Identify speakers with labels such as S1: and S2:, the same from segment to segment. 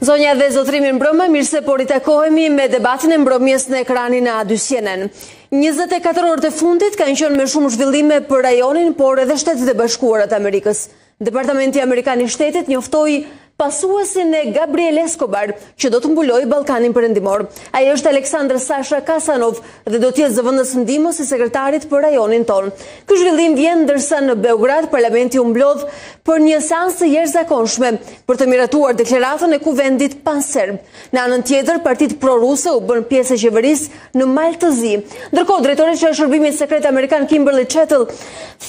S1: Zonja dhe zotërinj mirëmbrëma, mirë se po ritakohemi me debatin e mbrëmjes në ekranin e A2CNN. 24 orët e fundit kanë qënë me shumë zhvillime për rajonin, por edhe Shtetet e Bashkuara të Amerikës. Departamenti Amerikan i Shtetit njoftoi pasuesin e Gabriel Escobar, që do të mbulojë Ballkanin Perëndimor. Ai është Aleksandër Sasha Kasanov dhe do të jetë zëvendës ndihmës i sekretarit për rajonin tonë. Ky zhvillim vjen ndërsa në Beograd parlamenti u mblodh për një seancë të jashtëzakonshme për të miratuar deklaratën e Kuvendit pan-serb. Në anën tjetër, partitë pro-ruse u bënë pjesë e qeverisë në Mal të Zi. Ndërkohë, drejtoresha e Shërbimit Sekret Amerikan Kimberly Cheatle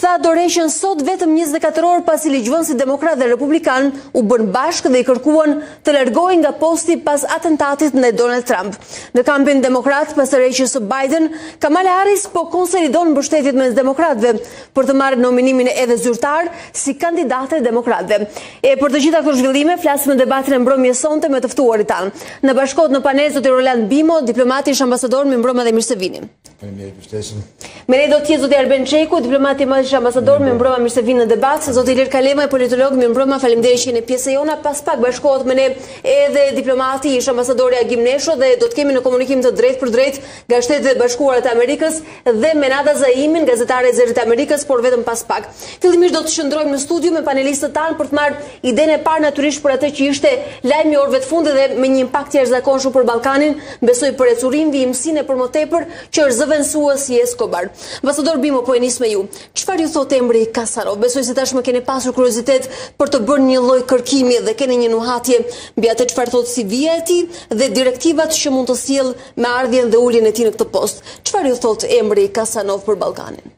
S1: dha dorëheqjen sot vetëm 24 orë pasi ligjvënësit demokratë dhe republikanë u bënë bashkë dhe i kërkuan të largohej nga posti pas atentatit ndaj Donald Trump. Në kampin demokrat, pas tërheqjes së Biden, Kamala Harris po konsolidon mbështetjet mes demokratëve, për të marrë nominimin edhe zyrtar si kandidate e demokratëve. E për të gjitha këto zhvillime, flasim në debatin e mbrëmjes sonte me të ftuarit tanë. Na bashkohet në panel zoti Roland Bimo, diplomat, ish ambasador, mirëmbrëma dhe mirë se vini. Me ne do të jetë zoti Arben Çejku, diplomat, ish ambasador, mirëmbrëma mirë se vini në debat, zoti Ilir Kalemaj politolog mirëmbrëma, faleminderit që jeni pjesë jona, pas pak bashkohet me ne edhe diplomati ish ambasadori Agim Nesho dhe do të kemi në komunikim të drejtpërdrejtë nga Shtetet e Bashkuara të Amerikës Dhe Menada Zaimin, gazetare e Zërit të Amerikës, por vetëm pas pak. Fillimisht do të qëndrojmë në studio me panelistët tanë për të marrë idenë e parë natyrisht për atë që ishte lajmi i orëve të fundit dhe me një impakt të jashtëzakonshëm për Ballkanin, besoj për ecurinë, vijimësinë e për më tepër që është zëvendësues i Escobar. Ambasador Bimo po e nis me ju. Çfarë ju thotë emri Kasarov? Besoj se tashmë keni pasur kuriozitet për të bërë një lloj kërkimi dhe keni një nuhatje mbi atë çfarë thotë CV-ja e tij dhe direktivat që mund të sjellë Me ardhjen dhe uljen e tij në këtë post, çfarë ju thotë emri Kasanov për Ballkanin?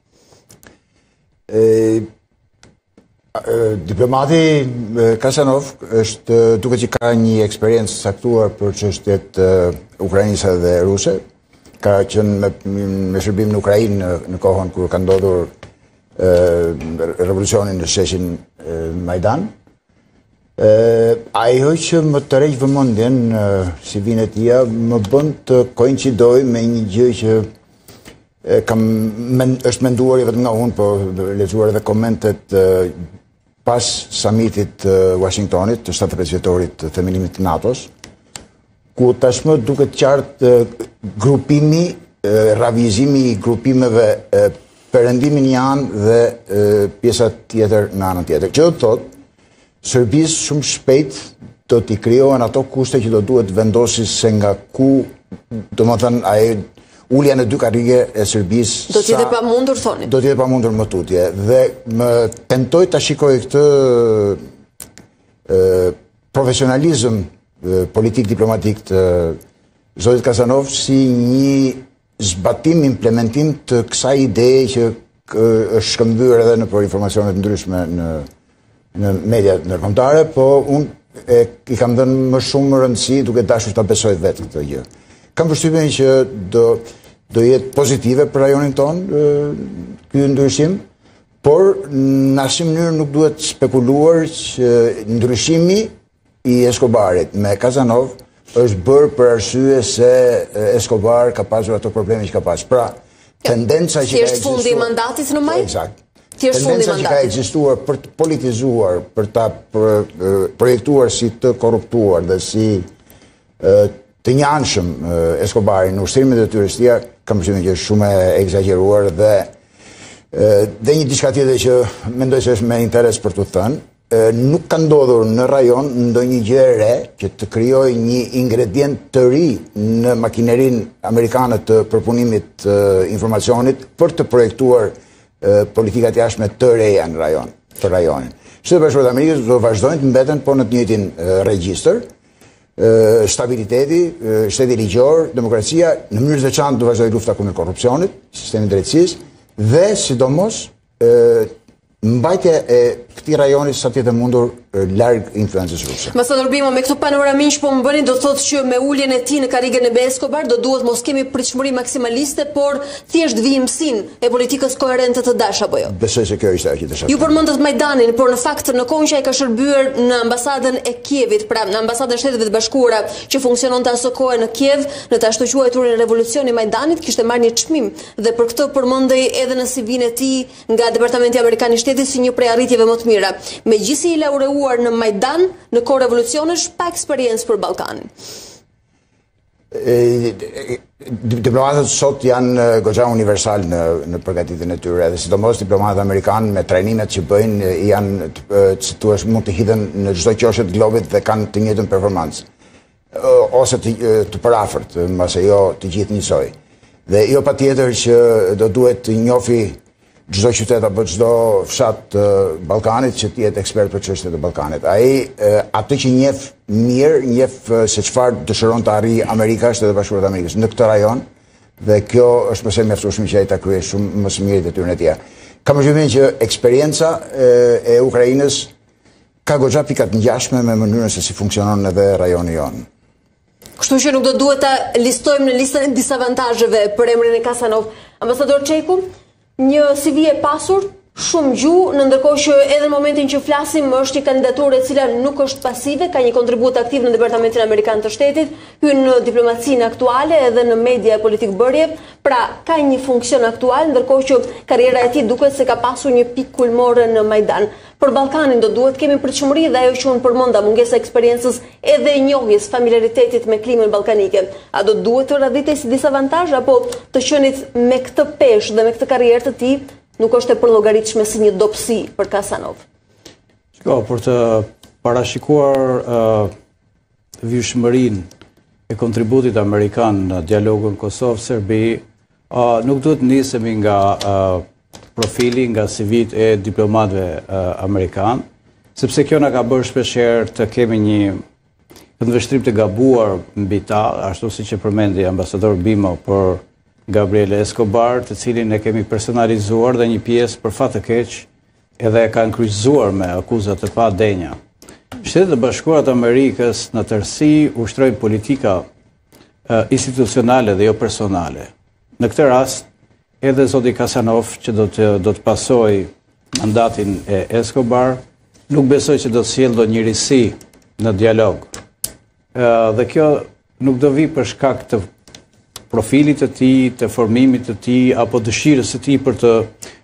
S2: Ëh Diplomati Kasanov është duket që ka një eksperiencë të caktuar për çështjet ukrainase dhe ruse. Ka qenë me, me shërbim në Ukrainë në, në kohën kur ka ndodhur revolucioni në sheshin Majdan. Ajo që më tërheq vëmendjen, CV-në e tij, më bën të koincidojë me një gjë që e kam, është menduar jo vetëm nga unë, po lexuar edhe komentet pas samitit të Washingtonit, të 75 vjetorit të themelimit të NATO-s, ku tashmë duket qartë grupimi, ravizimi i grupimeve perëndimi një anë dhe pjesa tjetër në anën tjetër. Që do të thotë, Serbisë shumë shpejt do t'i krijohen ato kushte që do duhet të vendosi se nga ku, domethënë, ajo ulja në dy karrige e Serbisë...
S1: Do të jetë e pamundur, thoni?
S2: Do të jetë e pamundur më tutje. Dhe më tentoj ta shikoj këtë profesionalizëm politik diplomatik të zotit Kasanov si një zbatim, implementim të kësaj ideje që është shkëmbyer edhe nëpër informacione të ndryshme në, në mediat ndërkombëtare, po unë e, i kam dhënë më shumë rëndësi duke dashur ta besoj vetë këtë gjë. Kam përshtypjen që do, do jetë pozitive për rajonin tonë, ky ndryshim, Por, në asnjë mënyrë nuk duhet spekuluar që ndryshimi i Eskobarit me Kasanov është bërë për arsye se Eskobar ka pasur ato probleme që ka pasur. Pra, tendenca që
S1: ka ekzistuar... Siç është fundi i mandatit në maj?
S2: Ekzakt. Siç është fundi i mandatit? Tendenca që ka ekzistuar për ta politizuar, për ta projektuar si të korruptuar dhe si të njëanshëm Eskobarin në ushtrimin e detyrës së tija, kam përshtypjen që është shumë e ekzagjeruar dhe dhe një diçka tjetër që mendoj se është me interes për t'u thënë, nuk ka ndodhur në rajon ndonjë një gjë e re që të krijojë një ingredient të ri në makinerinë amerikane të përpunimit të informacionit për të projektuar politika të jashtme të reja në rajon, për rajonin. Shtetet e Bashkuara të Amerikës do vazhdojnë të mbeten po në të njëjtin regjistër, stabiliteti, shteti ligjor, demokracia, në mënyrë të veçantë do vazhdojë lufta kundër korrupsionit, sistemi i drejtësisë dhe sidomos mbajtja e këtij rajoni sa të jetë e mundur larg influencës ruse.
S1: Masa Durbimo me këtë panoramë që po më bëni do thotë që me uljen e tij në karrigen e Eskobar do duhet mos kemi pritshmëri maksimaliste, por thjesht vijimësinë e politikës koherente të DASH apo jo.
S2: Besoj se kjo ishte ajo
S1: që dëshiroj. Ju përmendët Majdanin, por në fakt në kohën që ai ka shërbyer në ambasadën e Kievit, pra në ambasadën e Shteteve të Bashkuara që funksiononte asokohe në Kiev, në të ashtuquajturin revolucioni i Majdanit kishte marrë një çmim dhe për këtë përmendej edhe në CV-n e tij nga Departamenti Amerikan i Shtetit si një prej arritjeve më të mira. Megjithëse i laureuar në Majdan në kohë revolucionesh pa eksperiencë për Ballkanin.
S2: Diplomatët sot janë goxha universalë në, në përgatitjen e tyre, edhe sidomos diplomatët amerikanë me trajnimet që bëjnë janë si të thuash mund të hidhen në çdo qoshe të globit dhe kanë të njëjtën performancë. Ose të, të përafërt, mbase jo të gjithë njësoj. Dhe jo patjetër që do duhet të njofi çdo qytet apo çdo fshat të Ballkanit që të jetë ekspert për çështjet e Ballkanit. Ai ato që njef mirë, njef se çfarë dëshiron të arrijë Amerika, Shtetet e Bashkuara të Amerikës në këtë rajon dhe kjo është më se e mjaftueshme që ai ta kryejë më së miri detyrën e tij. Kam përshtypjen që eksperienca e Ukrainës ka goxha pika të ngjashme me mënyrën se si funksionon edhe rajoni jonë.
S1: Kështu që nuk do duhet ta listojmë në listën e disavantazheve për emrin e Kasanov. Ambasador Çeku, një CV e pasur, shumë gjuhë, në ndërkohë që edhe në momentin që flasim është një kandidaturë e cila nuk është pasive, ka një kontribut aktiv në Departamentin Amerikan të Shtetit, hyn në diplomacinë aktuale edhe në media e politikëbërje, pra ka një funksion aktual, ndërkohë që karriera e tij duket se ka pasur një pikë kulmore në Majdan. Për Ballkanin do duhet të kemi pritshmëri dhe ajo që unë përmenda, mungesa e eksperiencës edhe e njohjes, familjaritetit me klimën ballkanike. A do duhet të radhitej si disavantazh apo të qenit me këtë peshë dhe me këtë karrierë të tij nuk është e përllogaritshme si një dobësi për Kasanov?
S3: Shiko, për të parashikuar vijueshmërinë e kontributit amerikan në dialogun Kosovë-Serbi, nuk duhet të nisemi nga profili, nga CV-të e diplomatëve amerikanë, sepse kjo na ka bërë shpeshherë të kemi një këndvështrim të gabuar mbi ta, ashtu siç e përmendi ambasador Bimo për Gabriel Escobar, të cilin e kemi personalizuar dhe një pjesë për fat të keq, edhe e kanë kryqëzuar me akuza të padenja. Shtetet e Bashkuara të Amerikës në tërësi ushtrojnë politika institucionale dhe jo personale. Në këtë rast, edhe zoti Kasanov që do të do të pasojë mandatin e Escobar, nuk besoj se do të sjellë ndonjë risi në dialog. Dhe kjo nuk do vijë për shkak të profilit të tij, të formimit të tij, apo dëshirës së tij për të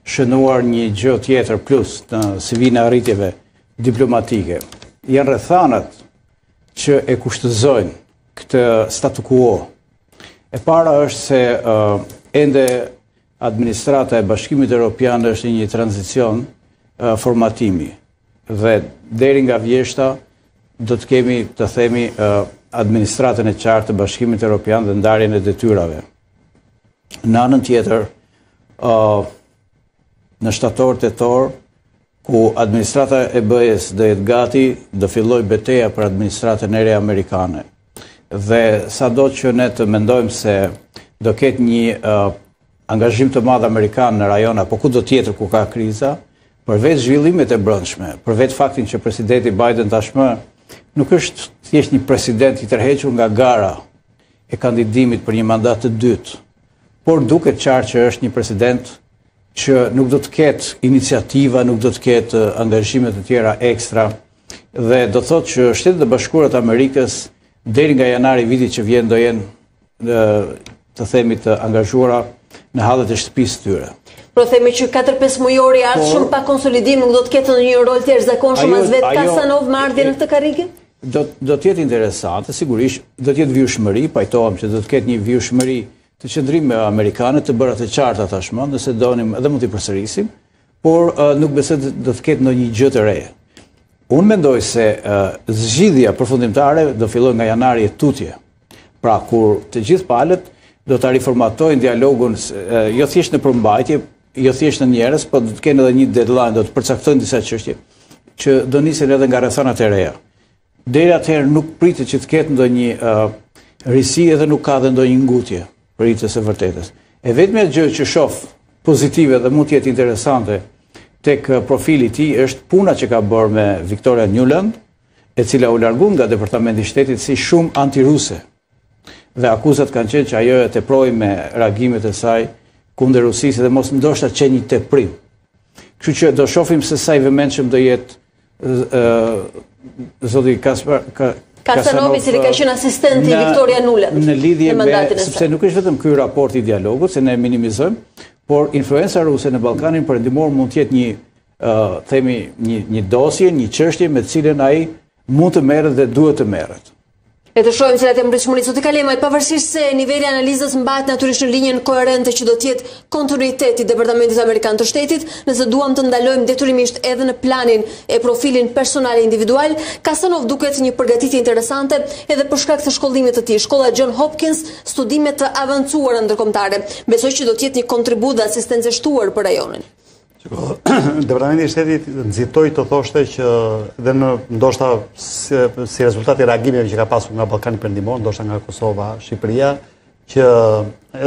S3: shënuar një gjë tjetër plus në CV-në e arritjeve diplomatike. Janë rrethanat që e kushtëzojnë këtë statu quo. E para është se ende Administrata e Bashkimit Europian është në një tranzicion formatimi dhe deri nga vjeshta do të kemi të themi administratën e qartë të Bashkimit Europian dhe ndarjen e detyrave. Në anën tjetër, në shtator-tetor, kur administrata e BE-së do jetë gati, do fillojë beteja për administratën e re amerikane. Dhe sado që ne të mendojmë se do ketë një angazhim të madh amerikan në rajon apo kudo tjetër ku ka kriza, për vetë zhvillimet e brendshme, për vetë faktin që presidenti Biden tashmë nuk është thjesht një president i tërhequr nga gara e kandidimit për një mandat të dytë, por duket qartë që është një president që nuk do të ketë iniciativa, nuk do të ketë angazhime të tjera ekstra dhe do të thotë që Shtetet e Bashkuara të Amerikës deri nga janari i vitit që vjen do jenë të themi të angazhuara në hallet e shtëpisë së tyre.
S1: Po themi që 4-5 mujori i ardhshëm pa konsolidim nuk do të ketë ndonjë rol të jashtëzakonshëm as vetë Kasanov me ardhjen në këtë karrige?
S3: Do të jetë interesante, sigurisht, do të jetë vijueshmëri, pajtohem që do të ketë një vijueshmëri të qëndrimeve amerikane të bëra të qarta tashmë, nëse doni edhe mund t'i përsërisim, por nuk besoj do të ketë ndonjë gjë të re. Unë mendoj se zgjidhja përfundimtare do fillojë nga janari e tutje. Pra kur të gjithë palët do ta riformatojnë dialogun jo thjesht në përmbajtje, jo thjesht në njerëz, por do të kenë edhe një deadline, do të përcaktojnë disa çështje që do nisen edhe nga rrethanat e reja. Deri atëherë nuk pritet që të ketë ndonjë risi edhe nuk ka dhe ndonjë ngutje për hir të së vërtetës. E vetmja gjë që shof pozitive dhe mund të jetë interesante tek profili i tij është puna që ka bërë me Victoria Nuland, e cila u largua nga Departamenti i Shtetit si shumë antiruse. Dhe akuzat kanë qenë që ajo e teproi me reagimet e saj kundër Rusisë dhe mos ndoshta qe një teprim. Kështu që do shohim se sa i vëmendshëm do jetë ë zoti Kaspar
S1: ka Kasanofi si ka qenë asistenti i Viktoria Nuland
S3: në lidhje me sepse nuk është vetëm ky raport i dialogut se ne minimizojmë, por influenca ruse në Ballkanin Perëndimor mund të jetë një uh, themi një një dosje, një çështje me të cilën ai mund të merret dhe duhet të merret.
S1: Le të shohim cilat janë pritshmëritë zoti Kalemaj, pavarësisht se niveli i analizës mbahet natyrisht në linjën koherente që do të jetë kontinuitet i Departamentit Amerikan të Shtetit, nëse duam të ndalojmë detyrimisht edhe në planin e profilin personal e individual, Kasanof duket një përgatitje interesante edhe për shkak të shkollimit të tij, shkolla Johns Hopkins, studime të avancuara ndërkombëtare. Besoj që do të jetë një kontribut dhe asistencë e shtuar për rajonin.
S4: Departamenti i Shtetit nxitoi të thoshte që dhe ndoshta si, si rezultat i reagimeve që ka pasur nga Ballkani Perëndimor, ndoshta nga Kosova, Shqipëria, që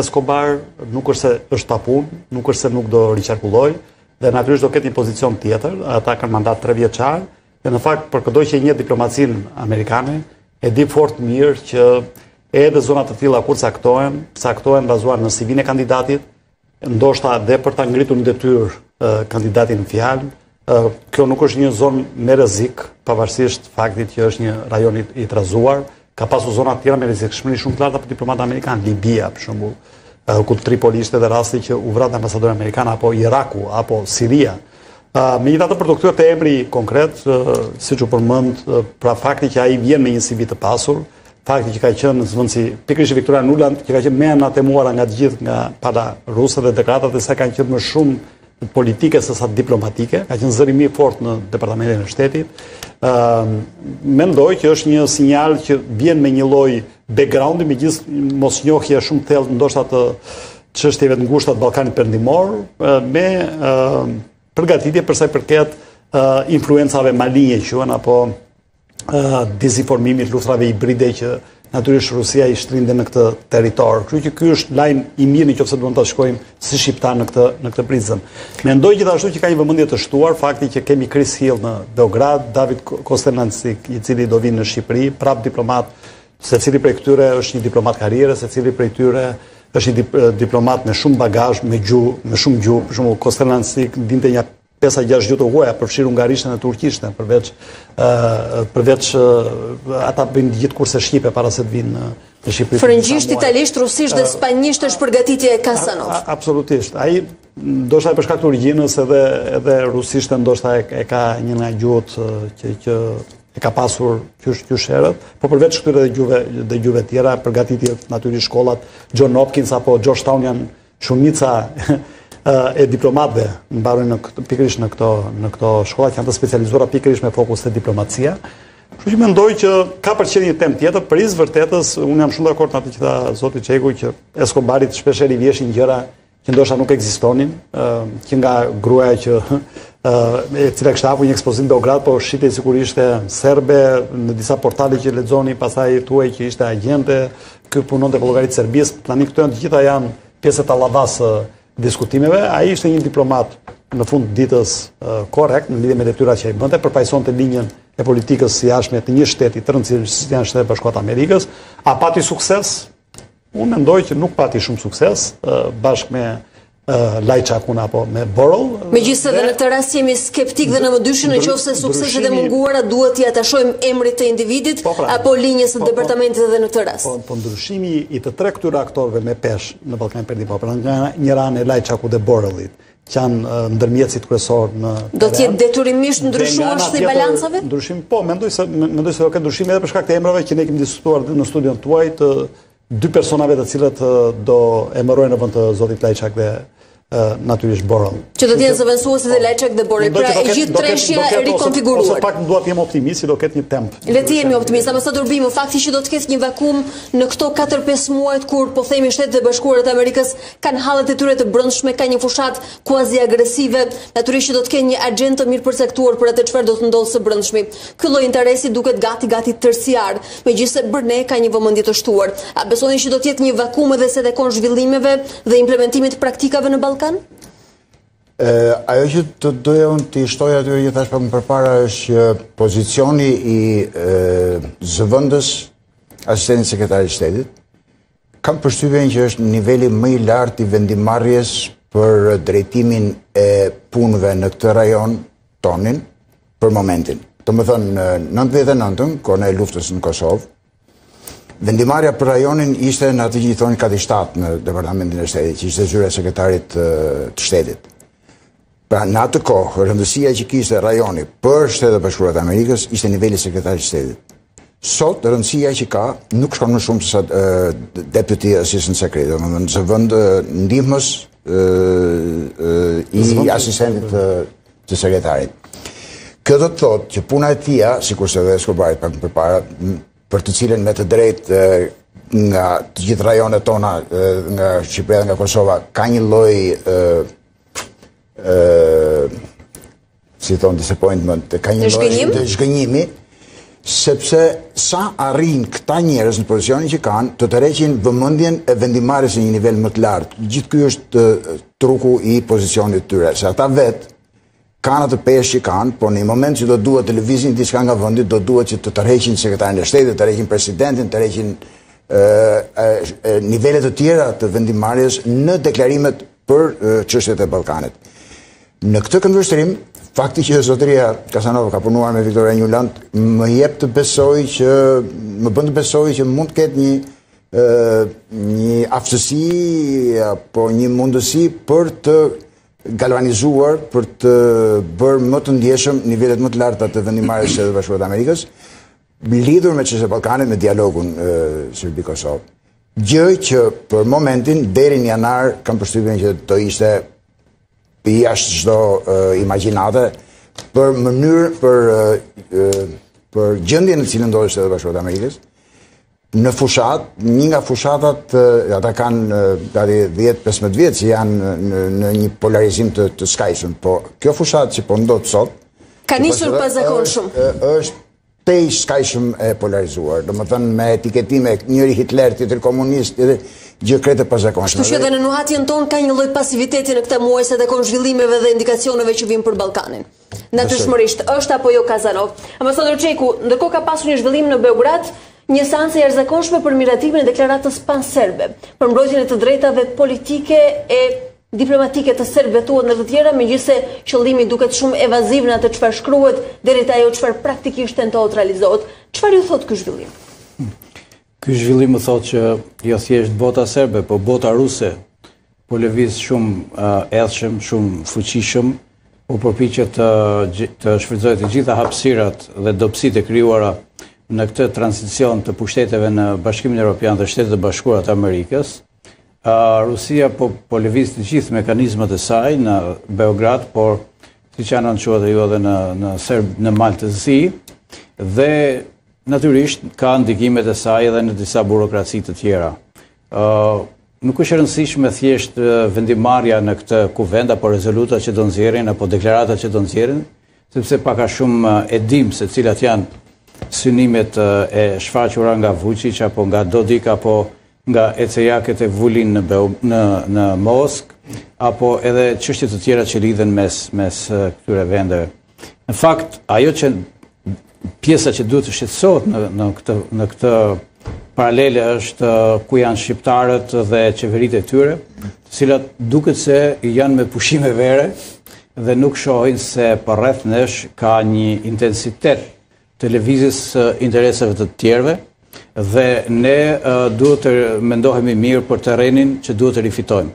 S4: Escobar nuk është se është i papunë, nuk është se nuk do riqarkullojë, dhe natyrisht do ketë një pozicion tjetër, ata kanë mandat 3 vjeçar, dhe në fakt për këdo që njeh diplomacinë amerikane, e di fort mirë që edhe zona të tilla kur caktohen, caktohen bazuar në CV-në e kandidatit, Ndoshta dhe për ta ngritur në detyrë kandidatin në fjalë, kjo nuk është një zonë me rrezik, pavarësisht faktit që është një rajon i trazuar, ka pasur zona të tjera me rrezikshmëri shumë të lartë për diplomatët amerikanë, Libia për shembull, ku Tripoli ishte dhe rasti që u vra ambasadori amerikan apo Iraku apo Siria. Megjithatë për t'u kthyer te emri konkret, siç u përmend, pra fakti që ai vjen me një CV të pasur, fakti që ka qenë zëvendësi pikërisht Viktoria Nuland që ka qenë më e anatemuara nga të gjithë nga pala ruse dhe deklaratat e saj kanë qenë më shumë politike sesa diplomatike, ka qenë zëri më i fortë në departamentin e shtetit. Ëm ehm, mendoj që është një sinjal që vjen me një lloj backgroundi megjithë mosnjohje shumë thellë ndoshta të çështjeve të ngushta të Ballkanit Perëndimor me ehm, përgatitje për sa u përket influencave malinje që quhen apo dezinformimit, luftërave hibride që natyrisht Rusia i shtrin dhe në këtë territor. Kështu që ky është lajm i mirë në qoftë se duam ta shikojmë si shqiptarë në këtë në këtë prizëm. Mendoj gjithashtu që ka një vëmendje të shtuar fakti që kemi Chris Hill në Beograd, David Kostelancik, i cili do vijë në Shqipëri, prapë diplomat, secili prej këtyre është një diplomat karriere, secili prej tyre është një diplomat me shumë bagazh, me gjuhë, me shumë gjuhë, për shembull Kostelancik dinte një Pesa gjashtë gjuhë të huaja, përfshirë ungarishten e turqishten, përveç, përveç ata bëjnë të gjithë kurse shqipe para se të vijnë në Shqipëri.
S1: Frëngjisht, italisht, rusisht dhe spanjisht është përgatitje e Kasanov.
S4: Absolutisht. Ai ndoshta për shkak të origjinës edhe, edhe rusishten ndoshta e, e ka një nga gjuhët që, që e ka pasur qysh qysh herët, po përveç këtyre dhe gjuhëve dhe gjuhëve të tjera, përgatitja natyrisht shkollat Johns Hopkins apo Georgetown janë Shumica e diplomatëve mbarojnë në këtë pikërisht në këto në këto shkolla që janë të specializuara pikërisht me fokus te diplomacia. Kështu që mendoj që ka, për të qenë një temë tjetër, për hir të së vërtetës, unë jam shumë dakord me atë që tha zoti Çeku që Escobarit shpeshherë i visheshin gjëra që ndoshta nuk ekzistonin, që nga gruaja që e cila kishte hapur një ekspozitë në Beograd, po shitej sikur ishte serbe në disa portale që lexoni, pastaj thuhej që ishte agjente, Ky punonte për llogari të Serbisë, tani këto të gjitha janë pjesë e tallavasë së diskutimeve. Ai ishte një diplomat në fund të ditës korrekt, në lidhje me detyrat që ai bënte, përfaqësonte linjën e politikës së jashtme të një shteti të rëndësishëm siç janë Shtetet e Bashkuara të Amerikës. A pati sukses? Unë mendoj që nuk pati shumë sukses, bashkë me Lajçakun apo me Borrell.
S1: Megjithëse dhe në këtë rast jemi skeptikë dhe në mëdyshje në qoftë se sukseset e munguara duhet t'ia atashojmë emrit të individit po, pra, apo linjës së po, po. departamentit edhe në këtë rast.
S4: Po, ndryshimi i të tre këtyre aktorëve me peshë në Ballkanin Perëndimor, po, pra nga njëra anë Lajçakut dhe Borrellit, që janë ndërmjetësit kryesorë në terren.
S1: Do të jetë detyrimisht ndryshues i balancave?
S4: Ndryshim, po, mendoj se, mendoj se do ketë ndryshim edhe për shkak të emrave që ne kemi diskutuar në studion tuaj të dy personave të cilët do emërohen në vend të zotit Lajçak dhe natyrisht Borrell.
S1: Që do të jenë zëvendësuesit edhe po. Lajçak dhe Borrell. Pra e gjithë treshja e rikonfiguruar.
S4: Ose paku dua të jem optimist, do ketë një temp.
S1: Le të jemi optimistë, a më shumë dobi,, fakti që do të ketë një vakum në këto 4-5 muajt kur po themi Shtetet e Bashkuara të Amerikës kanë hallet e tyre të brendshme, ka një fushatë kuazi agresive, natyrisht që do të kenë një agjendë të mirëpërcaktuar për atë çfarë do të ndodhë së brendshmi. Ky lloj interesi duket gati gati terciar, megjithëse BE ka një vëmendje të shtuar. A besoni që do të jetë një vakum edhe sa i takon zhvillimeve dhe implementimit të praktikave në Ballkan?
S2: E, ajo që do të doja unë t'i shtoj atyre që thashë pak më përpara është që pozicioni i e, zëvendës asistentit të sekretarit të shtetit Kam përshtypjen që është niveli më i lartë i vendimmarrjes për drejtimin e punëve në këtë rajon tonin për momentin. Domethënë, në 99-ën, kohën e luftës në Kosovë, vendimmarrja për rajonin ishte në atë që i thonë kati 7 në Departamentin e Shtetit, që ishte zyra e sekretarit të shtetit. Pra në atë kohë, rëndësia që kishte rajoni për Shtetet e Bashkuara të Amerikës ishte niveli i sekretarit të shtetit. Sot rëndësia që ka nuk shkon më shumë sesa deputy assistant secretary, domethënë zëvendësndihmës i asistentit të, të sekretarit. Kjo do të thotë që puna e tija, sikurse dhe Eskobarit pak më përpara, për të cilën me të drejtë nga të gjithë rajonet tona, nga Shqipëria dhe nga Kosova, ka një lloj si thonë disappointment, ka një
S1: lloj
S2: zhgënjimi, sepse sa arrijnë këta njerëz në pozicionin që kanë, të tërheqin vëmendjen e vendimmarrjes në një nivel më të lartë. Gjithë ky është truku i pozicionit të tyre, se ata vetë Kanë atë peshë që kanë, por në një moment që do duhet të lëvizin diçka nga vendi, do duhet që të tërheqin sekretarin e shtetit, të tërheqin presidentin, të tërheqin nivele të tjera të vendimmarrjes në deklarimet për çështjet e Ballkanit. Në këtë këndvështrim, fakti që zotëria Kasanof ka punuar me Viktoria Nuland, më jep të besoj që, më bën të besoj që mund të ketë një një aftësi apo një mundësi për të galvanizuar për të bërë më të ndjeshëm nivelet më të larta të vendimarrjes së Shteteve të Bashkuara të Amerikës lidhur me çështjet e Ballkanit me dialogun Serbi Kosovë. Gjë që për momentin deri në janar kam përshtypjen që do ishte jashtë çdo imagjinate për mënyrë për për gjendjen në të cilën ndodhen Shtetet e Bashkuara të Amerikës. në fushatë, një nga fushatat, ata kanë gati 10-15 vjet që janë në një polarizim të, të skajshëm, po kjo fushatë që po ndodh sot,
S1: ka nisur pazakonshëm.
S2: Është tejskajshëm e polarizuar, domethënë me etiketime njëri Hitler, tjetri komunist, tjetër gjë krejt e pazakonshme.
S1: Kështu që dhe në nuhatjen tonë ka një lloj pasiviteti në këta muaj sa i takon zhvillimeve dhe indikacioneve që vijnë për Ballkanin. Natyrshmërisht, është apo jo Kazanov. Ambasador Çeku, ndërkohë ka pasur një zhvillim në Beograd, një seancë e jashtëzakonshme për miratimin e deklaratës pan-serbe, për mbrojtjen e të drejtave politike e diplomatike të serbëve, thuhet ndër të tjera, megjithëse qëllimi duket shumë evaziv në atë çfarë shkruhet, deri te ajo çfarë praktikisht tentohet të realizohet. Çfarë ju thotë ky zhvillim?
S3: Ky zhvillim më thotë që jo thjesht bota serbe, po bota ruse po lëviz shumë uh, hedhshëm, shumë fuqishëm, po përpiqet të, të shfrytëzojë të gjitha hapësirat dhe dobësitë e krijuara në këtë tranzicion të pushteteve në Bashkimin Evropian dhe Shtetet e Bashkuara të Amerikës. Uh, Rusia po po lëviz të gjithë mekanizmat e saj në Beograd, por siç anoncuat ju edhe në në Serb në Mal të Zi dhe Natyrisht, ka ndikimet e saj edhe në disa burokraci të tjera. Nuk është e rëndësishme thjesht vendimmarrja në këtë kuvend apo rezolutat që do nxjerrin apo deklaratat që do nxjerrin, sepse pak a shumë e dimë se cilat janë synimet e shfaqura nga Vuçiq apo nga Dodik apo nga ecejaket e Vulin në Beog në në Moskë apo edhe çështje të tjera që lidhen mes mes këtyre vendeve. Në fakt, ajo që pjesa që duhet të shqetësohet në në këtë në këtë paralele është ku janë shqiptarët dhe qeveritë e tyre, të cilat duket se janë me pushime vere dhe nuk shohin se përreth nesh ka një intensitet të lëvizjes së interesave të të tjerëve dhe ne duhet të mendohemi mirë për terrenin që duhet të rifitojmë.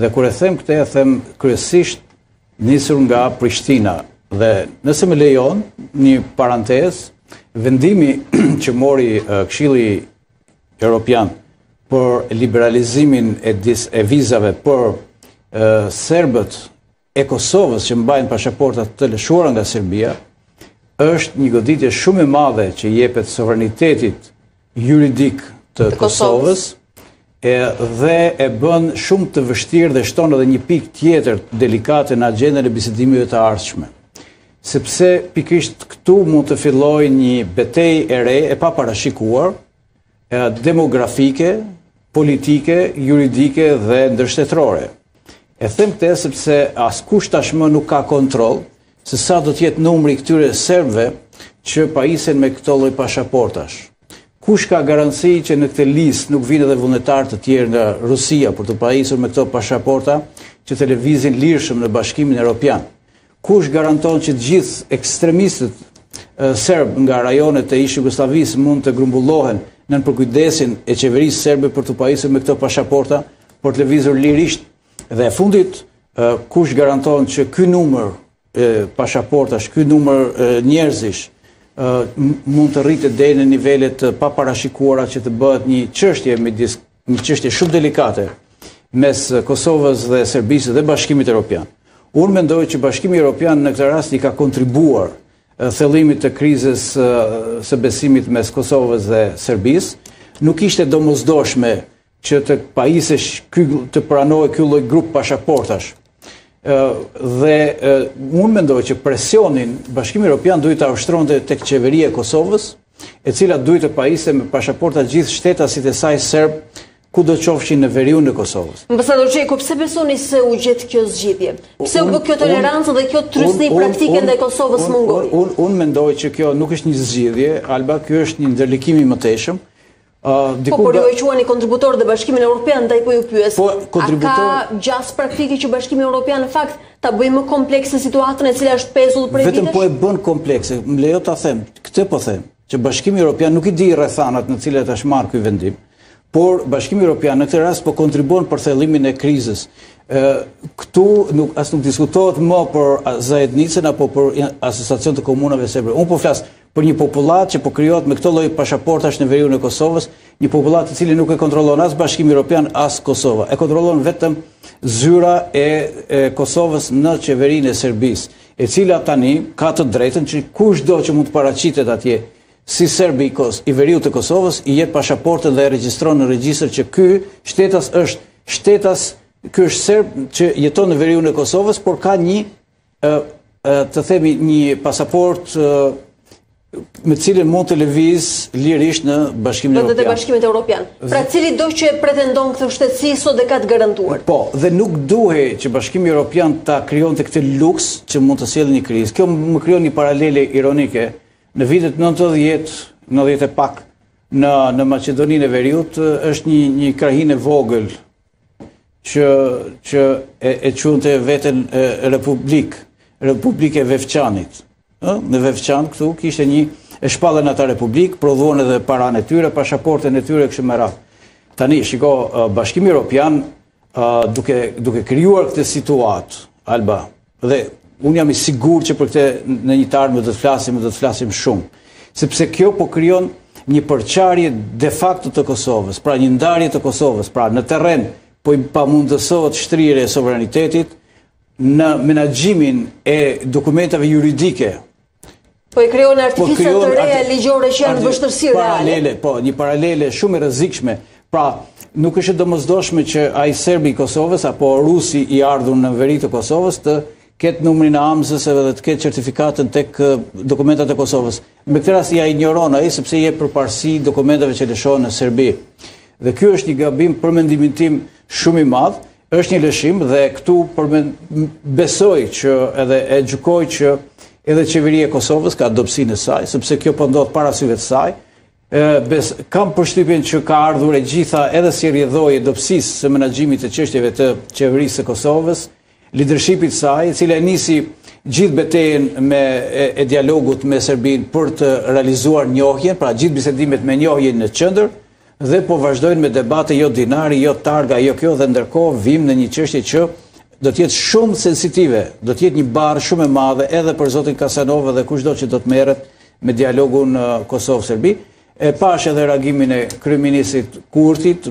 S3: Dhe kur e them këtë, e them kryesisht nisur nga Prishtina dhe nëse më lejon një parantezë, vendimi që mori Këshilli Europian për liberalizimin e dis e vizave për serbët e Kosovës që mbajnë pashaporta të lëshuara nga Serbia, është një goditje shumë e madhe që i jepet sovranitetit juridik të Kosovës, dhe e bën shumë të vështirë dhe shton edhe një pikë tjetër delikate në agjendën e bisedimeve të ardhshme. Sepse pikërisht këtu mund të fillojë një betejë e re e paparashikuar, demografike, politike, juridike dhe ndërshtetrore. E them këtë sepse askush tashmë nuk ka kontroll se sa do të jetë numri i këtyre serbëve që pajisen me këto lloj pashaportash. Kush ka garanci që në këtë listë nuk vijnë edhe vullnetarë të tjerë nga Rusia për t'u pajisur me këto pashaporta që të lëvizin lirshëm në Bashkimin Europian. Kush garanton që të gjithë ekstremistët serbë nga rajonet e ish Jugosllavisë mund të grumbullohen nën përkujdesin e qeverisë serbe për t'u pajisur me këto pashaporta për të lëvizur lirisht dhe e fundit kush garanton që ky numër pashaportash, ky numër njerëzish mund të rritet deri në nivele të paparashikuara që të bëhet një çështje midis një çështje shumë delikate mes Kosovës dhe Serbisë dhe Bashkimit Evropian. Unë mendoj që Bashkimi Evropian në këtë rast i ka kontribuar thellimit të krizës së besimit mes Kosovës dhe Serbisë. Nuk ishte domosdoshme që të pajisesh të pranohej ky lloj grup pashaportash. Dhe unë mendoj që presionin Bashkimi Evropian duhej ta ushtronte tek qeveria e Kosovës, e cila duhej të pajiste me pashaporta gjithë shtetasit e saj serbë kudo qofshin në veriun e Kosovës.
S1: Ambasador Gjeku, pse besoni se u gjet kjo zgjidhje? Pse u bë kjo tolerancë dhe kjo trysni praktike ndaj Kosovës mungoi?
S3: Unë mendoj që kjo nuk është një zgjidhje, Alba, kjo është një ndërlikim i mëtejshëm,
S1: Po, por ju e quani kontributor dhe Bashkimin Europian, ndaj po ju pyes, po, a ka gjasë praktike që Bashkimi Europian në fakt ta bëjë më komplekse situatën e cila është pezull prej vitesh?
S3: Vetëm po e bën komplekse, më lejo ta them, këtë po them, që Bashkimi Europian nuk i di rrethanat në cilat është marrë ky vendim, por Bashkimi Europian në këtë rast po kontribuon për thellimin e krizës. Këtu nuk, as nuk diskutohet më për Zajednicën apo për asociacion të komunave serbe. Unë po flas, për një popullatë që po krijohet me këtë lloj pashaportash në veriun e Kosovës, një popullatë të cilën nuk e kontrollon as Bashkimi Evropian as Kosova. E kontrollon vetëm zyra e, e Kosovës në qeverinë e Serbisë, e cila tani ka të drejtën që kushdo që mund të paraqitet atje si serb i, Kos, i veriut të Kosovës i jep pashaportën dhe e regjistron në regjistër që ky shtetas është shtetas ky është serb që jeton në veriun e Kosovës, por ka një të themi një pasaportë me të cilën mund të lëvizë lirisht në Bashkimin Europian.
S1: Dhe dhe Bashkimit Europian. Pra cilido që e pretendon këtë shtetësi sot do e ketë të garantuar.
S3: Po, dhe nuk duhej që Bashkimi Europian ta krijonte këtë luks që mund të sjellë një krizë. Kjo më krijon një paralele ironike. Në vitet 90, 90 e pak, në, në Maqedoninë e Veriut, është një, një krahinë e vogël, që që e, e quante veten republikë, republika e Vevçanit. Ë, në Vevçan këtu kishte një e shpallën ata republikë, prodhuan edhe paranë e tyre, pasaportën e tyre kështu me radhë. Tani shiko Bashkimi Evropian duke duke krijuar këtë situatë, Alba, Dhe unë jam i sigurt që për këtë në një të ardhme do të flasim, do të flasim shumë, sepse kjo po krijon një përçarje de facto të Kosovës, pra një ndarje të Kosovës, pra në terren po i pamundësohet shtrirja e sovranitetit në menaxhimin e dokumentave juridike
S1: Po e krijon po artifica të reja ligjore që janë vështirësi reale.
S3: Po, një paralele shumë e rrezikshme. Pra, nuk është e domosdoshme që ai serbi i Kosovës, apo rusi i ardhur në veri të Kosovës, të ketë numrin e amzës edhe të ketë certifikatën të ketë dokumentat e Kosovës. Me këtë rast ia injoron ai, sepse i jep përparësi dokumentave që lëshohen në Serbi. Dhe kjo është një gabim për mendimin tim shumë i madh, është një lëshim dhe këtu përmend besoj që edhe e gjykoj që edhe qeveria e Kosovës ka dobësinë e saj, sepse kjo po ndodh para syve të saj. Ë bes kam përshtypjen që ka ardhur e gjitha edhe si rrjedhojë e dobësisë së menaxhimit të çështjeve të qeverisë së Kosovës, lidershipit të saj, e cila e nisi gjithë betejën me e, e dialogut me Serbinë për të realizuar njohjen, pra gjithë bisedimet me njohjen në qendër, Dhe po vazhdojnë me debate jo dinari, jo targa, jo kjo dhe ndërkohë vijmë në një çështje që do të jetë shumë sensitive, do të jetë një barrë shumë e madhe edhe për zotin Kasanof dhe kushdo që do të merret me dialogun Kosovë-Serbi. E pashë edhe reagimin e kryeministrit Kurtit,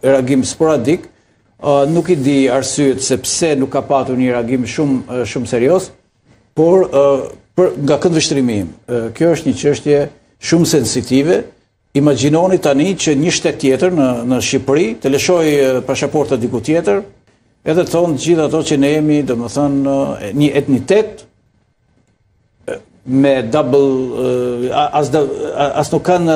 S3: reagim sporadik, nuk i di arsyet se pse nuk ka patur një reagim shumë shumë serioz. Por, për, nga këndvështrimi im, kjo është një çështje shumë sensitive, imagjinoni tani që një shtet tjetër në, në Shqipëri të lëshojë pashaporta diku tjetër, edhe të thonë gjithë ato që ne jemi, domethënë, një etnitet me double, as, dhe, as nuk kanë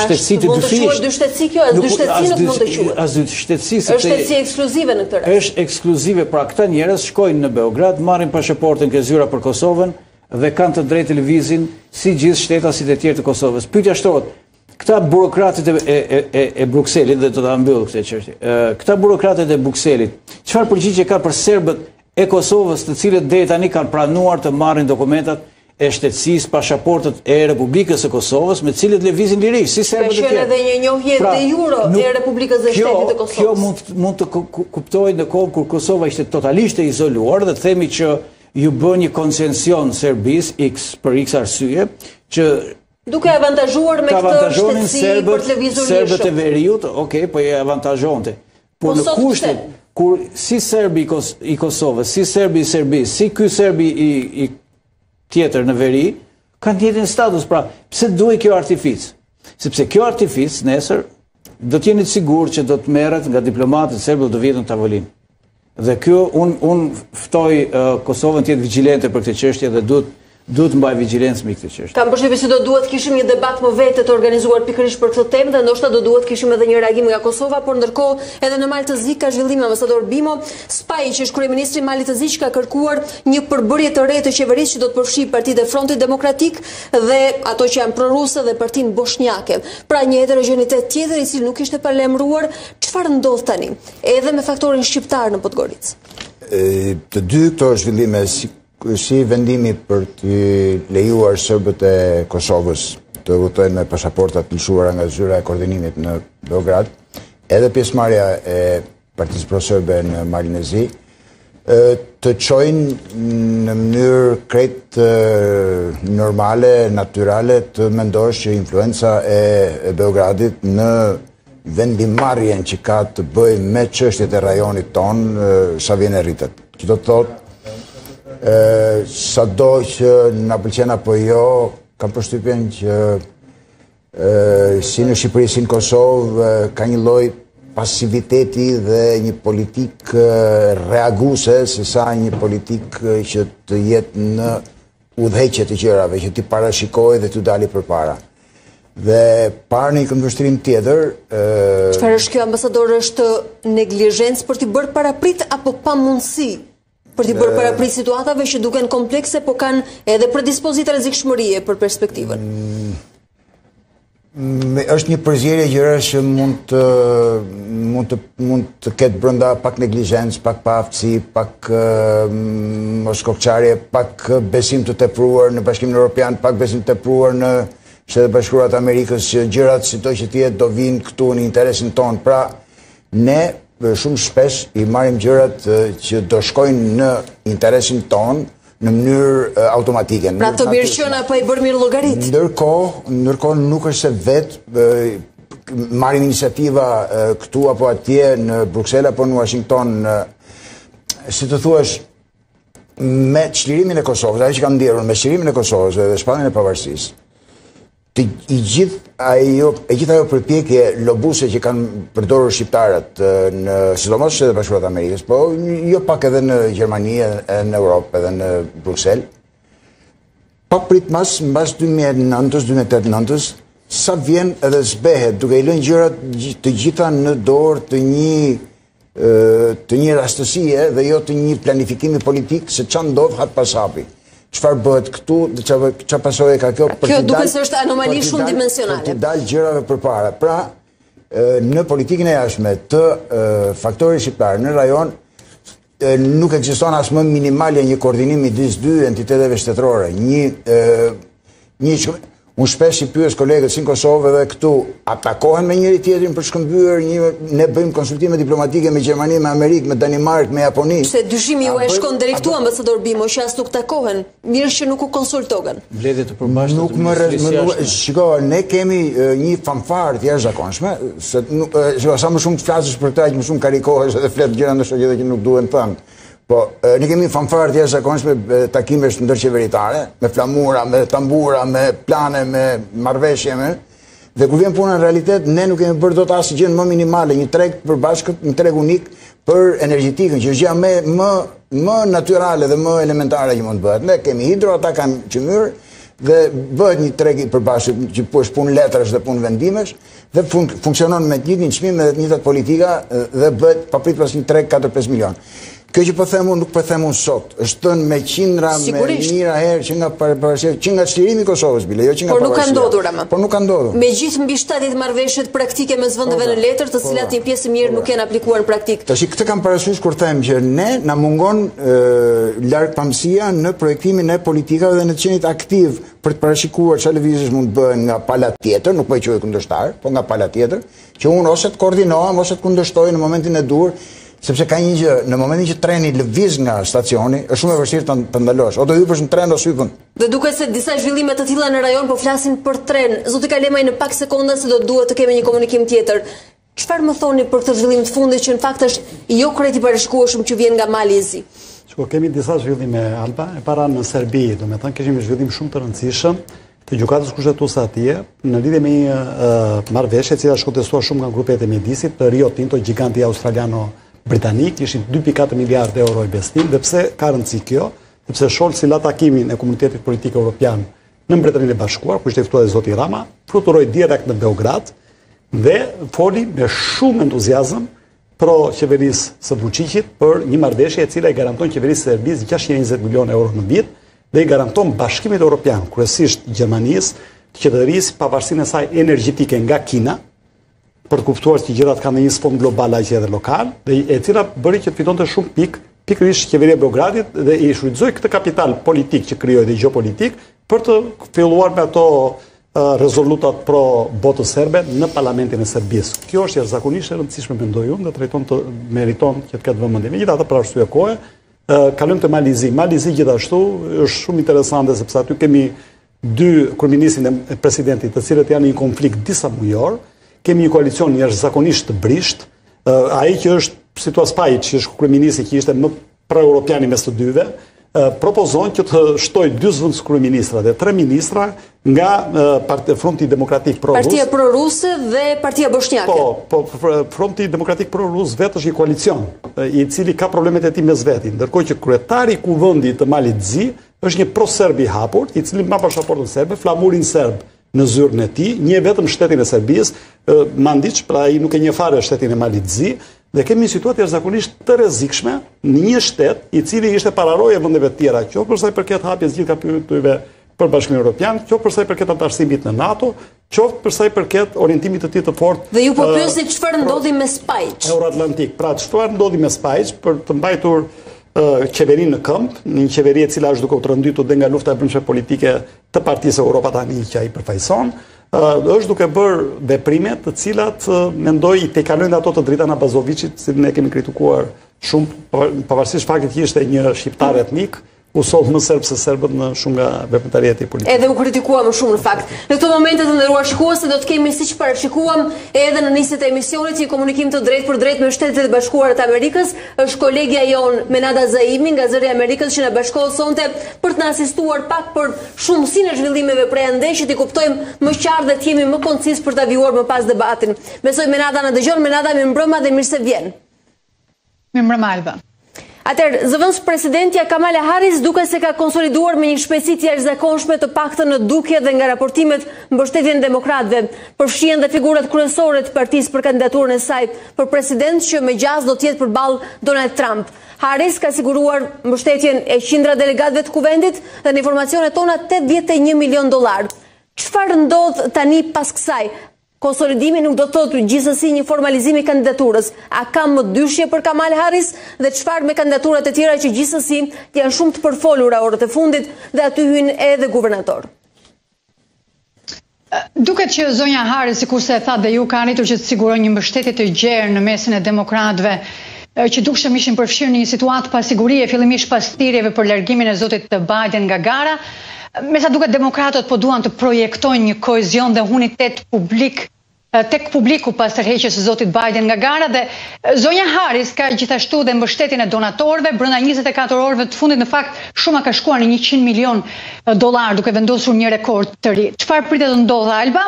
S3: shtetësi të
S1: dyfishtë. As nuk mund të quhet dyshtetësi kjo, as dyshtetësi nuk mund të quhet.
S3: As dyshtetësi, se të...
S1: Është shtetësi ekskluzive në këtë rast.
S3: Është ekskluzive, pra këta njerëz shkojnë në Beograd, marrin pashaportën ke zyra për Kosovën dhe kanë të drejtë të lëvizin si gjithë shtetasit e tjerë të Kosovës. Pyetja shtrohet, këta burokratët e, e, e, e Brukselit, dhe do ta mbyll këtë çështje, këta burokratët e Brukselit, çfarë përgjigje kanë për serbët e Kosovës të cilët deri tani kanë pranuar të marrin dokumentat e shtetësisë pashaportat e Republikës së Kosovës me të cilat lëvizin lirisht, si serbët
S1: e tjerë. Ka qenë edhe një njohje
S3: pra,
S1: de jure e Republikës dhe Shtetit të Kosovës.
S3: Kjo mund, mund ta kuptoj në kohën kur Kosova ishte totalisht e izoluar dhe të themi që iu bë një koncesion Serbisë, x, për x arsye, që
S1: Duke avantazhuar me këtë shtetësi për të lëvizur
S3: lirë. Serbët e veriut, ok, po i avantazhonte. Po, po në kushtet, kur si serbi i Kosovës, si serbi i Serbisë, si ky serbi i tjetër në veri, kanë të njëjtin status, pra pse duhej kjo artificë? Sepse kjo artificë nesër do të jeni të sigurt që do të merret nga diplomatët serbë dhe do të vihet në tavolinë. Dhe kjo unë unë ftoj uh, Kosovën të jetë vigjilente për këtë çështje dhe duhet Duhet të mbajë vigjilencë mbi këtë çështje.
S1: Kam përshtypjen se do duhet të kishim një debat më vete të organizuar pikërisht për këtë temë dhe ndoshta do duhet të kishim edhe një reagim nga Kosova, por ndërkohë edhe në Mal të Zi ka zhvillime ambasador Bimo, Spajiç që është kryeministri i Malit të Zi ka kërkuar një përbërje të re të qeverisë që do të përfshijë partitë e Frontit Demokratik dhe ato që janë proruse dhe partinë boshnjake. Pra një heterogjenitet tjetër i cili nuk ishte paralajmëruar, çfarë ndodh tani edhe me faktorin shqiptar në Podgoricë?
S2: Të dy këto zhvillime Ky si vendimi për të lejuar serbët e Kosovës të udhëtojnë me pasaporta të lëshuara nga zyra e koordinimit në Beograd, edhe pjesëmarrja e partisë proserbe në Malin e Zi, të çojnë në mënyrë krejt normale, natyrale, të mendosh që influenca e Beogradit në vendimmarrjen që ka të bëjë me çështjet e rajonit tonë, sa vjen e rritet. Që do të thotë, sado që na pëlqen apo jo, kam përshtypjen që si në Shqipëri, si në Kosovë, ka një lloj pasiviteti dhe një politikë reaguese, sesa një politikë që të jetë në udhëheqje të gjërave që t'i parashikojë dhe t'u dali përpara. Dhe parë në një këndvështrim tjetër...
S1: Çfarë është kjo ambasador është neglizhencë për t'i bërë parapritë apo pamundësi për t'i bërë parapritë situatave që duken komplekse po kanë edhe predispozitë rezikshmërie për perspektivën?
S2: Mm, është një përzierje gjërash që mund të mund të mund të ketë brenda pak neglizhencë, pak paaftësi, pak moskokëçarje, pak besim të tepruar në Bashkimin Europian, pak besim të tepruar në Shtetet e Bashkuara të Amerikës që gjërat sido që të jetë do vijnë këtu në interesin tonë. Pra ne shumë shpesh i marrim gjërat që do shkojnë në interesin tonë, në mënyrë automatike.
S1: Pra të mirëqena, pa i bërë mirë llogaritë?
S2: Ndërkohë, ndërkohë nuk është se vetë marrim iniciativa këtu apo atje në Bruksel apo në Uashington, si të thuash, me çlirimin e Kosovës, ajo që kam ndjerë me çlirimin e Kosovës dhe shpalljen e pavarësisë, të e gjithë ajo e gjithë ajo përpjekje lobuse që kanë përdorur shqiptarët në sidomos Shtetet e Bashkuara të Amerikës, po jo pak edhe në Gjermani, edhe në Europë, edhe në Bruksel. Papritmas mbas 2009-2008-s, sa vjen edhe zbehet duke i lënë gjërat të gjitha në dorë të një të një rastësie dhe jo të një planifikimi politik se ça ndodh hap pas hapi. Çfarë bëhet këtu dhe çfarë çfarë pasojë ka kjo
S1: për... Kjo duket se është anomali
S2: shumëdimensionale. T'i dalë gjërave përpara. Pra, në politikën e jashtme të faktorit shqiptar në rajon nuk ekziston as më minimalja e një koordinimi midis dy entiteteve shtetërore, një Një, unë shpesh i pyes kolegët si në Kosovë dhe këtu, a takohen me njëri-tjetrin për të shkëmbyer një ne bëjmë konsultime diplomatike me Gjermani, me Amerikë, me Danimarkë, me Japoni.
S1: Pse dyshimi juaj bëjmë... shkon deri këtu ambasador Bimo që as nuk takohen, mirë që nuk konsultohen.
S3: Mbledhje të përbashkët
S2: nuk më rrezë, shiko, ne kemi një fanfarë të jashtëzakonshme, se nuk, shiko, sa më shumë të flasësh për këtë, aq më shumë karikohesh dhe flet gjëra ndoshta që nuk duhen thënë. Po, ne kemi fanfarë të jashtëzakonshme takimesh ndërqeveritare, me flamura, me tambura, me plane, me marrëveshje me. Dhe kur vjen puna në realitet, ne nuk kemi bërë dot as gjënë më minimale, një treg të përbashkët, një treg unik për energjetikën, që është gjëja më më më natyrale dhe më elementare që mund të bëhet. Ne kemi hidro, ata kanë qymyr dhe bëhet një treg i përbashkët që po është punë letrash dhe punë vendimesh. dhe funksionon me të njëjtin çmim edhe të njëjtat politika dhe bëhet papritmas një treg 4-5 milion. Kjo që po them unë nuk po them unë sot, është thënë me qindra me mijëra herë që nga pavarësia, që nga çlirimi i Kosovës bile, jo që nga
S1: Por nuk ka ndodhur ama.
S2: Por nuk ka ndodhur.
S1: Me gjithë mbi 70 marrëveshjet praktike mes vendeve po, në po. letër, po, të cilat një pjesë e mirë nuk janë aplikuar në praktikë.
S2: Tashi këtë kam parasysh kur them që neve na mungon largpamësia në projektimin e politikave dhe në të qenit aktiv për të parashikuar çfarë lëvizjesh mund të bëhen nga pala tjetër, nuk po e quaj kundërshtar, po nga pala tjetër, që unë ose të koordinohem ose të kundërshtoj në momentin e duhur, sepse ka një gjë, në momentin që treni lëviz nga stacioni, është shumë e vështirë të, të ndalosh. O do hipësh në tren ose s'hipën.
S1: Dhe duket se disa zhvillime të tilla në rajon po flasin për tren. Zoti Kalemaj, në pak sekonda se do të duhet të kemi një komunikim tjetër. Çfarë më thoni për këtë zhvillim të fundit që në fakt është jo krejt i parashikueshëm që vjen nga Mali i Zi?
S4: Shiko, kemi disa zhvillime, Alba, e para në Serbi, domethënë, kishim një zhvillim shumë të rëndësishëm, të Gjykatës Kushtetuese atje, në lidhe me një uh, marrëveshje, e cila është kontestuar shumë nga grupet e mjedisit, për Rio Tinto, gjiganti australiano-britanik, ishin 2.4 miliardë euro investim, dhe pse ka rëndësi kjo, dhe pse Scholz e la takimin e komunitetit politik europian, në Mbretërinë e Bashkuar, ku ishte ftuar zoti Rama, fluturoi direkt në Beograd dhe foli me shumë entuziazëm pro qeverisë së Vuçiqit për një marrëveshje e cila i garanton qeverisë së Serbisë 620 milionë euro në vit dhe i garanton Bashkimit Evropian, kryesisht Gjermanisë, të qeverisë pavarësinë e saj energjetike nga Kina, për të kuptuar që gjërat kanë një sfond global aq edhe lokal, dhe e cila bëri që të fitonte shumë pikë, pikërisht qeveria e Beogradit dhe e shfrytëzoi këtë kapital politik që krijoi dhe gjeopolitik për të filluar me ato rezolutat pro botës serbe në parlamentin e Serbisë. Kjo është jashtëzakonisht e rëndësishme mendoj unë dhe trajton të meriton që të ketë vëmendje. Megjithatë për arsye kohe, kalojmë te Mali i Zi. Mali i Zi gjithashtu është shumë interesante sepse aty kemi dy kryeministrin e presidentin, të cilët janë në një konflikt disamujor, kemi një koalicion jashtëzakonisht të brishtë, uh, ai që është situata, Spajiç që është kryeministri që ishte më proeuropiani mes të dyve, propozon që të shtojë dy zëvendëskryeministra dhe tre ministra nga fronti demokratik pro-rus.
S1: Partia pro-ruse dhe partia boshnjake.
S4: Po, po fronti demokratik pro-rus vetë është një koalicion, i cili ka problemet e tij mes vetit. Ndërkohë që kryetari i kuvendit të Malit të Zi, është një pro-serb i hapur, i cili mban pashaportën serbe, flamurin serb në zyrën e tij, njeh vetëm shtetin e Serbisë, Mandiç, pra ai nuk e njeh fare shtetin e Malit të Zi, dhe kemi një situatë jashtëzakonisht të rrezikshme në një shtet i cili ishte pararojë e vendeve të tjera, qoftë për sa i përket hapjes gjithë kapitujve për Bashkimin Evropian, qoftë për sa i përket anëtarësimit në NATO, Qoftë përsa i përket orientimit të tij të fortë.
S1: Dhe ju po pyesni çfarë ndodhi me Spajç?
S4: Euroatlantik. Pra çfarë ndodhi me Spajiç për të mbajtur qeverinë në këmbë, një qeveri e cila është duke u tronditur dhe nga lufta e brendshme politike te Partisë Europa Tani që ai përfaqëson, është duke bërë veprime të cilat mendoj i tejkalojnë ato të Dritan Abazoviçit, të cilin e kemi kritikuar shumë pavarësisht faktit që ishte një shqiptar etnik, u soll më serb se serbët në shumë nga veprimtaritë e politikës.
S1: Edhe u kritikua më shumë në fakt. Në këto momente të nderuar shikues, do të kemi siç parashikuam edhe në nisje të emisionit një komunikim të drejtpërdrejtë me Shtetet e Bashkuara të Amerikës, është kolegja jonë Menada Zaimi nga Zëri i Amerikës që na bashkohet sonte për të na asistuar pak për shumësinë e zhvillimeve prej andej që t'i kuptojmë më qartë dhe të jemi më koncis për ta vijuar më pas debatin. Besoj Menada na dëgjon, Menada mirëmbrëma dhe mirë se vjen.
S5: Mirëmbrëma Alba.
S1: Atëherë, zëvendëspresidentja Kamala Harris duket se ka konsoliduar me një shpejtësi të jashtëzakonshme të paktën në dukje dhe nga raportimet mbështetjen e demokratëve. Përfshihen dhe figurat kryesore të partisë për kandidaturën e saj për president që me gjasë do të jetë përballë Donald Trump. Harris ka siguruar mbështetjen e qindra delegatëve të Kuvendit dhe në informacionet tona 81 milionë dollarë. Çfarë ndodh tani pas kësaj? Konsolidimi nuk do të thotë gjithsesi një formalizim i kandidaturës. A ka më dyshje për Kamala Harris dhe çfarë me kandidaturat e tjera që gjithsesi janë shumë të përfolura orët e fundit dhe aty hyjnë edhe guvernatorë?
S5: Duket që zonja Harris, sikurse e thatë dhe ju, ka arritur që të sigurojë një mbështetje të gjerë në mesin e demokratëve që dukshëm ishin përfshirë në një situatë pasigurie fillimisht pas thirrjeve për largimin e zotit Biden nga gara, Me sa duket demokratët po duan të projektojnë një kohezion dhe unitet publik tek publiku pas tërheqjes së zotit Biden nga gara dhe zonja Harris ka gjithashtu dhe mbështetjen e donatorëve brenda 24 orëve të fundit në fakt shuma ka shkuar në 100 milion dollarë duke vendosur një rekord të ri. Çfarë pritet të ndodhë Alba?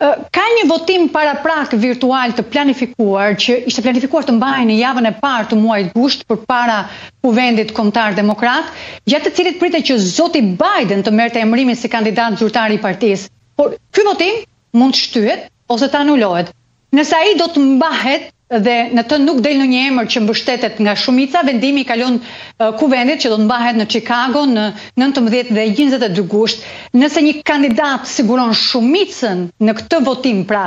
S5: Ka një votim paraprak virtual të planifikuar që ishte planifikuar të mbahej në javën e parë të muajit gusht përpara Kuvendit Kombëtar Demokrat, gjatë të cilit pritej që zoti Biden të merrte emërimin si kandidat zyrtar i partisë. Por ky votim mund të shtyhet ose të anulohet. Nëse ai do të mbahet dhe në të nuk del ndonjë emër që mbështetet nga shumica, vendimi i kalon Kuvendit që do të mbahet në Çikago në nëntëmbëdhjetë dhe njëzet e dy gusht. Nëse një kandidat siguron shumicën në këtë votim, pra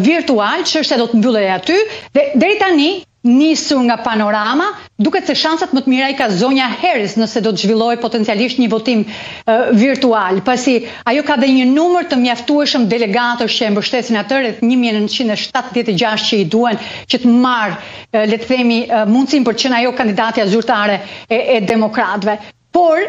S5: virtual, çështja do të mbyllej aty dhe deri tani Nisur nga panorama, duket se shanset më të mira i ka zonja Harris nëse do të zhvillohej potencialisht një votim virtual, pasi ajo ka dhe një numër të mjaftueshëm delegatësh që e mbështesin atë, rreth një mijë e nëntëqind e shtatëdhjetë e gjashtë që i duhen që të marrë, le të themi, mundësinë për të qenë ajo kandidatja zyrtare e demokratëve. Por,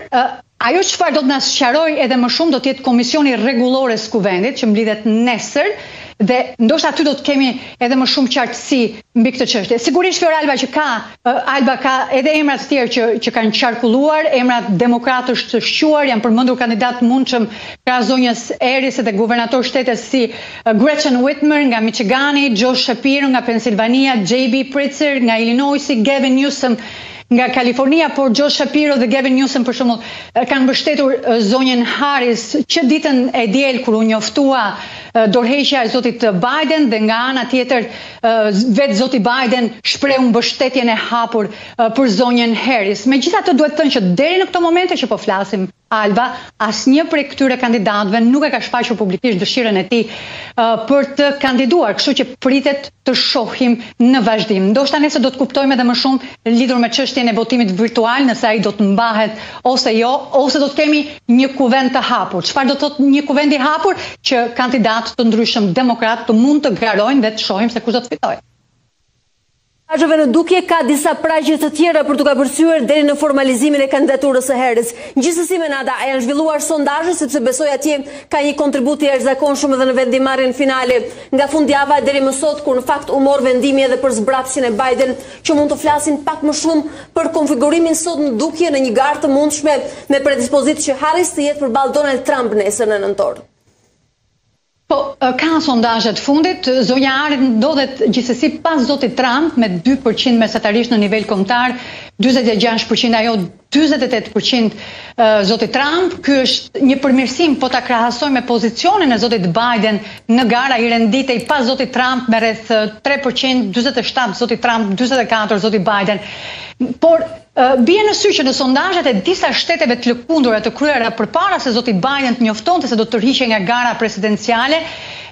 S5: ajo çfarë do të na sqarojë edhe më shumë do të jetë komisioni i rregullores së kuvendit që mblidhet nesër dhe ndoshta aty do të kemi edhe më shumë qartësi mbi këtë çështje. Sigurisht Flor Alba që ka Alba ka edhe emra të tjerë që që kanë qarkulluar, emra demokratësh të shquar, janë përmendur kandidatë të mundshëm krah zonjës Harris edhe guvernatorë shtetesh si Gretchen Whitmer nga Michigani, Josh Shapiro nga Pennsylvania, JB Pritzker nga Illinois, Gavin Newsom Nga Kalifornia, por Josh Shapiro dhe Gavin Newsom për shembull kanë mbështetur zonjën Harris që ditën e diel kur u njoftua dorëheqja e zotit Biden dhe nga ana tjetër vetë zoti Biden shprehu mbështetjen e hapur për zonjën Harris. Megjithatë duhet thënë që deri në këto momente që po flasim Alba, asnjë prej këtyre kandidatëve nuk e ka shfaqur publikisht dëshirën e tij për të kandiduar, kështu që pritet të shohim në vazhdim. Ndoshta nesër do të kuptojmë edhe më shumë lidhur me çështjen e votimit virtual, nëse ai do të mbahet ose jo, ose do të kemi një kuvend të hapur. Çfarë do të thotë një kuvend i hapur që kandidatë të ndryshëm demokratë të mund të garojnë dhe të shohim se kush do të fitojë.
S1: Mesazheve në dukje ka disa pragje të tjera për t'u kapërcyer deri në formalizimin e kandidaturës së Harris. Gjithsesi, Enada, janë zhvilluar sondazhe sepse besoj atje ka një kontribut të jashtëzakonshëm edhe në vendimmarrjen finale. Nga fundjava e deri më sot kur në fakt u mor vendimi edhe për zbrapsjen e Biden, që mund të flasin pak më shumë për konfigurimin sot në dukje në një garë të mundshme me predispozitë që Harris të jetë përballë Donald Trump nesër në nëntor.
S5: Po, ka sondazhe të fundit, zonja Harris ndodhet gjithsesi pas zotit Trump me dy për qind mesatarisht në nivel kombëtar, dyzet e gjashtë për qind ajo, dyzet e tetë për qind zoti Trump, ky është një përmirësim po ta krahasojmë me pozicionin e zotit Biden në garë, ai renditej pas zotit Trump me rreth tre për qind, dyzet e shtatë zoti Trump, dyzet e katër zoti Biden. Por Bie në sy që në sondazhet e disa shteteve të lëkundura të kryera përpara se zoti Biden të njoftonte se do të tërhiqej nga gara presidenciale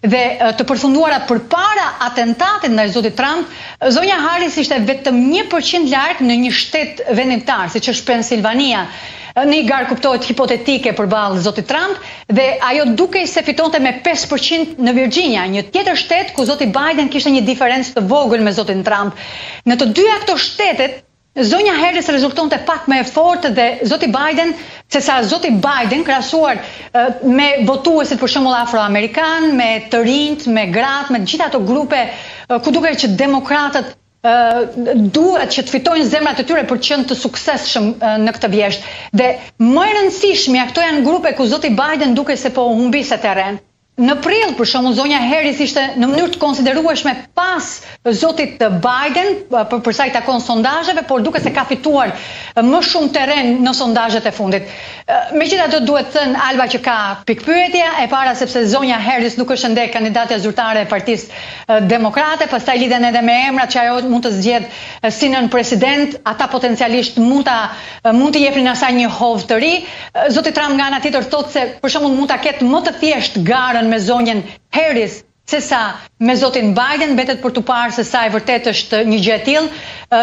S5: dhe të përfunduara përpara atentatit ndaj zotit Trump, zonja Harris ishte vetëm një për qind larg në një shtet vendimtar, siç është Pensilvania, në një garë kuptohet hipotetike përballë zotit Trump dhe ajo dukej se fitonte me pesë për qind në Virxhinia, një tjetër shtet ku zoti Biden kishte një diferencë të vogël me zotin Trump. Në të dyja këto shtetet, Zonja Harris rezultonte pak më e fortë dhe zoti Biden se sa zoti Biden krahasuar me votuesit për shembull afroamerikanë, me të rinjtë, me gratë, me të gjitha ato grupe ku duket që demokratët duhet që të fitojnë zemrat e tyre për të qenë të suksesshëm në këtë vjeshtë. Dhe më e rëndësishmja, këto janë grupe ku zoti Biden duket se po humbiste terren. Në prill, për shembull, zonja Harris ishte në mënyrë të konsiderueshme pas zotit Biden për përsa i takon sondazheve, por duket se ka fituar më shumë terren në sondazhet e fundit. Megjithatë duhet thënë Alba që ka pikëpyetje, e para sepse zonja Harris nuk është ende kandidatja zyrtare e Partisë Demokrate, pastaj lidhen edhe me emrat që ajo mund të zgjedhë si nënpresident, ata potencialisht mund ta Mund t'i jepnin asaj një hov të ri. Zoti Trump nga ana tjetër thotë se për shembull mund ta ketë më të thjeshtë garën me zonjën Harris sesa me zotin Biden, mbetet për t'u parë se sa e vërtetë është një gjë e tillë,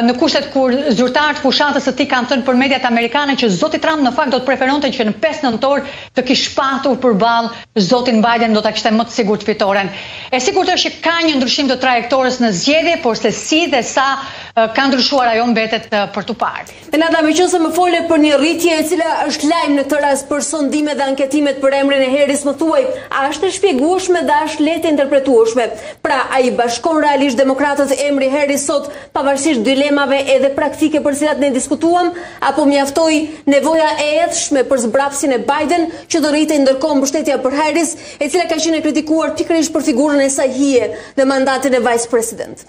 S5: në kushtet kur zyrtarë të fushatës së tij kanë thënë për mediat amerikane që zoti Trump në fakt do të preferonte që në pesë nëntor të kish patur përballë zotin Biden, do ta kishte më të sigurt fitoren. E sigurt është që ka një ndryshim të trajektorës në zgjedhje, por se si dhe sa ka ndryshuar ajo mbetet për t'u parë.
S1: Enada, meqenëse më fole për një rritje e cila është lajm në këtë rast për sondimet dhe anketimet për emrin e Harris, më thuaj, a është e shpjegueshme dhe a është lehtë e interpretueshme? Pra, a i bashkon realisht demokratët emri Harris sot, pavarësisht dilemave edhe praktike për cilat ne diskutuam, apo mjaftoi nevoja e ethshme për zbrapsjen e Biden që të rritej ndërkohë mbështetja për Harris, e cila ka qenë e kritikuar pikërisht për figurën e saj hije në mandatin e vice president?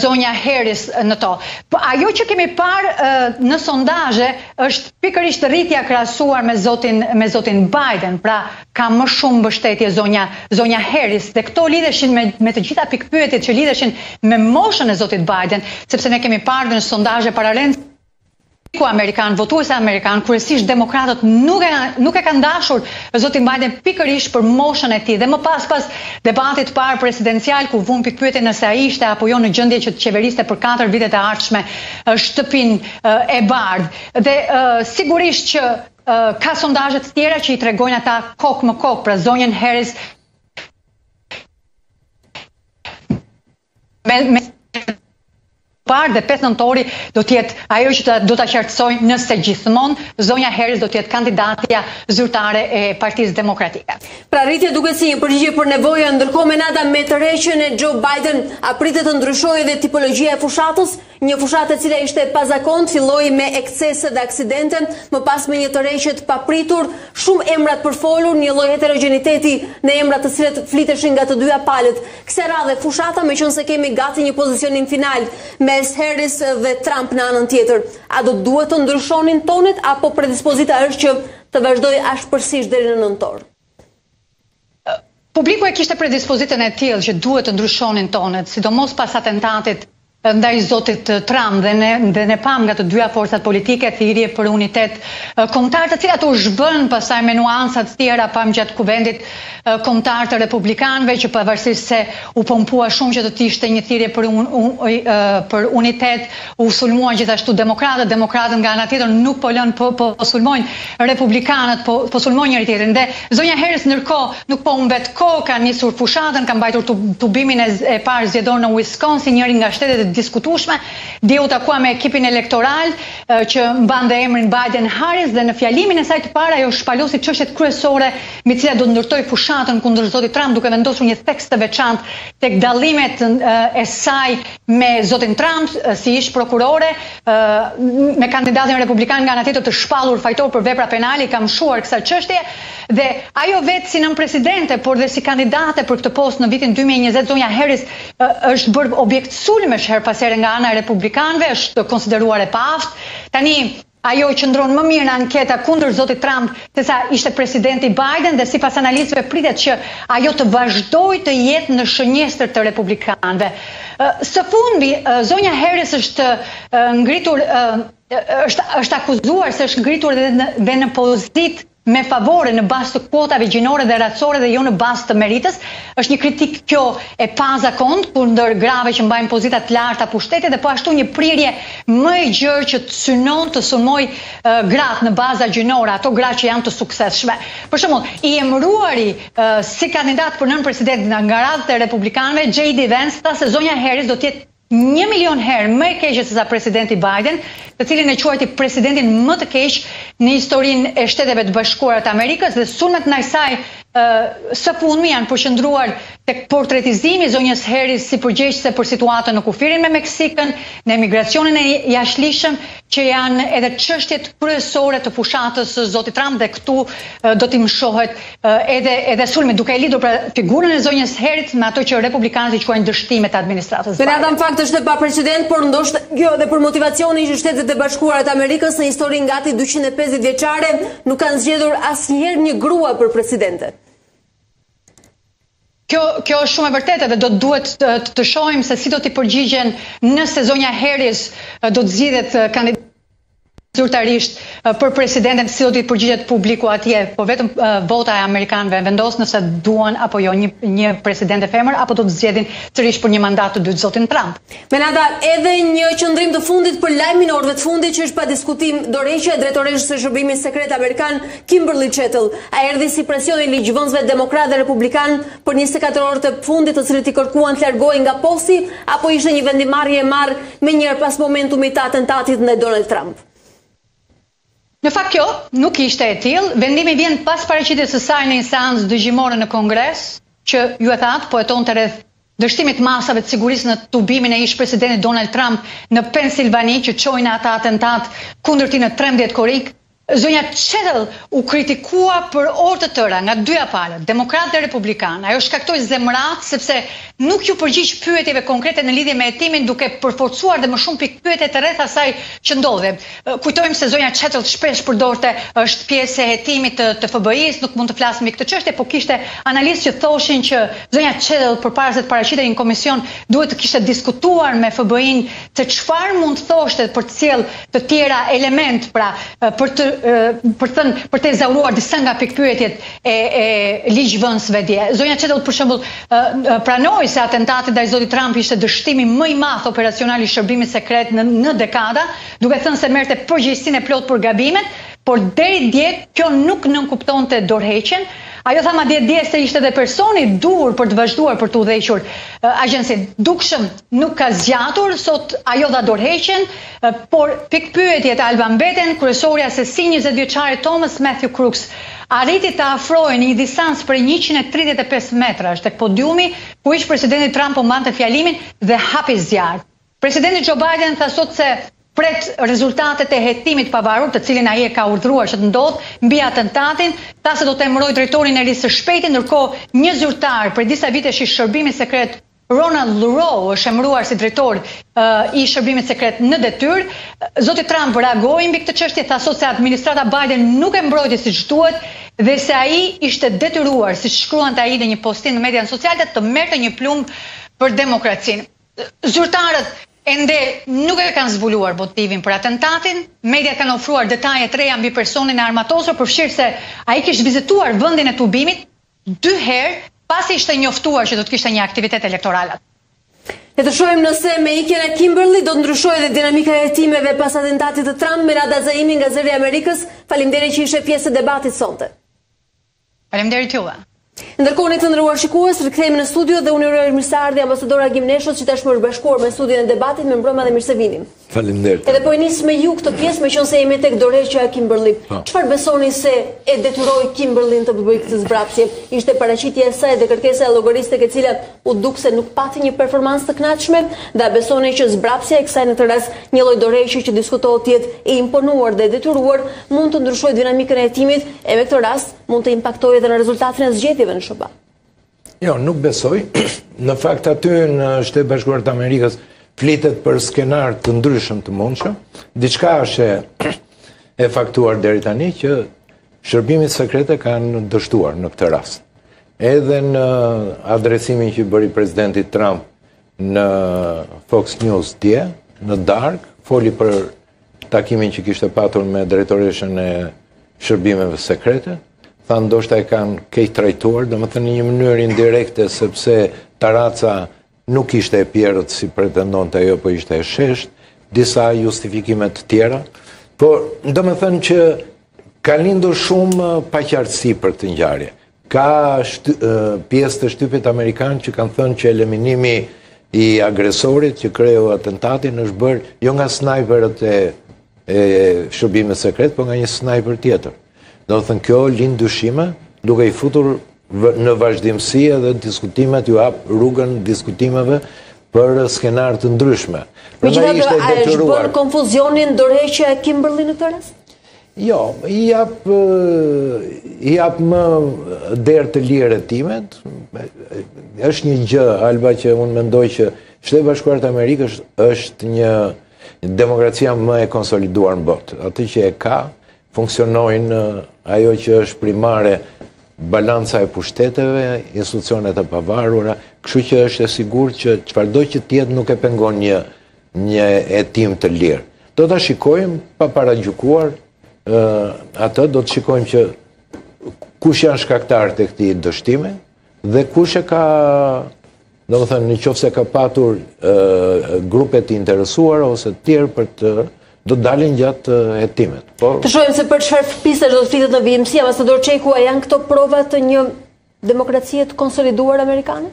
S5: zonja Harris në to. Po, ajo që kemi parë në sondazhe është pikërisht rritja krahasuar me zotin me zotin Biden, pra ka më shumë mbështetje zonja zonja Harris dhe këto lidheshin me me të gjitha pikëpyetjet që lidheshin me moshën e zotit Biden, sepse ne kemi parë në sondazhe para Publiku amerikan, votuesit amerikanë, kryesisht demokratët nuk e nuk e kanë dashur zotin Biden pikërisht për moshën e tij dhe më pas pas debatit të parë presidencial ku vunë pikëpyetje nëse ai ishte apo jo në gjendje që të qeveriste për katër vitet e ardhshme shtëpinë e bardhë. Dhe sigurisht që ka sondazhe të tjera që i tregojnë ata kokë më kokë, pra zonjën Harris me, me parë dhe 5 nëntori do të jetë ajo që do ta qartësojë nëse gjithmonë zonja Harris do të jetë kandidatja zyrtare e Partisë Demokratike.
S1: Pra rritja duket si një përgjigje për nevojën ndërkohë me tërheqjen e Joe Biden, a pritet të ndryshojë edhe tipologjia e fushatës? Një fushatë e cila ishte e pazakontë filloi me ekscese dhe aksidente, më pas me një tërheqje të papritur, shumë emra të përfolur, një lloj heterogjeniteti në emra të cilët fliteshin nga të dyja palët. Kësaj radhe, fushata, meqenëse kemi gati një pozicionim final mes Harris dhe Trump në anën tjetër, a do duhet të ndryshonin tonet apo predispozita është që të vazhdojë ashpërsisht deri në nëntor?
S5: Publiku e kishte predispozitën e tillë që duhet të ndryshonin tonet, sidomos pas atentatit ndaj zotit Trump dhe ne dhe ne pamë nga të dyja forcat politike thirrje për unitet kombëtar, të cilat u zhbënë pastaj me nuanca të tjera, pamë gjatë Kuvendit Kombëtar të Republikanëve që pavarësisht se u pompua shumë që do të ishte një thirrje për për unitet, U sulmuan gjithashtu demokratët, demokratët nga ana tjetër nuk po lënë po po sulmojnë republikanët, po po sulmojnë njëri tjetrin. Dhe zonja Harris ndërkohë nuk po humbet kohë, ka nisur fushatën, ka mbajtur tubimin e, e parë zgjedhor në Wisconsin, njëri nga shtetet e diskutueshme. Dje u takua me ekipin elektoral që mban dhe emrin Biden Harris dhe në fjalimin e saj të parë ajo shpalosi çështjet kryesore mbi të cilat do të ndërtojë fushatën kundër zotit Trump duke vendosur një theks të veçantë tek dallimet e saj me zotin Trump si ish prokurore, me kandidatin republikan nga ana tjetër të shpallur fajtor për vepra penale, i ka mëshuar kësaj çështje, dhe ajo vetë si nënpresidente, por dhe si kandidate për këtë post në vitin 2020, zonja Harris është bërë objekt sulmesh herë pas here nga ana e republikanëve, është konsideruar e paaftë, tani Ajo qëndron më mirë në anketa kundër zotit Trump sesa ishte presidenti Biden dhe sipas analistëve pritet që ajo të vazhdojë të jetë në shënjestër të republikanëve. Së fundmi, zonja Harris është ngritur është është akuzuar se është ngritur dhe në pozitë me favore në bazë të kuotave gjinore dhe racore dhe jo në bazë të meritës, është një kritikë kjo e pazakontë kundër grave që mbajnë pozita të larta pushteti dhe po ashtu një prirje më e gjerë që synon të sulmojë gratë në baza gjinore, ato gra që janë të suksesshme. Për shembull, i emëruari si kandidat për nënpresidentin nga radhët e republikanëve, JD Vance, tha se zonja Harris do të jetë Një milion herë më e keqe sesa presidenti Biden, të cilin e quajti presidentin më të keq në historinë e Shteteve të Bashkuara të Amerikës dhe sulmet ndaj saj së fundmi janë përqendruar tek portretizimi i zonjës Harris si përgjegjëse për situatën në kufirin me Meksikën, në emigracionin e jashtëligjshëm, që janë edhe çështjet kryesore të fushatës së zotit Trump dhe këtu do t'i mshohet edhe edhe sulmi duke e lidhur pra figurën e zonjës Harris me ato që republikanët i quajnë dështime të administratës.
S1: Menada në fakt është e paprecedent, por ndoshta kjo edhe për motivacionin që Shtetet e Bashkuara të Amerikës në historinë gati 250 vjeçare nuk kanë zgjedhur asnjëherë një grua për presidente.
S5: Kjo kjo është shumë e vërtetë dhe do të duhet të, të shohim se si do t'i përgjigjen nëse zonja Harris do të zgjidhet kandidat zyrtarisht për presidentin si do t'i përgjigjet publiku atje, po vetëm vota e amerikanëve vendos nëse duan apo jo një një presidente femër apo do të zgjedhin sërish për një mandat të dytë zotin Trump.
S1: Menada, edhe një qëndrim të fundit për lajmin e orëve të fundit që është pa diskutim dorëheqja e drejtoreshës së Shërbimit Sekret Amerikan, Kimberly Cheatle. A erdhi si presion i ligjvënësve demokratë dhe republikanë për 24 orët e fundit të cilët i kërkuan të largohej nga posti apo ishte një vendimmarrje e marrë menjëherë pas momentumit të atentatit ndaj Donald Trump?
S5: Në fakt kjo nuk ishte e tillë, vendimi vjen pas paraqitjes së saj në një seancë dëgjimore në Kongres, që ju e thatë po hetonte rreth dështimit të masave të sigurisë në tubimin e ish-presidentit Donald Trump në Pensilvani që çoi në atë atentat kundër tij në trembëdhjetë korrik. Zonja Cheatle u kritikua për orë të tëra nga dyja palët, demokratë dhe republikanë. Ajo shkaktoi zemëratë sepse nuk iu përgjigj pyetjeve konkrete në lidhje me hetimin duke përforcuar dhe më shumë pikëpyetjet rreth asaj që ndodhi. Kujtojmë se zonja Cheatle shpesh përdorte është pjesë e hetimit të, të FBI-së, nuk mund të flas mbi këtë çështje, por kishte analistë që thoshin që zonja Cheatle përpara se të paraqitej në komision duhet të kishte diskutuar me FBI-në se çfarë mund të thoshte për të sjellë të tjera element, pra për të për të thënë për të ezauruar disa nga pikëpyetjet e, e ligjvënësve dje. Zonja Cheatle për shembull pranoi se atentati ndaj zotit Trump ishte dështimi më i madh operacional i shërbimit sekret në, në dekada, duke thënë se merrte përgjegjësinë e plotë për gabimet, por deri dje kjo nuk nënkuptonte dorëheqjen. Ajo tha madje dje se ishte dhe personi i duhur për të vazhduar për të udhëhequr agjencinë. Dukshëm nuk ka zgjatur, sot ajo dha dorëheqjen, por pikëpyetjet, Alba, mbeten, kryesorja se si njëzet vjeçari Thomas Matthew Crooks arriti të afrohej në një distancë prej njëqind e tridhjetë e pesë metrash tek podiumi ku ish-presidenti Trump po mbante fjalimin dhe hapi zjarr. Presidenti Joe Biden tha sot se pret rezultatet e hetimit të pavarur, të cilin ai e ka urdhëruar që të ndodhë, mbi atentatin, tha se do të emërojë drejtorin e ri së shpejti, ndërkohë një zyrtar prej disa vitesh i Shërbimit Sekret Ronald Rowe është emëruar si drejtor i Shërbimit Sekret në detyrë. Zoti Trump reagoi mbi këtë çështje, tha sot se administrata Biden nuk e mbrojti siç duhet dhe se ai ishte detyruar, siç shkruante ai në një postim në median sociale, të merrte një plumb për demokracinë. Zyrtarët ende nuk e kanë zbuluar motivin për atentatin. Mediat kanë ofruar detaje të reja mbi personin e armatosur, përfshirë se ai kishte vizituar vendin e tubimit dy herë pasi ishte njoftuar që do të kishte një aktivitet elektoral
S1: atje. Le të shohim nëse me ikjen e Kimberly do të ndryshojë dhe dinamika e hetimeve pas atentatit të Trump, Mirada Zaimi nga Zëri i Amerikës, faleminderit që ishe pjesë e debatit sonte.
S5: Faleminderit juve.
S1: Ndërkohë ne të nderuar shikues, rikthehemi në studio dhe unë uroj mirëseardhje ambasador Agim Neshos që tashmë është bashkuar me studion e debatit mirëmbrëma dhe mirë se vini.
S6: Faleminderit.
S1: Edhe po e nis me ju këtë pjesë, meqenëse jemi tek dorëheqja e Kimberlit. Po. Çfarë besoni se e detyroi Kimberlin të bëjë këtë zbrapsje? Ishte paraqitja e saj dhe kërkesa e llogarisë tek e cila u duk se nuk pati një performancë të kënaqshme dhe a besoni që zbrapsja e kësaj në këtë rast një lloj dorëheqje që diskutohet të jetë e imponuar dhe e detyruar mund të ndryshojë dinamikën e hetimit e me këtë rast mund të impaktojë edhe në rezultatin e zgjedhjeve në SHBA?
S6: Jo, nuk besoj. Në fakt aty në Shtetet e Bashkuara të Amerikës flitet për skenarë të ndryshëm të mundshëm. Diçka është e faktuar deri tani që shërbimet sekrete kanë dështuar në këtë rast. Edhe në adresimin që bëri presidenti Trump në Fox News dje, në darkë, foli për takimin që kishte patur me drejtoreshën e shërbimeve sekrete, tha ndoshta e kanë keqtrajtuar, domethënë në një mënyrë indirekte, sepse tarraca nuk ishte e pjerrët si pretendonte ajo, po ishte e sheshtë, disa justifikime të tjera, por domethënë që ka lindur shumë paqartësi për këtë ngjarje. Ka pjesë të shtypit amerikan që kanë thënë që eliminimi i agresorit që kreu atentatin është bërë jo nga snajperët e e shërbimit sekret, po nga një snajper tjetër. Domethënë kjo lind dyshime, duke i futur në vazhdimësi edhe diskutimet ju hap rrugën diskutimeve për skenarë të ndryshme.
S1: Prandaj ishte detyruar. Megjithatë, është bërë konfuzionin dorëheqja e Kimberly në këtë rast?
S6: Jo, i jap i jap më derë të lirë hetimet. Është një gjë Alba që unë mendoj që Shtetet e Bashkuara të Amerikës është demokracia më e konsoliduar në botë. Atë që e ka funksionojnë ajo që është primare balanca e pushteteve, institucionet e pavarura, kështu që është e sigurt që çfarëdo që të jetë nuk e pengon një një hetim të lirë. Do të shikojmë pa paragjykuar atë, do të shikojmë që kush janë shkaktarët e këtij dështimi dhe kush e ka domethënë në qoftë se ka patur grupe të interesuara ose të tjerë pra do të dalin gjatë hetimit.
S1: Të shohim se për çfarë piste do të flitet në vijimësi. Ambasador Çeku, a janë këto prova të një demokracie të konsoliduar amerikane?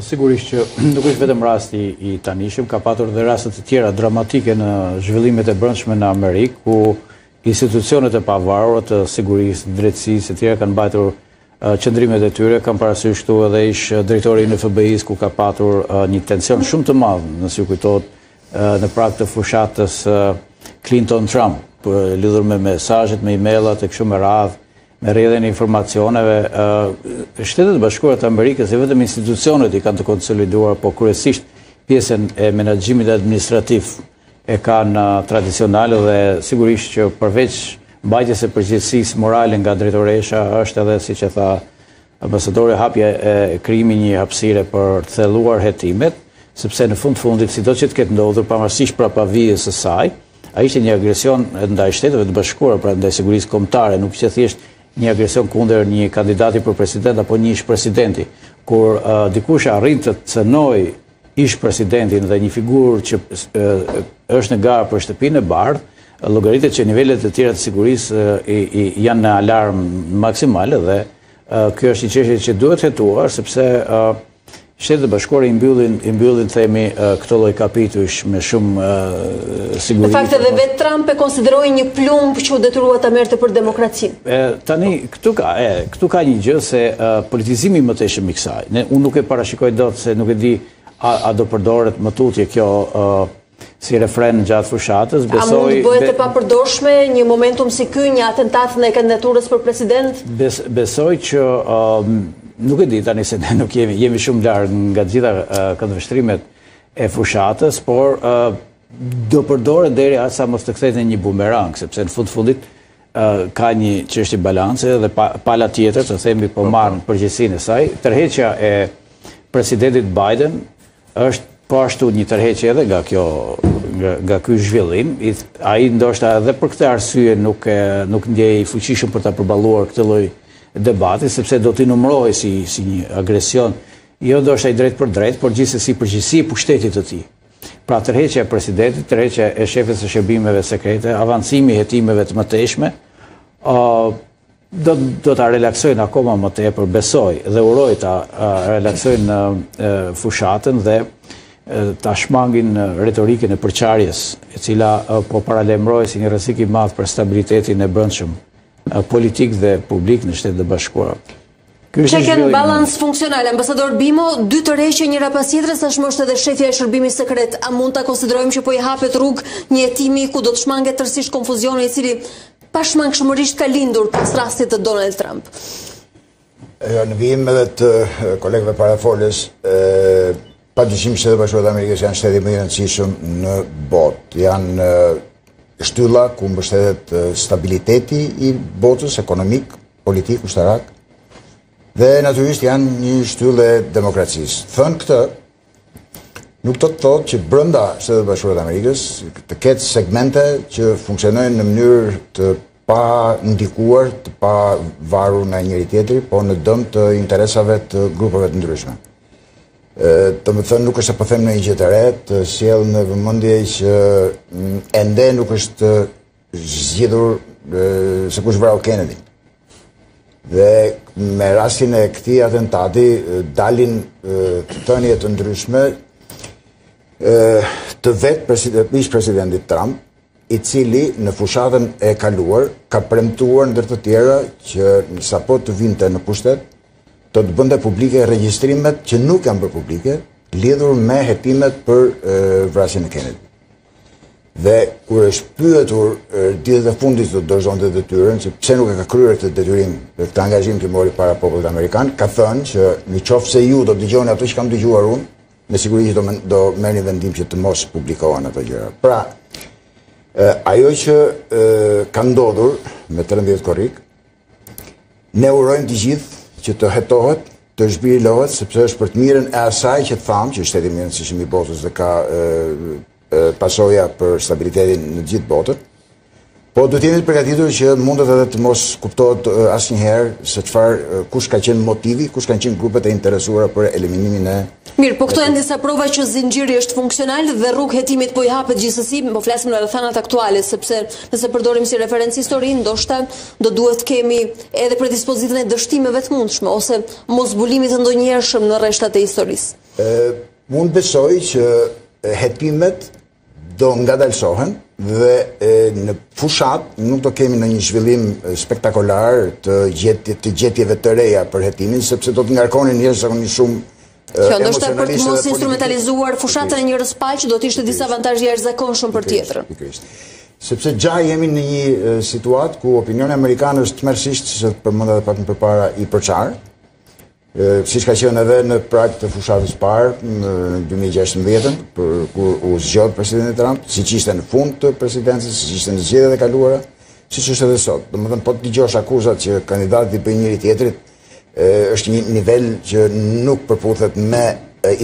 S3: Sigurisht që nuk është vetëm rasti i tanishëm, ka patur dhe raste të tjera dramatike në zhvillimet e brendshme në Amerikë, ku institucionet e pavarura të sigurisë, drejtësisë e tjera kanë mbajtur qëndrimet e tyre, kam parasysh këtu edhe ish drejtorin e FBI-së ku ka patur një tension shumë të madh, nëse ju kujtohet, në prag të fushatës Clinton Trump, lidhur me mesazhet, me e-mailat e kështu me radhë, me rrjedhjen e informacioneve, Shtetet e Bashkuara të Amerikës jo vetëm institucionet i kanë të konsoliduar, po kryesisht pjesën e menaxhimit administrativ e kanë tradicionale dhe sigurisht që përveç mbajtjes së përgjegjësisë morale nga drejtoresha është edhe siç e tha Ambasadorja hapja e krijimi i një hapësire për të thelluar hetimet, sepse në fund të fundit, sido që të ketë ndodhur, pavarësisht prapavijës së saj, ai ishte një agresion ndaj Shteteve të Bashkuara, pra ndaj sigurisë kombëtare, nuk qe thjesht një agresion kundër një kandidati për president apo një ish-presidenti. Kur dikush arrin të cenojë Ish-presidentin dhe një figurë që është në garë për shtëpinë e bardhë, llogaritet që nivelet e tjera të sigurisë janë në alarm maksimal dhe kjo është një çështje që duhet hetuar sepse Shtetet e Bashkuara i mbyllin i mbyllin themi këto lloj kapitujsh me shumë siguri.
S1: Në fakt edhe vetë Trump e konsideroi një plumb që u detyrua ta merrte për demokracinë.
S3: Tani Këtu ka, e, këtu ka një gjë se uh, politizimi i mëtejshëm i kësaj. Ne unë nuk e parashikoj dot se nuk e di a, a do përdoret më tutje kjo uh, si refren gjatë fushatës.
S1: Besoj, a mund të bëhet e papërdorshme një momentum si ky, një atentat ndaj kandidaturës për president?
S3: Bes, besoj që um, nuk e di tani se ne nuk jemi jemi shumë larg nga të gjitha uh, këndvështrimet e fushatës, por uh, do përdoret deri aq sa mos të kthehet në një bumerang, sepse në fund fundit ka një çështje balance edhe pala tjetër, të themi po, po, po. merr përgjegjësinë e saj, tërheqja e presidentit Biden është po ashtu një tërheqje edhe nga kjo nga ky zhvillim, ai ndoshta edhe për këtë arsye nuk nuk ndihej i fuqishëm për ta përballuar këtë lloj debati, sepse do t'i numërohej si si një agresion, jo ndoshta i drejtpërdrejtë, por gjithsesi përgjegjësi e pushtetit të tij. Pra tërheqja e presidentit, tërheqja e shefes së shërbimeve sekrete, avancimi i hetimeve të mëtejshme, do do ta relaksojnë akoma më tepër, besoj dhe uroj ta relaksojnë fushatën dhe ta shmangin retorikën e përçarjes, e cila po paralajmërohej si një rrezik i madh për stabilitetin e brendshëm politik dhe publik në Shtetet e Bashkuara.
S1: Check and balance funksional, ambasador Bimo, dy tërheqje njëra pas tjetrës, tashmë është edhe shefja e shërbimit sekret. A mund ta konsiderojmë që po i hapet rrugë një hetimi ku do të shmanget tërësisht konfuzioni i cili pashmangshmërisht ka lindur pas rastit të Donald Trump?
S2: Jo, në vijim edhe të kolegëve parafolës, pa dyshim Shtetet e Bashkuara të Amerikës janë shteti më i rëndësishëm në botë. Janë shtylla ku mbështetet stabiliteti i botës ekonomik, politik, ushtarak, dhe natyrisht janë një shtyllë e demokracisë. Thënë këtë, nuk do të thotë që brenda Shteteve të Bashkuara të Amerikës të ketë segmente që funksionojnë në mënyrë të pandikuar, të pavarur nga njëri-tjetri, po në dëm të interesave të grupeve të ndryshme. Domethënë nuk është se po them ndonjë gjë të re, të sjell në vëmendje që ende nuk është zgjidhur se kush vrau Kennedy. Dhe me rastin e këtij atentati dalin thënie të ndryshme të vetë president, ish presidentit Trump, i cili në fushatën e kaluar ka premtuar ndër të tjera që sapo të vinte në pushtet do të bënte publike regjistrimet që nuk janë bërë publike lidhur me hetimet për vrasjen e Kennedy. Dhe kur është pyetur ditët e fundit të dorëzonte detyrën, se pse nuk e ka kryer këtë detyrim dhe këtë angazhim që mori para popullit amerikan, ka thënë që në qoftë se ju do të dëgjonit ato që kam dëgjuar unë, me siguri që do do merrnit vendim që të mos publikohen ato gjëra. Pra, e, ajo që e, ka ndodhur me 13 korrik, Ne urojmë të gjithë që të hetohet, të zhbirohet, sepse është për të mirën e asaj që që thamë, që është shteti më i rëndësishëm i botës dhe ka e, e, pasoja për stabilitetin në gjithë botën, po duhet të jemi të përgatitur që mundet edhe të mos kuptohet asnjëherë se çfarë kush ka qenë motivi, kush kanë qenë grupet e interesuara për eliminimin e
S1: Mirë, po këto janë disa prova që zinxhiri është funksional dhe rrugë hetimit po i hapet gjithsesi, po flasim në rrethanat aktuale, sepse nëse përdorim si referencë historinë, ndoshta do duhet të kemi edhe predispozitën e dështimeve të mundshme ose moszbulimit të ndonjëhershëm në rreshtat e historisë.
S2: Ë, unë besoj që hetimet do ngadalësohen dhe e, në fushatë nuk do kemi ndonjë zhvillim spektakolar të, gjetje, të gjetjeve të reja për hetimin, sepse do të ngarkonin jashtëzakonisht shumë.
S1: Kjo ndoshta për të mos instrumentalizuar fushatën e njërës palë që do të ishte disavantazh i jashtëzakonshëm për tjetrën.
S2: Sepse tashmë jemi në një situatë ku opinioni amerikan është tmerrësisht siç e përmenda edhe pak më përpara i përçarë, Siç ka qenë edhe në prag të fushatës së parë, në 2016-ën, për kur u zgjodh presidenti Trump, siç ishte në fund të presidencës, siç ishte në zgjedhjet e kaluara, siç është edhe sot. Domethënë po të dëgjosh akuzat që kandidatët i bëjnë njëri-tjetrit, është një nivel që nuk përputhet me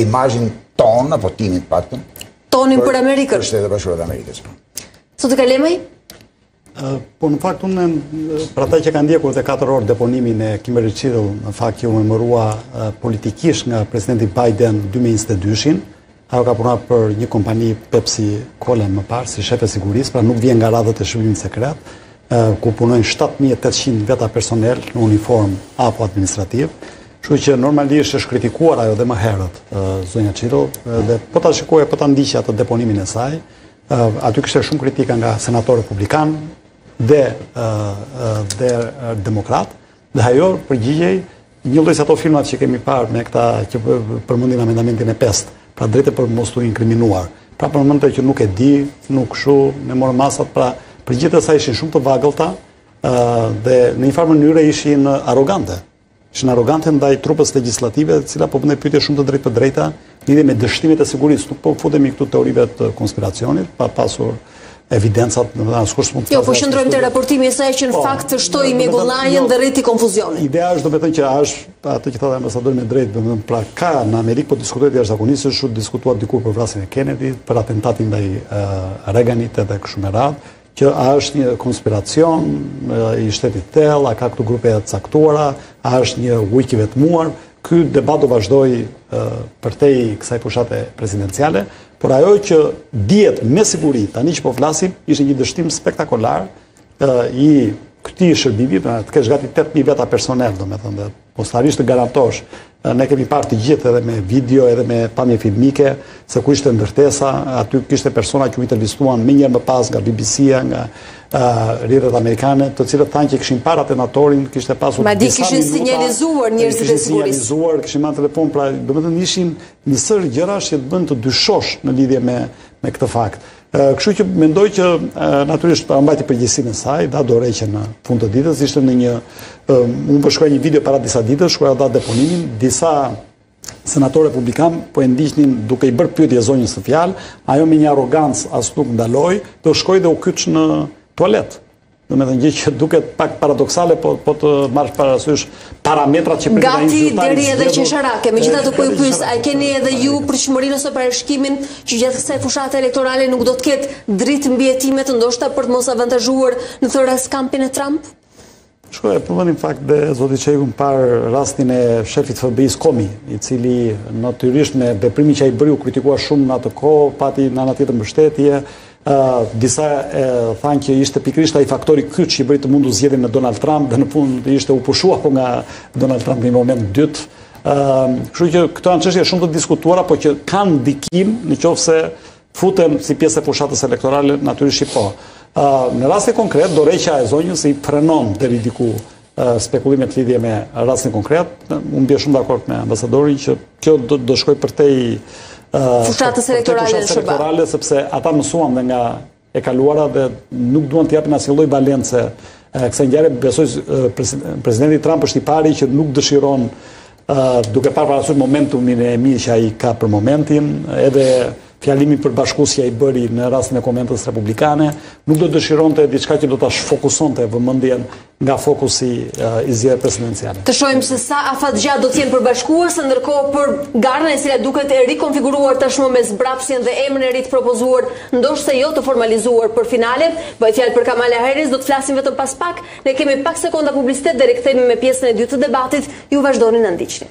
S2: imazhin tonë apo timin të paktën.
S1: Tonin për Amerikën.
S2: Për Shtetet e Bashkuara të Amerikës.
S1: Po. Zoti Kalemaj?
S4: Po në fakt unë për ata që kanë ndjekur të 4 orë deponimin e Kimberly Cheatle, në fakt ajo u emërua politikisht nga presidenti Biden në 2022-shin, ajo ka punuar për një kompani Pepsi Cola më parë si shefe sigurisë, pra nuk vjen nga radhët e shërbimit sekret, ku punojnë 7800 veta personel në uniformë apo administrativ. Kështu që normalisht është kritikuar ajo dhe më herët zonja Cheatle dhe po ta shikoje, po ta ndiqje atë deponimin e saj, Aty kishte shumë kritika nga senatorë republikanë dhe dhe demokratë, dhe ajo përgjigjej njëlloj si ato filmat që kemi parë me këta që përmendin amendamentin e 5, pra e drejta për mos t'u inkriminuar. Pra përmendte që nuk e di, nuk kshu, ne morëm masat, pra përgjigjet e saj ishin shumë të vagullta dhe në një farë mënyre ishin arrogante. Ishin arrogante ndaj trupës legjislative, e cila po bënte pyetje shumë të drejtpërdrejta në lidhje me dështimet e sigurisë. Nuk po futemi këtu teorive të konspiracionit, pa pasur evidencat, nuk ka askush
S1: që mund të... Jo, po qëndrojmë te raportimi e saj që në po, fakt e shtoi mjegullnajën, jo, dhe rriti konfuzionin.
S4: Ideja është domethënë që është atë që tha dhe ambasadori me të drejtë, dhe pra ka në Amerikë, po diskutohet jashtëzakonisht, siç u diskutua dikur për vrasjen e Kennedy, për atentatin ndaj Reganit edhe kështu me radhë, Që a është një konspiracion i shtetit të thellë, a ka këtu grupe të caktuara, a është një ujk i vetmuar. Ky debat do vazhdojë përtej kësaj fushate presidenciale, por ajo që dihet me siguri tani që po flasim ishte një dështim spektakolar i këtij shërbimi, pra të kesh gati 8000 veta personel, domethënë Posaçërisht të garantosh, ne kemi parë të gjithë edhe me video, edhe me pamje filmike, se ku ishte ndërtesa, aty kishte persona që u intervistuan menjëherë më pas nga BBC-a, nga rrjetet amerikane, të cilët thanë që kishin parë atentatorin, kishte pasur
S1: disa minuta... Madje kishin sinjalizuar njerëz të sigurisë.
S4: Sinjalizuar, kishin marrë në telefon, pra domethënë ishin një sërë gjërash që të bën të dyshosh në lidhje me këtë fakt. Kështu që mendoj që natyrisht pra mbajti përgjegjësinë e saj, dha dorëheqjen në fund të ditës, ishte në një unë po shikoja një video para disa ditësh kur ajo dha deponimin, disa senatorë republikanë po e ndiqnin duke i bërë pyetje zonjës në fjalë, ajo me një arrogancë as nuk ndaloi, po shkoi dhe u kyç në tualet. Domethënë gjë që duket pak paradoksale, po, po të marrësh parasysh parametrat që
S1: për të një zyrtari zyrtari. Gati deri edhe qesharake, megjithatë po ju pyes, a keni edhe ju përshtypjen ose parashikimin që gjatë kësaj fushate elektorale nuk do të ketë dritë mbi hetimet ndoshta për të mos avantazhuar në thonjëza kampin e Trump?
S4: Shiko e përmendi në fakt dhe zoti Çeku më parë rastin e shefit të FBI-së Comey, i cili natyrisht me veprimin që ai bëri u kritikua shumë në atë kohë, pati në anën tjetër mbështetje, Disa thanë që ishte pikërisht ai faktori kyç që e bëri të mundur zgjedhjen e Donald Trump dhe në fund ishte u pushua po nga Donald Trump në një moment të dytë. Kështu që këto janë çështje shumë të diskutuara, por që kanë ndikim në qoftë se futen si pjesë e fushatës elektorale, natyrisht po. Në rastin konkret, dorëheqja e zonjës i frenon deri diku Spekulimet në lidhje me rastin konkret, unë bie shumë dakord me ambasadorin që kjo do shkojë përtej
S1: fushatës elektorale,
S4: sepse ata mësuan dhe nga e kaluara dhe nuk duan të japin asnjë lloj valence kësaj ngjarje. Besoj presidenti Trump është i pari që nuk dëshiron Duke marrë parasysh momentumin e mirë që ai ka për momentin, edhe fjalimi përbashkues që ai bëri në rastin e Konventës Republikane, nuk do të dëshironte diçka që do ta shfokusonte vëmendjen nga fokusi i zgjedhjeve presidenciale.
S1: Të shohim se sa afatgjatë do të jenë përbashkuese ndërkohë për garën e cila duket e rikonfiguruar tashmë me zbrapsjen dhe emrin e ri të propozuar, ndonëse jo të formalizuar për finale, bëhet fjalë për Kamala Harris, do të flasim vetëm pas pak. Ne kemi pak sekonda publicitet dhe rikthehemi me pjesën e dytë të debatit, ju vazhdoni të na ndiqni.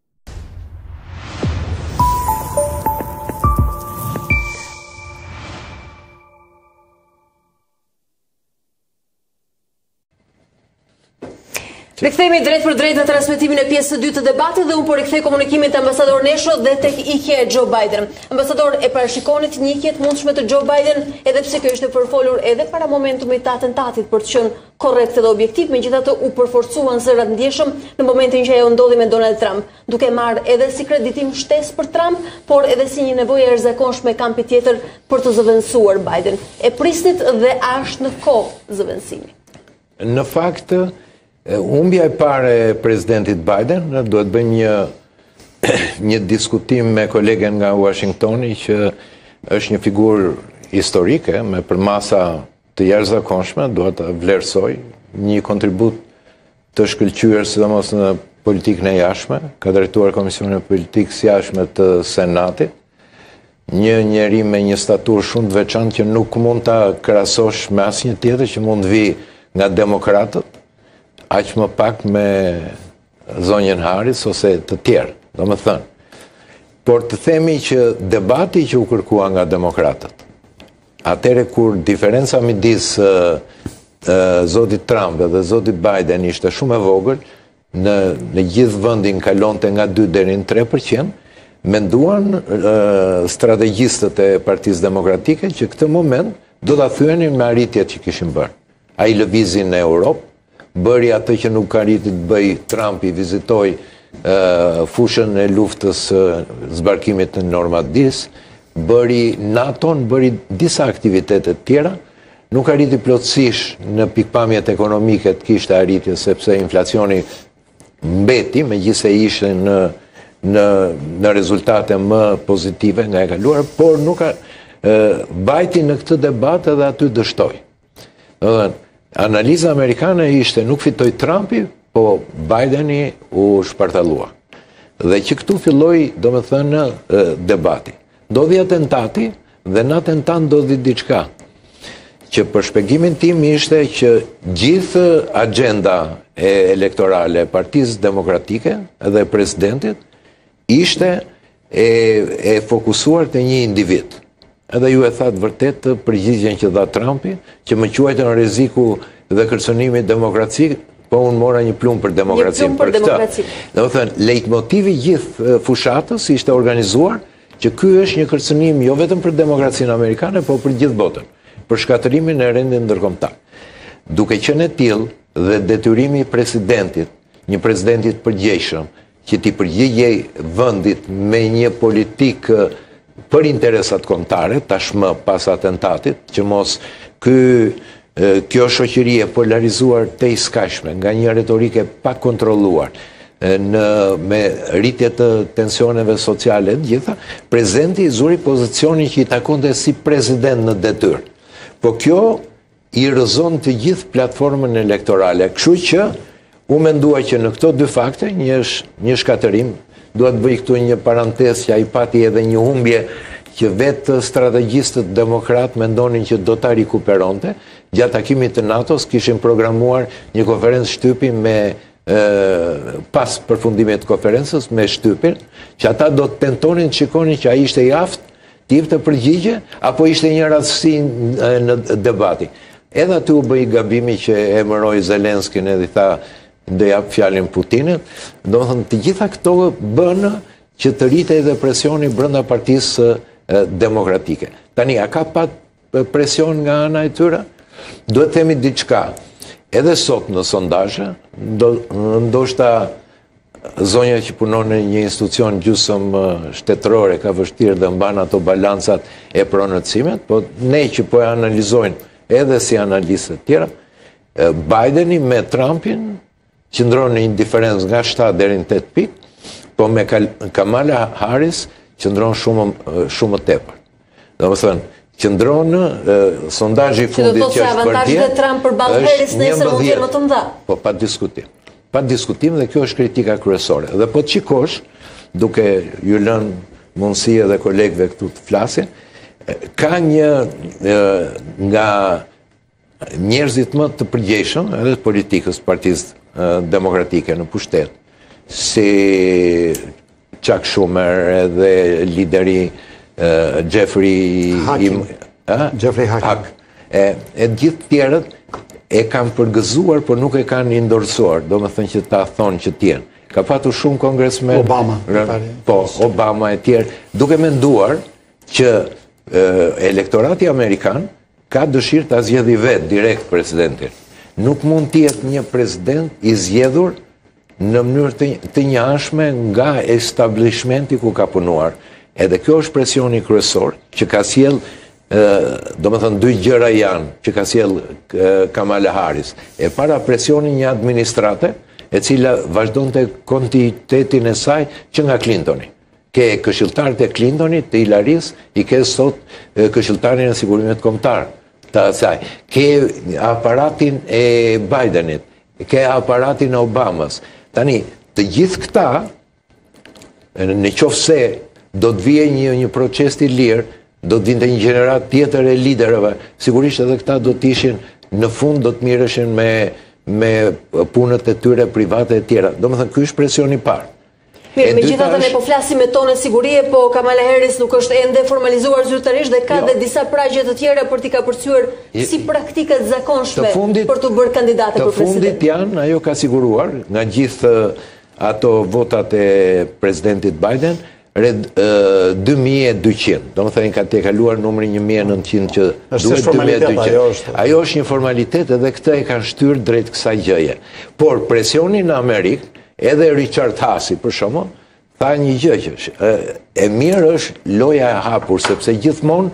S1: Rikthehemi drejtpërdrejt në transmetimin e pjesës së dytë të debatit dhe unë po rikthej komunikimin te ambasador Nesho dhe tek ikja e Joe Biden. Ambasador, e parashikonit një ikje të mundshme të Joe Biden, edhe pse kjo ishte përfolur edhe para momentumit të atentatit për të qenë Korrekt dhe objektiv, megjithatë u përforcuan zërat ndjeshëm në momentin që ajo ndodhi me Donald Trump, duke marrë edhe si kreditim shtesë për Trump, por edhe si një nevojë e jashtëzakonshme e kampit tjetër për të zëvendësuar Biden. E prisnit dhe a është në kohë zëvendësimi?
S6: Në fakt, humbja e parë e presidentit Biden dua të bëj një një diskutim me kolegun nga Washingtoni që është një figurë historike me përmasa të jashtëzakonshme, dua ta vlerësoj një kontribut të shkëlqyer sidomos në politikën e jashtme, ka drejtuar Komisionin e Politikës së Jashtme të Senatit. Një njeri me një staturë shumë të veçantë që nuk mund ta krahasosh me asnjë tjetër që mund të vijë nga demokratët, aq më pak me zonjën Harris ose të tjerë, domethënë. Por të themi që debati që u kërkua nga demokratët, atëherë kur diferenca midis zotit Trump dhe zotit Biden ishte shumë e vogël, në, në gjithë vendin kalonte nga 2 deri në 3% menduan strategjistët e partisë demokratike që këtë moment do ta thyenin me arritjet që kishin bërë. Ai lëvizi në Europë, Bëri atë që nuk arriti të bëjë Trumpi, vizitoi fushën e luftës së zbarkimit të Normandisë, bëri NATO-n, bëri disa aktivitete të tjera, nuk arriti plotësisht në pikëpamjet ekonomike të kishte arritje, sepse inflacioni mbeti, megjithëse ishte në, në, në rezultate më pozitive nga e kaluara, por nuk a, e, mbajti në këtë debat edhe aty dështoi. Domethënë, analiza amerikane ishte nuk fitoi Trumpi, po Bideni u shpartallua. Dhe që këtu filloi, domethënë, debati. Ndodhi atentati dhe në atentat ndodhi diçka që për shpjegimin tim ishte që gjithë agjenda elektorale e partisë demokratike dhe e presidentit Ishte e, e fokusuar te një individ. Edhe ju e thatë vërtet përgjigjen që dha Trumpi, që më quajtën rreziku dhe kërcënimi i demokracisë, po unë mora një plumb për demokraci.
S1: Një plumb për demokraci.
S6: Domethënë, lejtmotivi i gjithë fushatës ishte organizuar që ky është një kërcënim jo vetëm për demokracinë amerikane, po për gjithë botën, për shkatërrimin e rendit ndërkombëtar. Duke qenë e tillë dhe detyrimi i presidentit, një presidenti të përgjegjshëm, që t'i përgjigjej vendit me një politikë për interesat kombëtare, tashmë pas atentatit, që mos ky kjo shoqëri e polarizuar tejskajshme, nga një retorikë e pakontrolluar, në, me rritje të tensioneve sociale të gjitha, presidenti i zuri pozicionin që i takonte si president në detyrë. Po kjo i rrëzon të gjithë platformën elektorale. Kështu që u mendua që në këto dy fakte, një, një shkatërrim, duhet të bëj këtu një parantezë që ai pati edhe një humbje që vetë strategjistët demokratë mendonin që do ta rikuperonte. Gjatë takimit të NATO-s kishin programuar një konferencë shtypi me pas përfundimit të konferencës me shtypin, që ata do të tentonin të shikonin që ai ishte i aftë Të jepte përgjigje, apo ishte një rastësi në debat? Edhe aty u bë gabimi që emëroi Zelenskin edhe i tha do ia jap fjalën Putinit, domethënë të gjitha këto bënë që të rritej edhe presioni brenda partisë demokratike. Tani, a ka pat Presion nga ana e tyre, duhet të themi diçka. Edhe sot në sondazhe, ndoshta zonja që punon në një institucion gjysmë shtetëror ka vështirë dhe mban ato balancat e prononcimet, po ne që po e analizojmë edhe si analistë të tjerë, Bideni me Trumpin Qëndron një diferencë nga 7 deri në 8 pikë, po me Kamala Harris qëndron shumë shumë më tepër. Domethënë, qëndron sondazhi i fundit që është
S1: bërë dje. Që Trump për Biden Harris nëse nuk vjen më të mëdha.
S6: Po pa diskutim. Pa diskutim dhe kjo është kritika kryesore. Dhe po të shikosh duke iu lënë mundësi edhe kolegëve këtu të flasin, ka një nga njerëzit më të përgjegjshëm edhe të politikës të partisë demokratike në pushtet, si Chuck Schumer edhe lideri
S4: Jeffrey Hakim, Jeffrey Hakim.
S6: E, e gjithë tjerët e kanë përgëzuar, por nuk e kanë indorsuar, domethënë që ta thonë që të jenë. Ka patur shumë kongresmenë...
S4: Obama.
S6: Po, Obama e tjerë. Duke menduar që elektorati amerikan Ka dëshirë ta zgjedhi vetë direkt presidentin. Nuk mund të jetë një president i zgjedhur në mënyrë të, të njëanshme nga establishmenti ku ka punuar. Edhe kjo është presioni kryesor që ka sjell domethënë dy gjëra janë që ka sjell Kamala Harris. E para presioni një administrate e cila vazhdonte kontinuitetin e saj që nga Clintoni. Ke këshilltarët e Clintonit, të Hillaryt, i ke sot këshilltarin e sigurimit kombëtar të asaj. Ke aparatin e Bidenit, ke aparatin e Obamës. Tani, të gjithë këta, në qoftë se do të vinte një, një proces i lirë, do të vinte një gjeneratë tjetër e liderëve, sigurisht edhe këta do të ishin në fund do të merreshin me, me punët e tyre private e tjera. Domethënë, ky është presion i parë.
S1: Mirë, megjithatë ne po flasim me tone sigurie, po Kamala Harris nuk është ende formalizuar zyrtarisht dhe ka edhe disa pragje të tjera për t'i kapërcyer si praktikë e zakonshme për t'u bërë kandidate për president.
S6: Të fundit janë, ajo ka siguruar nga gjithë ato votat e presidentit Biden, rreth 2200. Domethënë ka tejkaluar numrin 1900 që
S4: duhet 2200.
S6: Ajo është një formalitet edhe këtë e kanë shtyrë drejt kësaj gjëje. Por presioni në Amerikë, Edhe Richard Hasi, për shembull, tha një gjë që është e mirë është loja e hapur sepse gjithmonë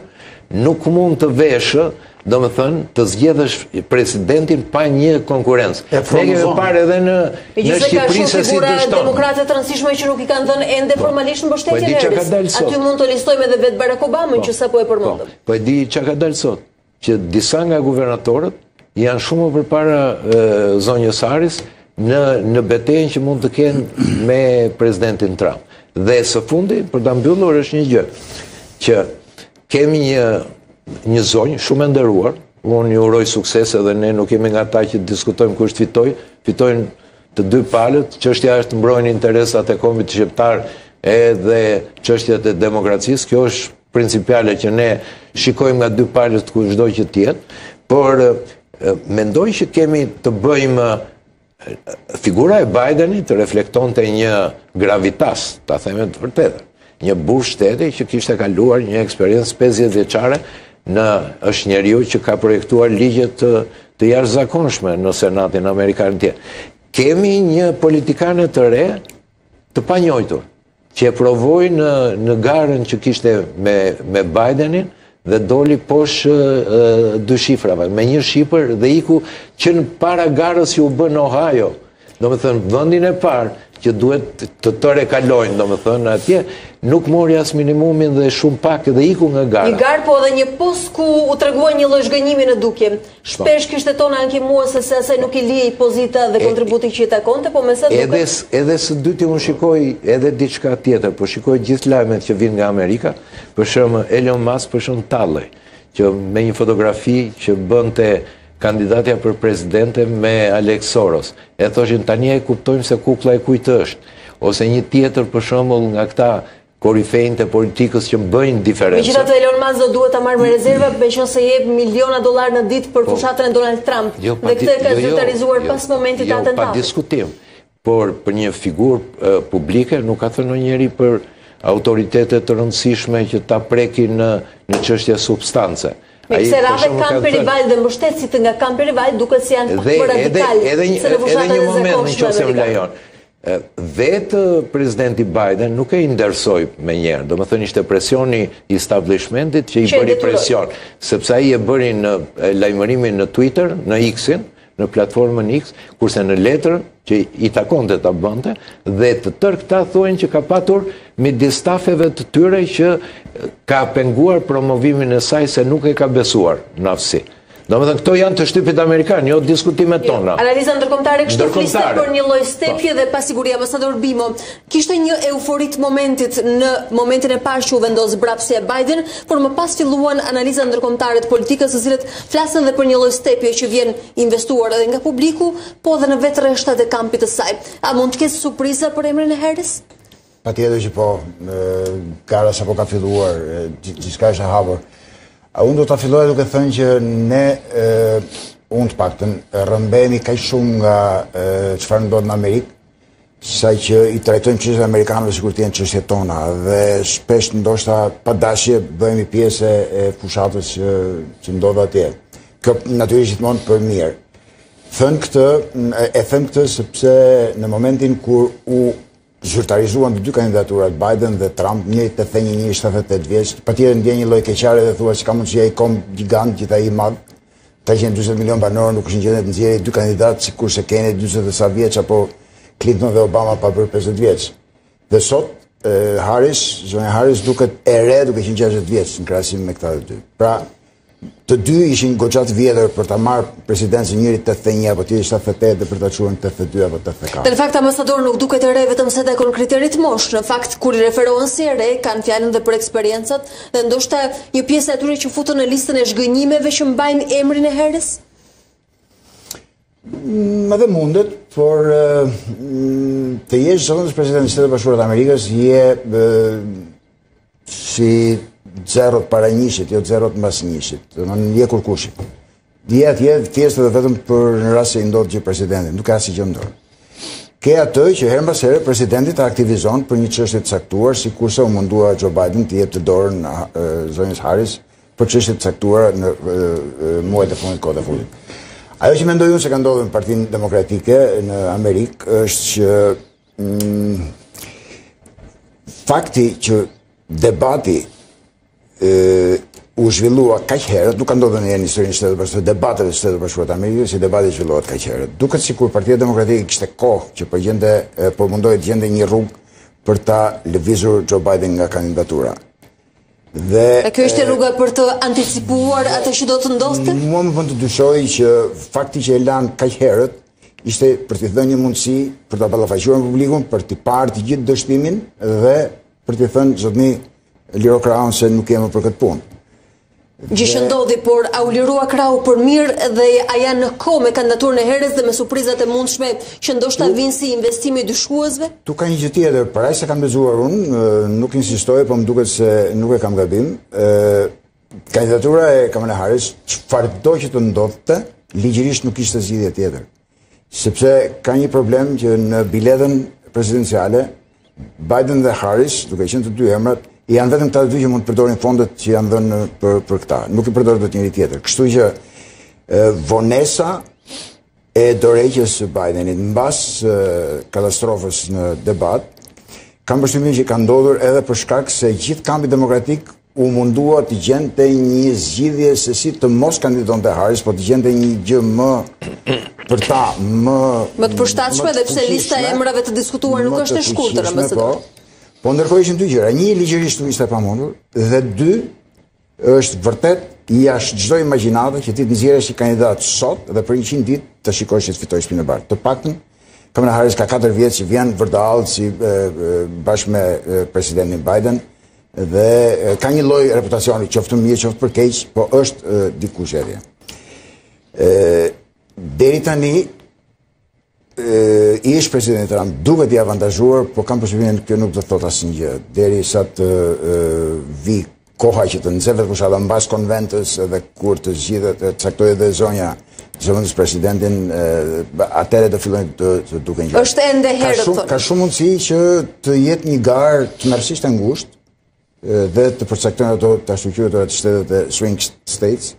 S6: nuk mund të veshë, domethënë, të zgjedhësh presidentin pa një konkurrencë.
S4: E
S6: kemi parë edhe në, në Shqipëri se si dështon.
S1: demokrate të rëndësishme që nuk i kanë dhënë ende po, formalisht mbështetje
S6: po, në
S1: Aty mund të listojmë edhe vetë Barack Obama po, që sapo e përmendëm.
S6: Po, po e di që ka dalë sot. që disa nga guvernatorët janë shumë më përpara zonjës Harris në në betejën që mund të kenë me presidentin Trump. Dhe së fundi për ta mbyllur është një gjë që kemi një një zonjë shumë e nderuar, unë i uroj suksese dhe ne nuk jemi nga ata që diskutojmë kush fitoi, fitojnë të dy palët, çështja është mbrojnë interesat e kombit shqiptar edhe çështjet e demokracisë, kjo është principiale që ne shikojmë nga dy palët kushdo që të jetë, por mendoj që kemi të bëjmë figura e Bidenit reflektonte një gravitas, ta themi të vërtetën, një burrë shteti që kishte kaluar një eksperiencë 50 vjeçare në është njeriu që ka projektuar ligje të, të jashtëzakonshme në Senatin Amerikan e tjera. Kemi një politikane të re të panjohur, që e provoi në në garën që kishte me me Bidenin dhe doli poshtë dy shifrave, me një shifër dhe iku që para garës që u bë në Ohio. Domethënë, vendin e parë që duhet të tërë kalojnë, domethënë, atje, nuk mori as minimumin dhe shumë pak dhe iku nga gara.
S1: Një garë po edhe një post ku u tregua një lloj zhgënjimi në dukje. Shpesh kishte tone ankimuese se asaj nuk i lihej pozita dhe kontributi që i takonte, po me sa
S6: duket... Edhe, edhe së dyti unë shikoj edhe diçka tjetër, po shikoj gjithë lajmet që vijnë nga Amerika, për shembull Elon Musk, për shembull tallej, që me një fotografi që bënte kandidatja për presidente me Alex Soros. E thoshte, tani e kuptojmë se kukla e kujt është, ose një tjetër për shembull nga këta Korifenjtë e politikës që bëjnë diferencë.
S1: Megjithatë Elon Musk do duhet ta marrim me rezerva meqenëse jep miliona dollarë në ditë për po. fushatën e Donald Trump. Jo, dhe këtë e ka jo, jo, zyrtarizuar jo, pas momentit
S6: të
S1: atentatit.
S6: Jo, pa diskutim. Por për një figurë publike nuk ka thënë njeri për autoritete të rëndësishme që ta prekin në, në çështje substance.
S1: Megjithëse radhët e kampit rival dhe mbështetësit nga kampi rival duket se janë më radikalë.
S6: Edhe, edhe, edhe, edhe një moment në qoftë se më lejon. Vetë presidenti Biden nuk e endorsoi menjëherë, domethënë ishte presioni i establishmentit që i bëri presion, sepse ai e bëri lajmërimin në Twitter, në X-in, në platformën X, kurse në letrën që i takonte ta bënte, dhe të tërë këta thuan që ka patur midis stafeve të tyre që ka penguar promovimin e saj se nuk e ka besuar në aftësi. Domethënë këto janë të shtypit amerikan, jo diskutimet jo, tona.
S1: Analiza ndërkombëtare kështu flisnin për një lloj stepje po. dhe pasiguri ambasador Bimo. Kishte një eufori të momentit në momentin e parë që u vendos zmbrapsja e Biden, por më pas filluan analiza ndërkombëtare të politikës, të cilët flasin dhe për një lloj stepje që vjen investuar edhe nga publiku, po edhe në vetë rreshtat e kampit të saj. A mund të ketë surpriza për emrin e Harris?
S2: Patjetër që po, gara sapo ka filluar, gjithçka është e hapur. Unë do ta filloja duke thënë që ne, unë të paktën, rrëmbehemi kaq shumë nga çfarë ndodh në Amerikë, saqë i trajtojmë çështjet e amerikanëve sikur të jenë çështjet tona, dhe shpesh ndoshta pa dashje bëhemi pjesë e fushatës që, që ndodh atje. Kjo natyrisht jo gjithmonë për mirë. Thënë këtë, e them këtë sepse në momentin kur u Zyrtarizuan dy kandidaturat, Biden dhe Trump, njëri tetëdhjetë e një e njëri shtatëdhjetë e tetë vjeç. Patjetër ndjen një lloj keqardhje dhe thua si ka mundësi ai komb gjigant, gjithë ai i madh, treqind e dyzet milionë banorë nuk është në gjendje të nxjerrë dy kandidatë sikurse Kennedy dyzet e ca vjeç apo Clinton dhe Obama pa bërë pesëdhjetë vjeç. Dhe sot Harris, zonja Harris duket e re duke qenë gjashtëdhjetë vjeç në krahasim me këta të dy. Pra, Të dy ishin goxha të vjetër për ta marrë presidencën njëri 81 apo tjetri 78 dhe për ta çuar në 82 apo 84.
S1: Në fakt ambasador nuk duket e re vetëm sa i takon kriterit moshë, në fakt kur i referohen si e re, kanë fjalën dhe për eksperiencat dhe ndoshta një pjesë e tyre që futen në listën e zhgënjimeve që mbajnë emrin e Harris?
S2: Mm, edhe mundet, por mm, të jesh zëvendëspresident i Shteteve të Bashkuara të Amerikës, je si zerot para njëshit, jo zerot mbas njëshit, domethënë je kurkushi. Je atje, thjesht dhe vetëm për në rast se i ndodh gjë presidentit, nuk ke asnjë gjë në dorë. Ke atë që herë mbas herë presidenti të aktivizon për një çështje të caktuar, sikurse u mundua Joe Biden t'i jepte dorën zonjës Harris për çështje të caktuara në muajt e fundit, kohët e fundit. Ajo që mendoj unë se ka ndodhur në Partinë Demokratike në Amerikë është që mm, fakti që debati e, u zhvillua kaq herët, nuk ka ndodhur në historinë e Shteteve të Bashkuara, debatet e Shteteve të Bashkuara të Amerikës, që debati të zhvillohet kaq herët. Duket sikur Partia Demokratike kishte kohë që po gjente po mundohej të gjente një rrugë për ta lëvizur Joe Biden nga kandidatura.
S1: Dhe, a kjo ishte rruga për të anticipuar dhe, atë që do të ndodhte?
S2: Mua më bën të dyshoj që fakti që e lanë kaq herët ishte për t'i dhënë një mundësi për ta ballafaquar me publikun, për t'i parë të gjithë dështimin dhe për t'i thënë zotni liro krahun se nuk je më për këtë punë.
S1: Gjë që ndodhi, por a u lirua krahu për mirë dhe a janë në kohë me kandidaturën e Harris dhe me surprizat e mundshme që ndoshta vijnë si investimi i
S2: dyshuesve? Këtu ka një gjë tjetër, për aq sa kam dëgjuar unë, nuk insistoj, por më duket se nuk e kam gabim. Kandidatura e Kamala Harris, çfarëdo që të ndodhte, ligjërisht nuk ishte zgjidhje tjetër. Sepse ka një problem që në biletën presidenciale, Biden dhe Harris, duke qenë të dy emrat, janë vetëm këta të dy që mund të përdorin fondet që janë dhënë për, për këta. Nuk i përdor dot njeri tjetër. Kështu që e, vonesa e dorëheqjes së Bidenit mbas katastrofës në debat, kam përshtypjen që ka ndodhur edhe për shkak se gjithë kampi demokratik u mundua të gjente një zgjidhje se si të mos kandidonte Harris, po të gjente një gjë më për ta më...
S1: Më të përshtatshme dhe pse lista e emrave të diskutuar nuk është e shkurtër në mësë
S2: po, po ndërkohë ishin dy gjëra, një ligjërisht ishte e pamundur, dhe dy është vërtet jashtë çdo imagjinate që ti të nxjerrësh një kandidat sot dhe për 100 ditë të shikosh që të fitojë Shpinë e Bardhë. Të paktën, Kamala Harris ka 4 vjet që vjen vërdallë së bashku me presidentin Biden, Dhe ka një lloj reputacioni, qoftë për mirë, qoftë për keq, po është dikush edhe. Deri tani, ish-presidenti Trump duket i avantazhuar, po kam përshtypjen kjo nuk do të thotë asnjë gjë. Derisa të vijë koha që të nxehet fushata mbas konventës dhe kur të zgjidhet, të caktojë edhe zonja zëvendëspresidentin, atëherë do fillojnë të, të duken gjërat.
S1: Është ende herët,
S2: thonë. Ka shumë mundësi që të jetë një garë tmerrësisht e ngushtë dhe ta përcaktojnë ato të ashtuquajturat shtetet e swing states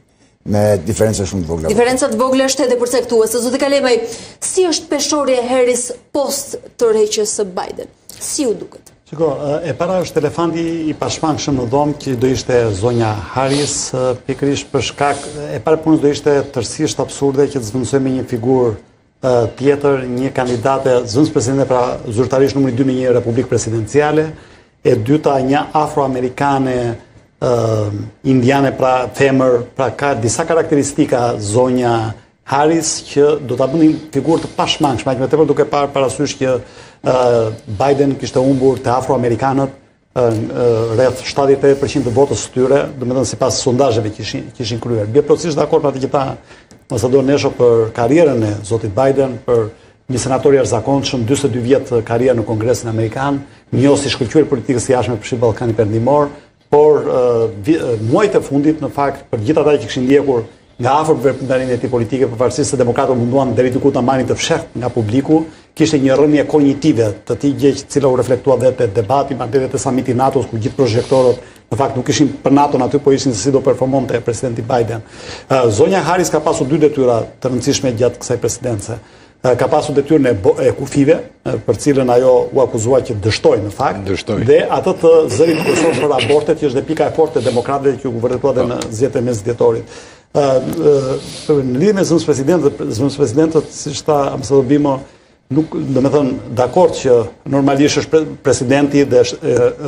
S2: me diferenca shumë të vogla.
S1: Diferenca të vogla është edhe përcaktuese. Zoti Kalemaj, si është peshorja Harris post tërheqjes së Biden? Si u duket?
S4: Shiko, e para është elefanti i pashmangshëm në dhomë që do ishte zonja Harris, pikërisht për shkak e para e punës do ishte tërësisht absurde që të zëvendësohej me një figurë tjetër, një kandidate zëvendëspresidente pra zyrtarisht numri 2 në një republikë presidenciale, e dyta një afroamerikane indiane pra femër, pra ka disa karakteristika zonja Harris që do ta bënin figurë të pashmangshme, aq më tepër duke parë parasysh që Biden kishte humbur te afroamerikanët rreth 78% të votës së tyre, domethënë sipas sondazheve që ishin që ishin kryer. Bie plotësisht dakord me atë që tha Ambasador Nesho për karrierën e zotit Biden, për një senator i jashtëzakonshëm, 42 vjet karrierë në Kongresin Amerikan, njohës i shkëlqyer i politikës së jashtme përfshirë Ballkanin Perëndimor, Por muajt e fundit, në fakt, për gjithë ata që kishin ndjekur nga afër veprimtarinë e tij politike, pavarësisht se demokratët u munduan deri diku ta mbanin të fshehtë nga publiku, kishte një rënie kognitive të tij gjë e cila u reflektua dhe te debati, madje edhe te samiti i NATO-s ku gjithë prozhektorët në fakt nuk ishin për NATO-n aty, po ishin se si do performonte presidenti Biden. Zonja Harris ka pasur dy detyra të rëndësishme gjatë kësaj presidence. ka pasur detyrën e, e kufijve, për cilën ajo u akuzua që dështoi në fakt.
S6: Dështoi.
S4: Dhe atë të zërit kryesor për abortet, që është dhe pika e fortë e demokratëve që u vërtetua dhe në po. Zgjedhjet e mesvjetorit. Në lidhë me zëvendëspresident dhe zëvendëspresidentët, siç tha Ambasador Bimo, nuk, domethënë, dakord që normalisht është presidenti dhe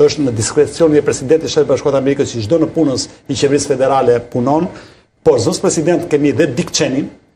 S4: është në diskrecionin e presidentit të Shteteve të Bashkuara të Amerikës që çdo nëpunës i qeverisë federale punon, por zëvendëspresident kemi dhe Dick Cheney-n,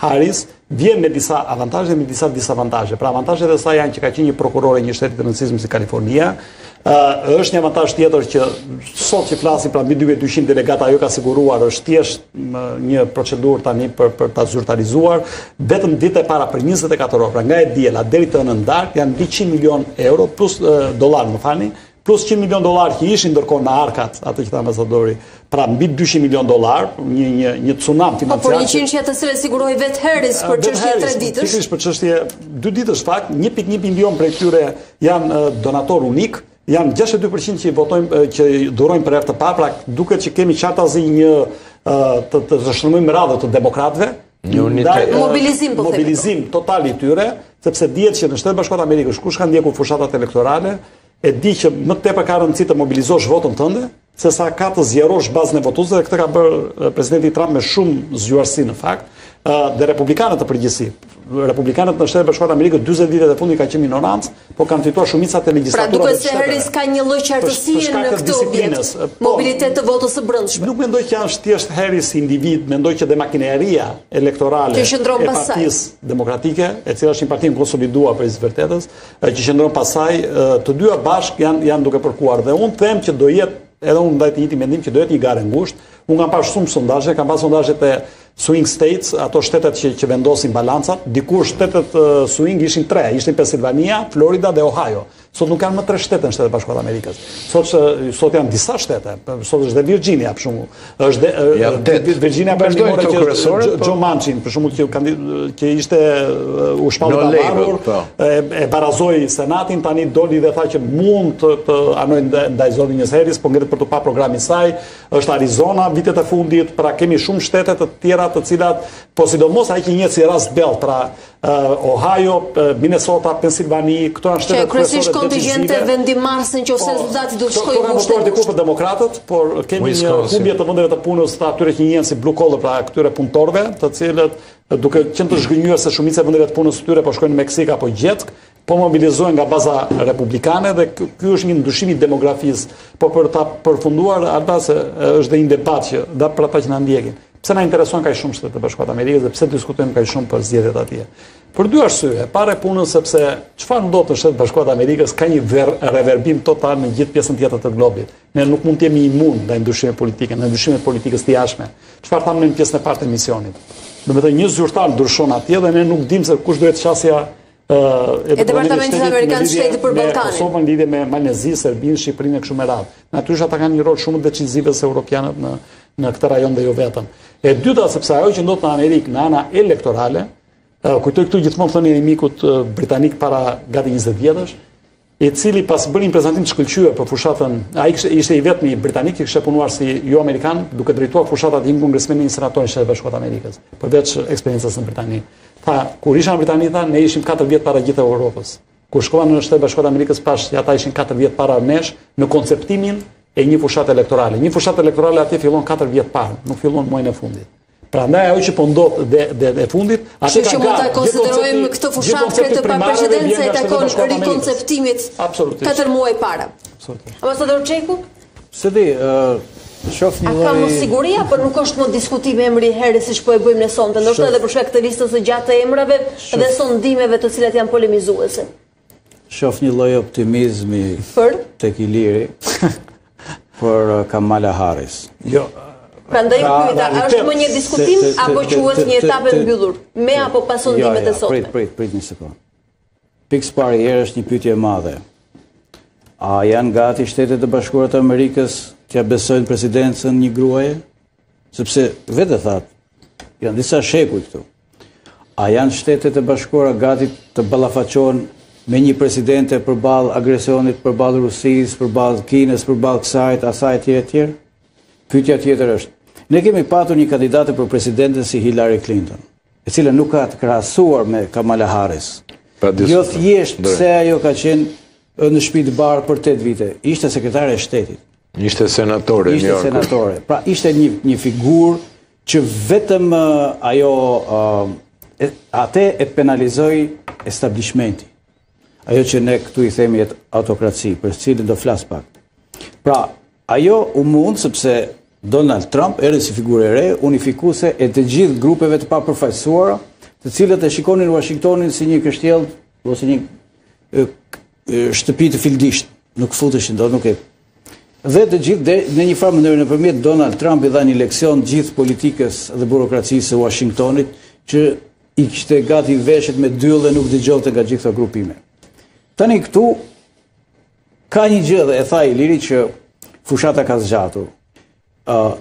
S4: Harris vjen me disa avantazhe dhe me disa disavantazhe. Pra avantazhet e saj janë që ka qenë një prokurore e një shteti të rëndësishëm si Kalifornia. Ë uh, është një avantazh tjetër që sot që flasim pra mbi 2200 delegatë ajo i ka siguruar është thjesht një procedurë tani për për ta zyrtarizuar vetëm ditët e para për 24 orë. Pra nga e diela deri të hënën darkë janë mbi 100 milionë euro plus uh, dollar, më falni, Plus 100 milion dollarë që ishin ndërkohë në arkat, atë që tha ambasadori, pra mbi 200 milion dollarë, një një një cunam financiar.
S1: Po për një qind që të cilët siguroi vetë Harris për çështje tre ditësh.
S4: Pikërisht për çështje dy ditësh në fakt, 1.1 milion prej tyre janë donatorë unikë, janë 62% që i votojnë që dhurojnë për herë të parë, pra duket që kemi qartazi një të të shtrëngojmë radhët të demokratëve,
S6: Një unitet.
S1: Mobilizim, po themi.
S4: Mobilizim total i tyre, sepse dihet që në Shtetet e Bashkuara të Amerikës, kush ka ndjekur fushatat elektorale, e di që më tepër ka rëndësi të mobilizosh votën tënde, se sa ka të zgjerosh bazën e votuesve, dhe këtë ka bërë presidenti Trump me shumë zgjuarsi në fakt, dhe republikanët në përgjithësi. Republikanët në Shtetet e Bashkuara të Amerikës, 40 vitet e fundit kanë qenë minorancë, Po kanë fituar shumicat e legjislaturave të shteteve.
S1: Pra duket se Harris ka një lloj qartësie në këtë objekt, po, mobilitet të votës së brëndshme.
S4: Nuk mendoj që është thjesht Harris individ, mendoj që dhe makineria elektorale e Partisë Demokratike, e cila është një parti e konsoliduar për hir të së vërtetës, që qëndron pas saj, të dyja bashkë janë duke përkuar. Dhe unë them që do jetë, edhe unë ndaj të njëjtin mendim që do jetë një garë e ngushtë, unë kam pas shumë sondazhe, kam pas sondazhe të Swing States, ato shtetet që që vendosin balancat, dikur shtetet swing ishin tre, ishin Pennsylvania, Florida dhe Ohio. Sot nuk janë më tre shtete në Shtetet e Bashkuara të Amerikës. Sot sot janë disa shtete, sot është dhe Virginia për shembull. Është dhe ja, Virginia për shembull që kryesore po. Joe Manchin për shembull që kanë që ishte u shpall i pavarur, po. e, e barazoi Senatin, tani doli dhe tha që mund të, të anojë ndaj zonjës Harris, po pret për të pa programin saj, është Arizona vitet e fundit, pra kemi shumë shtete të tjera të cilat, po sidomos ai që njihet si Rust Belt, pra uh, Ohio, uh, Minnesota, Pennsylvania, këto janë shtetet
S1: kryesore decisive. Që kryesisht kontingjente vendimmarrës në qoftë se po, zëdati duke shkoj
S4: kushtet. Këto kanë votuar dikur për demokratët, por kemi një humbje të vendeve të punës të atyre që njihen si blue collar, pra këtyre punëtorëve, të cilët duke qenë të zhgënjyer se shumica e vendeve të punës së tyre po shkojnë në Meksikë apo gjetkë, po mobilizohen nga baza republikane dhe ky është një ndryshim i demografisë, po për ta përfunduar ata se është dhe një debat që dha për ata që na ndjekin. Pse na interesojnë kaq shumë Shtetet e Bashkuara të Amerikës dhe pse diskutojmë kaq shumë për zgjedhjet atje? Për dy arsye. Para e punës sepse çfarë ndodh në Shtetet e Bashkuara të Amerikës ka një reverbim total në gjithë pjesën tjetër të globit. Ne nuk mund të jemi imun ndaj ndryshimeve politike, ndaj ndryshimeve të politikës së jashtme. Çfarë thamë në pjesën e parë të emisionit? Do të thotë një zyrtar ndryshon atje dhe ne nuk dimë se kush do jetë qasja
S1: e Departamentit Amerikan të Shtetit për Ballkanin.
S4: Kosovën në lidhje me Malin e Zi, Serbinë, Shqipërin e kështu me radhë. Natyrisht ata kanë një rol shumë më decisiv se europianët në, në këtë rajon dhe jo vetëm. E dyta, sepse ajo që ndodh në Amerikë, nga ana elektorale, kujtoj këtu gjithmonë thënien e mikut britanik para gati 20 vjetësh, i cili pas bëri një prezantim të shkëlqyer për fushatën, ai ishte i vetmi britanik që kishte punuar si jo amerikan, duke drejtuar fushatat e një kongresmeni, një senatori në Shtetet e Bashkuara të Amerikës, përveç eksperiencës në Britani. Tha, kur isha në Britani, tha, ne ishim 4 vjet para gjithë Europës. Kur shkova në Shtetet e Bashkuara të Amerikës, pashë që ata ishin 4 vjet para nesh në konceptimin e një fushate elektorale. Një fushatë elektorale atje fillon 4 vjet më parë, nuk fillon muajin e fundit. Prandaj ajo që po ndodh dhe dhe e fundit,
S1: atë ka gati. Mund ta konsiderojmë këtë fushatë këtë të presidencës e takon rikonceptimit. Absolutisht. Katër muaj para. Absolutisht. Ambasador Çeku?
S3: S'e di, ë
S1: shof një lloj. Ka më siguri apo nuk është më diskutim emri i Harris siç po e bëjmë ne sonte, ndoshta edhe për shkak të listës së gjatë të emrave dhe sondazheve të cilat janë polemizuese.
S3: Shof një lloj optimizmi tek Iliri, për uh, Kamala Harris.
S1: Jo. Prandaj pra, pyeta, është më një diskutim apo quhet një etapë e mbyllur me apo pas sondazhit të sotëm?
S3: Prit, prit, prit një sekond. Pikë së pari herë është një pyetje e madhe. A janë gati Shtetet e Bashkuara të Amerikës që t'ia besojnë presidencën një gruaje? Sepse vetë thatë, janë disa shekuj këtu. A janë Shtetet e Bashkuara gati të ballafaqohen me një presidente përballë agresionit përballë Rusisë, përballë Kinës, përballë kësajt, asajt etj etj? Pyetja tjetër është, ne kemi patur një kandidate për presidente si Hillary Clinton, e cila nuk ka të krahasuar me Kamala Harris. Pra, jo thjesht pse ajo ka qenë në Shtëpi të Bardhë për 8 vite, ishte sekretare e shtetit.
S6: Ishte senatore,
S3: Ishte senatore. Pra ishte një një figurë që vetëm ajo atë e penalizoi establishmenti. Ajo që ne këtu i themi jetë autokraci, për cilin do flas pak. Pra, ajo u mund sepse Donald Trump erdhi si figurë e re, unifikuese e të gjithë grupeve të papërfaqësuara, të cilët e shikonin Washingtonin si një kështjellë ose një shtëpi të fildishtë, nuk futeshin dot, nuk e Dhe të gjithë de, në një farë mënyrë nëpërmjet Donald Trump i dha një leksion gjithë politikës dhe burokracisë së Washingtonit që i kishte gati veshët me dyllë dhe nuk dëgjonte nga gjithë këto grupime. Tani këtu ka një gjë dhe e tha Iliri që fushata ka zgjatur. Uh,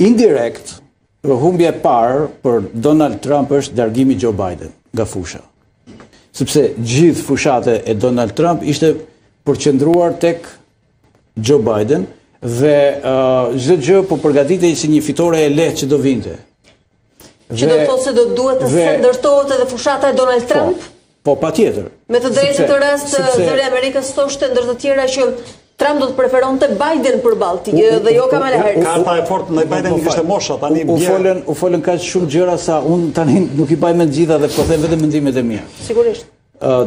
S3: indirekt, humbja e parë për Donald Trump është largimi i Joe Biden nga fusha. Sepse gjithë fushata e Donald Trump ishte përqendruar tek Joe Biden dhe uh, çdo gjë po përgatitej si një fitore e lehtë që do vinte.
S1: Që do të thotë se do të duhet të ndërtohet edhe fushata e Donald po, Trump?
S3: Po, po patjetër.
S1: Me të drejtë sepse, rasti te Zëri i Amerikës thoshte ndër të tjera që Trump do të preferonte Biden përballë dhe jo Kamala Harris.
S4: Karta e fortë ndaj Biden ishte mosha, tani
S3: bie... U folën, u folën kaq shumë gjëra sa unë tani nuk i mbaj mend gjitha dhe po them vetëm mendimet e mia.
S1: Sigurisht.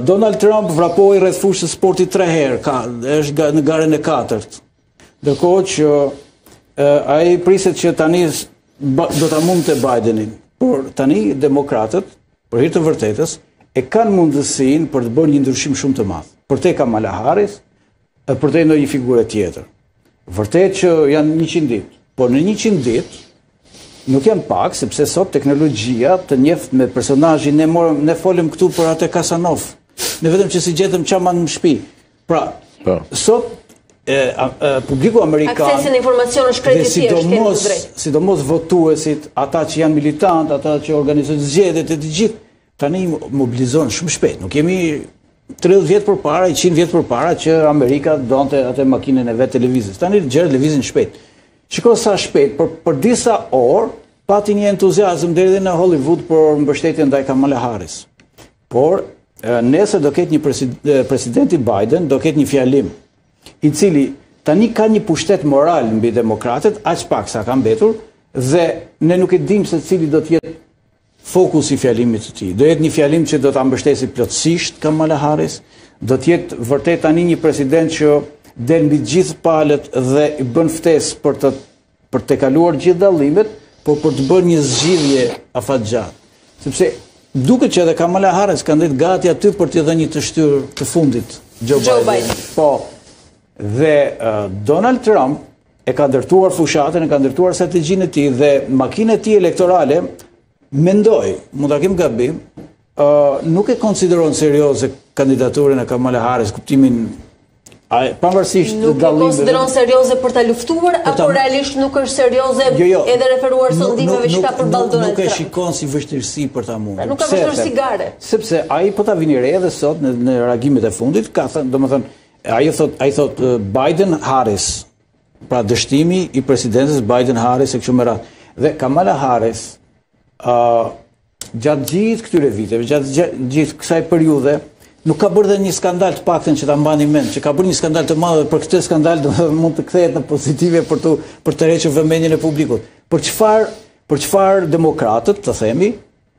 S3: Donald Trump vrapoi rreth fushës së sportit tre herë, ka, është në garën e katërt. Ndërkohë që ai priste që tani do ta mundte Bidenin, por tani demokratët për hir të vërtetës e kanë mundësinë për të bërë një ndryshim shumë të madh. Përtej Kamala Harris, përtej ndonjë figure tjetër. Vërtet që janë 100 ditë, por në 100 ditë nuk janë pak sepse sot teknologjia të njeh me personazhin ne morëm ne folëm këtu për atë Kasanov. Ne vetëm që s'i gjetëm çka ka në shpi. Pra, po. sot e, publiku amerikan
S1: aksesi në informacion është krejt i thjeshtë sidomos
S3: sidomos votuesit, ata që janë militantë, ata që organizojnë zgjedhjet e të gjithë tani mobilizohen shumë shpejt. Nuk jemi 30 vjet përpara, 100 vjet përpara që Amerika donte atë makinën e vet të lëviste. Tani gjërat lëvizin shpejt. Shiko sa shpejt, për, për disa orë pati një entuziazëm deri në Hollywood për mbështetjen ndaj Kamala Harris. Por, nesër do ketë një presidenti Biden, do ketë një fjalim, i cili tani ka një pushtet moral mbi demokratët, aq pak sa ka mbetur, dhe ne nuk e dimë se cili do të jetë fokusi i fjalimit të tij. Do jetë një fjalim që do ta mbështesë plotësisht Kamala Harris, do të jetë vërtet tani një president që del mbi gjithë palët dhe i bën ftesë për të për të kaluar gjithë dallimet, por për të bërë një zgjidhje afatgjatë. Sepse duket që edhe Kamala Harris ka ndenjur gati aty për t'i dhënë një të shtyrë të fundit Joe, Joe Biden. Po. Dhe uh, Donald Trump e ka ndërtuar fushatën, e ka ndërtuar strategjinë e tij dhe makinën e tij elektorale Mendoj, mund ta kem gabim, ë uh, nuk e konsideron serioze kandidaturën e Kamala Harris, kuptimin A pavarësisht
S1: nuk e konsideron serioze për ta luftuar për ta... apo realisht nuk është serioze jo, jo, edhe referuar sondazheve që ka përballë Donald. Nuk,
S3: nuk, nuk e shikon si vështirësi për ta mundur.
S1: Nuk e ka vështirësi gare.
S3: Sepse ai po ta vini re edhe sot në, në reagimet e fundit ka thënë, domethënë, ai thotë ai thotë Biden Harris Pra dështimi i presidencës Biden-Harris e kështu me radhë. Dhe Kamala Harris, uh, gjatë gjithë këtyre viteve, gjatë gjithë kësaj periudhe, nuk ka bërë dhe një skandal të paktën që ta mbani mend, që ka bërë një skandal të madh dhe për këtë skandal domethënë mund të kthehet në pozitive për të për tërhequr vëmendjen e publikut. Për çfarë për çfarë demokratët, të themi,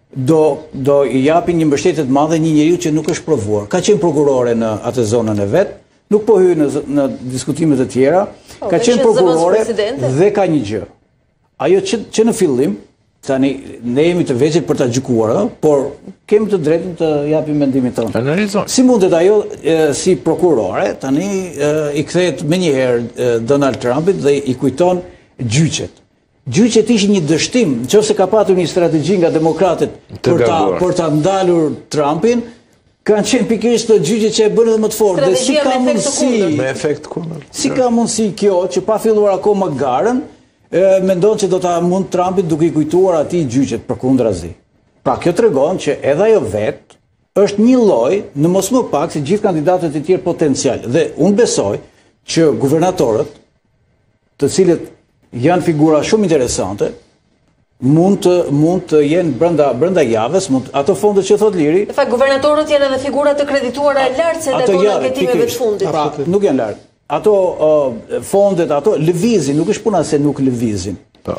S3: Do, do i japin një mbështetje të madhe një njeriu që nuk është provuar. Ka qenë prokurore në atë zonën e vet, nuk po hyj në në diskutime të tjera. Po, ka qenë prokurore dhe ka një gjë. Ajo që që në fillim tani ne jemi të vegjël për ta gjykuar, ëh, por kemi të drejtën të japim mendimin tonë.
S6: Analizojmë.
S3: Si mundet ajo e, si prokurore tani e, i kthehet menjëherë Donald Trumpit dhe i kujton gjyqet. Gjyqet ishin një dështim, në qofë se ka patur një strategji nga demokratët për ta ndalur Trumpin, kanë qenë pikërisht këto gjyqe që e bënë edhe më të fortë. Dhe si ka mundësi...
S6: Me efekt kundër.
S3: Si ka mundësi kjo që pa filluar akoma garën, mendon që do ta mund Trumpin duke i kujtuar atij gjyqet përkundrazi. Pra kjo tregon që edhe ajo vetë është një lloj në mos më pak se gjithë kandidatët e tjerë potencialë. Dhe unë besoj që guvernatorët të cilët janë figura shumë interesante, mund të mund të jenë brenda brenda javës, mund ato fondet që thotë Liri.
S1: Në fakt guvernatorët janë edhe figura të kredituara lart sa i takon anketimeve të fundit.
S3: Pra, nuk janë lart. Ato uh, fondet, ato lëvizin, nuk është puna se nuk lëvizin.
S6: Po.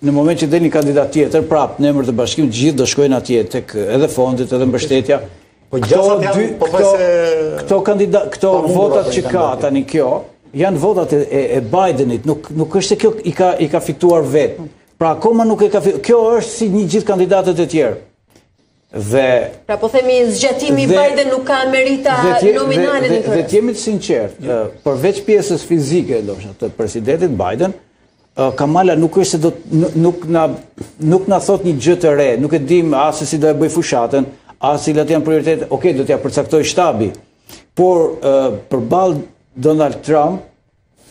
S3: Në
S4: moment
S3: që del një kandidat tjetër, prapë në emër të bashkimit të gjithë do shkojnë atje tek edhe fondet, edhe mbështetja.
S4: Po gjasat janë po
S3: këto, se... këto kandidat, këto votat që ka tani kjo, janë votat e, e, e Bidenit, nuk nuk është se kjo i ka i ka fituar vetë. Pra akoma nuk e ka fituar. Kjo është si një gjithë kandidatët e tjerë. Dhe...
S1: Pra po themi, zgjatimi dhe, Biden nuk ka merita dhe, nominale
S3: dhe, dhe, dhe, të jemi të sinqertë, jo. përveç pjesës fizike, do shë, të presidentit Biden, Kamala nuk është se do nuk na nuk na thotë një gjë të re, nuk e dimë as se si do e bëjë fushatën, as cilat janë prioritetet. Okej, okej, do t'ia përcaktojë shtabi. Por përballë Donald Trump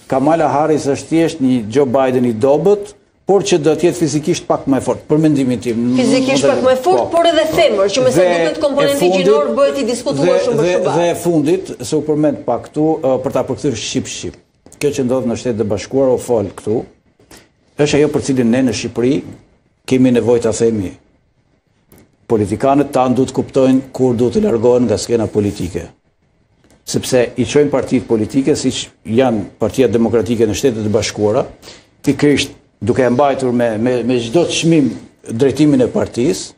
S3: Kamala Harris është thjesht një Joe Biden i dobët, por që do të jetë fizikisht pak më e fortë, për mendimin tim.
S1: Fizikisht pak më e fortë, po. por edhe femër, që me sa duket komponenti gjinor bëhet i diskutuar shumë në SHBA.
S3: Dhe e fundit, se u përmend pak këtu, për ta përkthyer shqip shqip. Kjo që ndodh në Shtetet e Bashkuara u fol këtu, është ajo për cilin ne në Shqipëri kemi nevojë ta themi Politikanët tanë duhet të kuptojnë kur duhet të largohen nga skena politike. Sepse i çojnë partitë politike, siç janë Partia Demokratike në Shtetet e Bashkuara, pikërisht duke e mbajtur me, me, me çdo çmim drejtimin e partisë,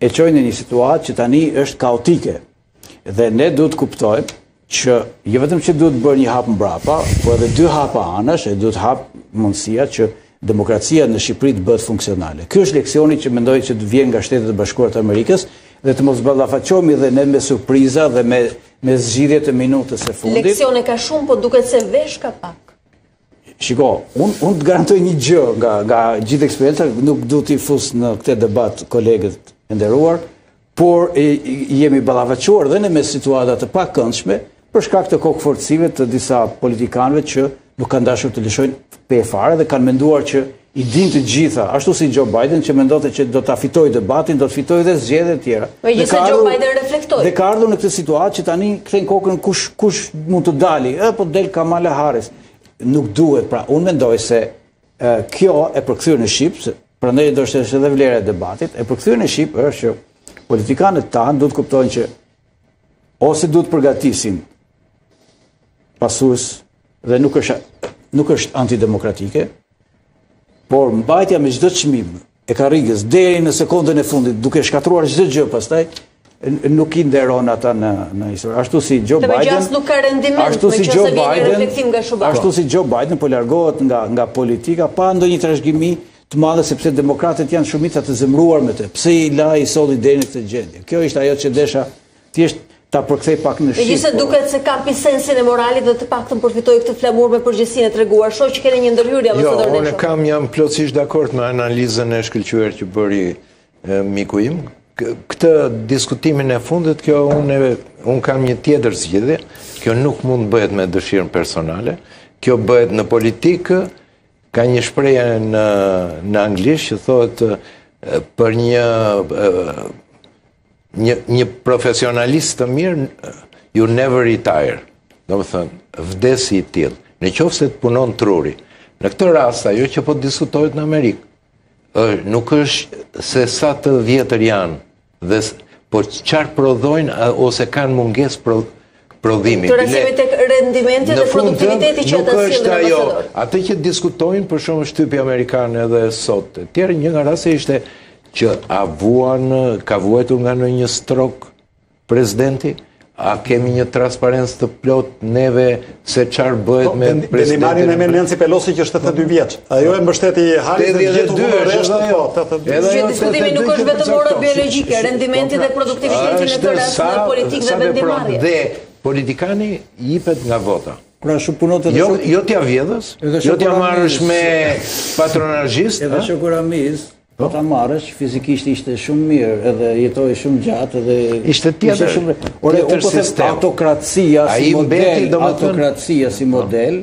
S3: e çojnë në një situatë që tani është kaotike. Dhe ne duhet të kuptojmë që jo vetëm që duhet bërë një hap mbrapa, po edhe dy hapa anash, e duhet hap mundësia që demokracia në Shqipëri të bëhet funksionale. Ky është leksioni që mendoj që të vjen nga Shtetet e Bashkuara të Amerikës dhe të mos ballafaqohemi dhe ne me surpriza dhe me me zgjidhje të minutës së fundit.
S1: Leksione ka shumë, po duket se vesh ka pak.
S3: Shiko, unë un të garantoj një gjë nga, nga gjithë eksperienca, nuk du t'i fus në këte debat kolegët e nderuar, por jemi ballafaquar dhe ne me situata të pakëndshme, për shkak të kokëfortësive të disa politikanëve që nuk kanë dashur të lëshojnë pe fare dhe kanë menduar që i din të gjitha, ashtu si Joe Biden që mendote që do ta fitojë debatin, do të fitojë dhe zgjedhjet e tjera.
S1: Po dhe ka Joe Biden reflektoi.
S3: Dhe ka ardhur në këtë situatë që tani kthen kokën kush kush mund të dali, e po del Kamala Harris. Nuk duhet, pra unë mendoj se Kjo e përkthyer në shqip, se prandaj do jetë edhe vlera e debatit, e përkthyer në shqip është që politikanët tanë duhet kuptojnë që ose duhet përgatisin pasues dhe nuk është, nuk është antidemokratike, por mbajtja me çdo çmim, e karrigës deri në sekondën e fundit, duke shkatërruar çdo gjë pastaj, nuk i nderon ata në në histori. Ashtu si Joe Biden.
S1: Të gjasë nuk ka rendiment.
S3: Ashtu si Joe Biden. Nga ashtu si Joe Biden po largohet nga nga politika pa ndonjë trashëgimi të madhe sepse demokratët janë shumica të zemëruar me të. Pse i la i solli deri në këtë gjendje? Kjo ishte ajo që desha Thjesht ta përkthej pak në
S1: shqip. Megjithëse po. duket se ka pi sensin e moralit dhe të paktën përfitoi këtë flamur me përgjegjësinë e treguar. Shoh që keni një ndërhyrje
S6: më Jo, unë kam jam plotësisht dakord me analizën e shkëlqyer që bëri miku im. Këtë diskutimin e fundit kjo unë un kam një tjetër zgjidhje. Kjo nuk mund të bëhet me dëshirën personale. Kjo bëhet në politikë. Ka një shprehje në në anglisht që thotë për një një një profesionist të mirë you never retire. Domethënë, vdes i tillë. Në qoftë se të punon truri. Në këtë rast ajo që po diskutohet në Amerikë, është nuk është se sa të vjetër janë dhe po çfarë prodhojnë ose kanë mungesë
S1: prodhë prodhimi. Te rendimenti dhe produktiviteti që ata sidomos
S6: mendor. Atë që diskuton për shumë shtypi amerikan edhe sot, tjera një nga rastet ishte që a vuan, ka vuajtur nga ndonjë strok prezidenti, a kemi një transparencë të plotë neve se çarë bëhet po, me
S4: prezidentin. Dhe ne marrim edhe Nancy Pelosi që është tetëdhjetë e dy vjeçe. Ajo e mbështeti Halit dhe gjithë të vërë në rresht, po, të
S1: të të të diskutimi nuk është vetëm ora biologike, rendimenti dhe produktiviteti në të rreshtë në politikë dhe vendimmarrje.
S6: Dhe politikani jipet nga vota.
S3: Pra shumë punot edhe
S6: jo, shumë... Jo t'ia vjedhësh, jo t'ia marrësh me patronazhistë.
S3: Edhe shoku Ramiz, po ta marrësh, fizikisht ishte shumë mirë, edhe jetoi shumë gjatë, edhe...
S6: Ishte tjetër,
S3: shumë... Ore, unë po them autokracia si model, autokracia si model,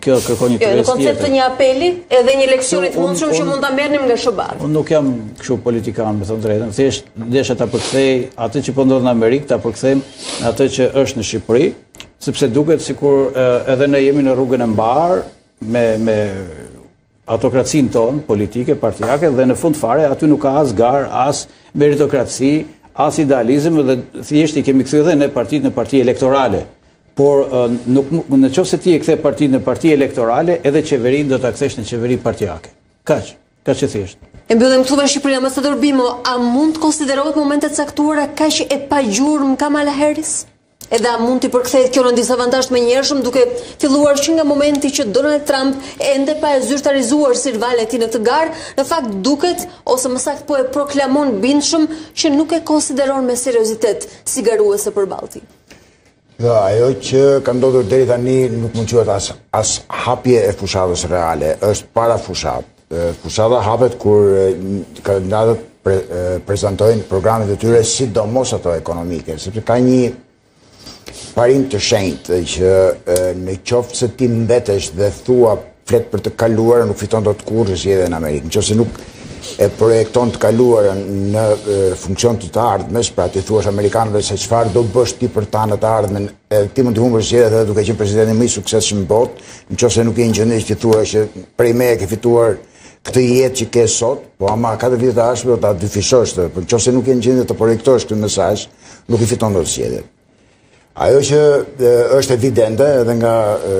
S3: Kjo kërkon një tezë tjetër.
S1: Në kontekst të një apeli, edhe një leksioni të mundshëm që mund të merrnim nga SHBA-të.
S3: Unë nuk jam këshu politikan, me thënë të drejtën, thjesht desha ta përkthej atë që po ndodh në Amerikë, ta përkthejmë atë që është në Shqipëri, sepse duket sikur edhe ne jemi në rrugën e mbarë, me autokracinë tonë politike, partiake dhe në fund fare aty nuk ka as garë, as meritokraci, as idealizëm dhe thjesht i kemi kthy edhe ne partitë në parti elektorale. Por nuk në qoftë se ti e kthen partinë në parti elektorale, edhe qeverinë do ta kthesh në qeveri partiake. Kaq, kaq e thjeshtë.
S1: E mbyllim këtu me Shqipërinë, ambasador Bimo, a mund të konsiderohet në momente të caktuara kaq e pagjurmë Kamala Harris? Edhe a mund t'i përkthehet kjo në disavantazh të menjëhershëm duke filluar që nga momenti që Donald Trump ende pa e zyrtarizuar si rivale të tij në këtë garë, në fakt duket ose më saktë po e proklamon bindshëm që nuk e konsideron me seriozitet si garuese përballë tij.
S2: Dhe ajo që ka ndodhur deri tani nuk mund të quhet as as hapje e fushatës reale, është parafushatë. Fushata hapet kur kandidatët prezantojnë programet e tyre, sidomos ato ekonomike, sepse ka një parim të shenjtë që në qoftë se ti mbetesh dhe thua flet për të kaluarën, nuk fiton dot kurrë zgjedhje në Amerikë. Në qoftë se nuk e projekton të kaluarën në funksion të të ardhmes, pra t'i thuash amerikanëve se çfarë do bësh ti për ta në të ardhmen Edhe ti mund t'i humbësh zgjedhjet edhe duke qenë presidenti më i suksesshëm në botë, nëse nuk je në gjendje që t'i thuash që prej meje ke fituar këtë jetë që ke sot, po ama katër vitet e ardhshme do ta dyfishosh këtë. Por në qoftë se nuk je në gjendje të projektosh këtë mesazh, nuk i fiton dot zgjedhjet. Ajo që e, është evidente edhe nga e,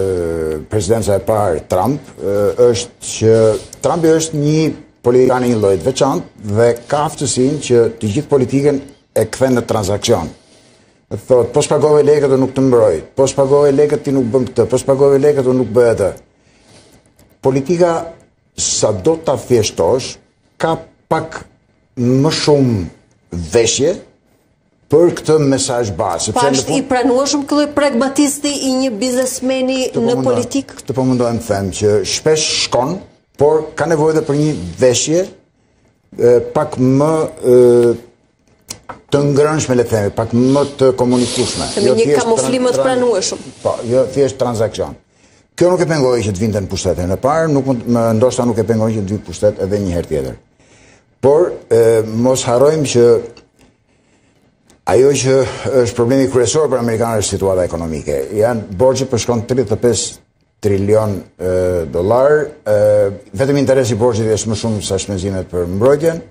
S2: presidenca e parë Trump e, është që Trumpi është një politikan i një lloji të veçantë dhe ka aftësinë që të gjithë politikën e kthen në transaksion. Thotë, po s'pagove lekët, unë nuk të mbroj. Po s'pagove lekët, ti nuk bën këtë. Po s'pagove lekët, unë nuk bëj atë. Politika, sado ta thjeshtosh, ka pak më shumë veshje, për këtë mesazh bazë.
S1: Po a është i pranueshëm ky lloj pragmatisti i një biznesmeni po në politikë?
S2: Këtë po mundohem të them që shpesh shkon, por ka nevojë dhe për një veshje pak më të ngrënshme, le të themi, pak më të komunikueshme.
S1: Jo një kamuflim më të pranueshëm.
S2: Po, jo thjesht transaksion. Kjo nuk e pengoi që të vinte në pushtet herën e parë, nuk më ndoshta nuk e pengojë që të vinte në pushtet edhe një herë tjetër. Por e, mos harrojmë që ajo që është problemi kryesor për amerikanët është situata ekonomike. Janë borxhi po shkon 35 trilion e, dollarë, e, vetëm interesi i borxhit është më shumë sa shpenzimet për mbrojtjen.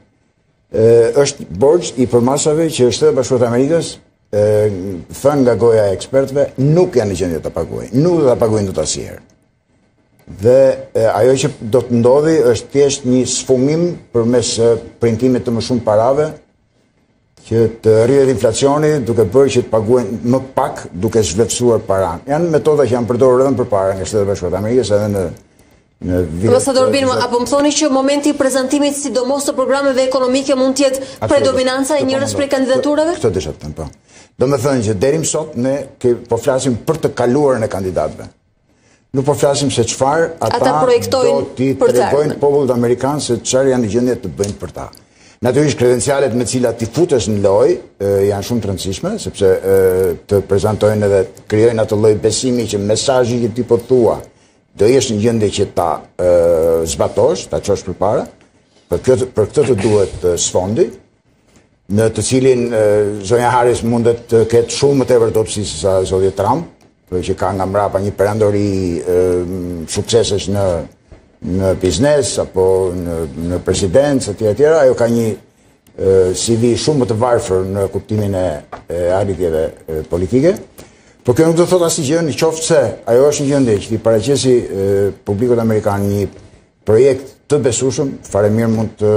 S2: është borxh i përmasave që Shtetet e Bashkuara të Amerikës, thënë nga goja e ekspertëve, nuk janë në gjendje ta paguajnë, nuk do ta paguajnë dot asnjëherë. Dhe ajo që do të ndodhë është thjesht një sfumim përmes printimit të më shumë parave, që të rritet inflacioni duke bërë që të paguajnë më pak duke zhvleftësuar paranë. Janë metoda që janë përdorur edhe përpara nga Shtetet e Bashkuara të Amerikës edhe në
S1: Ambasador Bilma, a po më thoni po që momenti i prezantimit sidomos të programeve ekonomike mund të jetë predominanca e njërës prej kandidaturave?
S2: Këtë desha të them, po. Domethënë që deri më sot ne po flasim për të kaluarën e kandidatëve. Nuk po flasim se çfarë ata do t'i tregojnë popullit amerikan se çfarë janë në gjendje të bëjnë për ta. Natyrisht kredencialet me të cilat ti futesh në lojë janë shumë të rëndësishme, sepse të prezantojnë edhe krijojnë atë lloj besimi që mesazhi që ti po thua do jesh në gjendje që ta zbatosh, ta çosh përpara. Për këtë për këtë të duhet sfondi në të cilin zonja Harris mundet të ketë shumë më tepër dobësi se sa zoti Trump, që ka nga mbrapa një perandori suksesesh në në biznes apo në në presidencë etj etj, ajo ka një CV shumë më të varfër në kuptimin e arritjeve politike, por kjo nuk do të thotë asgjë në qoftë se ajo është në gjendje që t'i paraqesë publikut amerikan një projekt të besueshëm, fare mirë mund të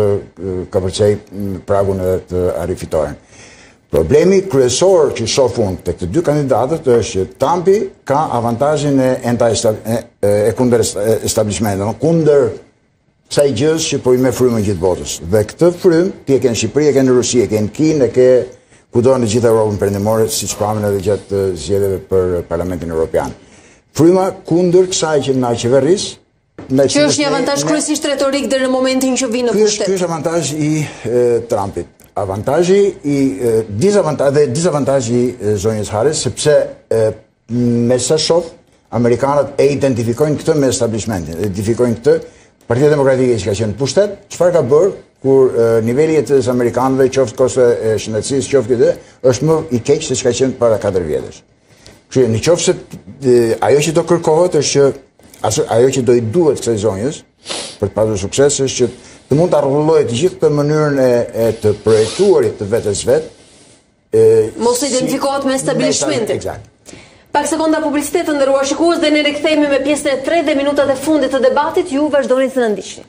S2: kapërcejë pragun edhe të arrijë fitoren. Problemi kryesor që shoh unë tek të dy kandidatët është që Trumpi ka avantazhin e, e, e kundër establishmentit, kundër Kësaj gjësë që po i merr frymën gjithë botës. Dhe këtë frymë, ti e ke në Shqipëri, e ke në Rusi, e ke në Kinë, e ke kudo në gjithë Europën Perëndimore, siç pamë edhe gjatë zgjedhjeve për Parlamentin Evropian. Fryma kundër kësaj që na qeveris,
S1: që është një avantazh kryesisht retorik deri në momentin që vjen në pushtet.
S2: Ky është avantazh i Trumpit. Avantazhi i disavantazh dhe disavantazhi i zonjës Harris sepse me sa shoh, Amerikanët e identifikojnë këtë me establishmentin, e identifikojnë këtë Partia Demokratike që ka qenë në pushtet, çfarë ka bërë, kur niveli i jetës Amerikanëve, qoftë kosto e shëndetësisë, qoftë këtë, është më i keq se ç'ka qenë para 4 vjetësh. Që në qoftë se ajo që do kërkohet është që, ajo që do i duhet kësaj zonjës, për të pasur sukses, është që të mund të rregullojë të gjithë mënyrën e, e të projektuarit të vetes vetë,
S1: Mos të identifikohet me establishmentin.
S2: Ekzakt.
S1: Pak sekonda publicitet të nderuar shikues dhe ne rikthehemi me pjesën e tretë dhe minutat e fundit të debatit, ju vazhdoni të na ndiqni.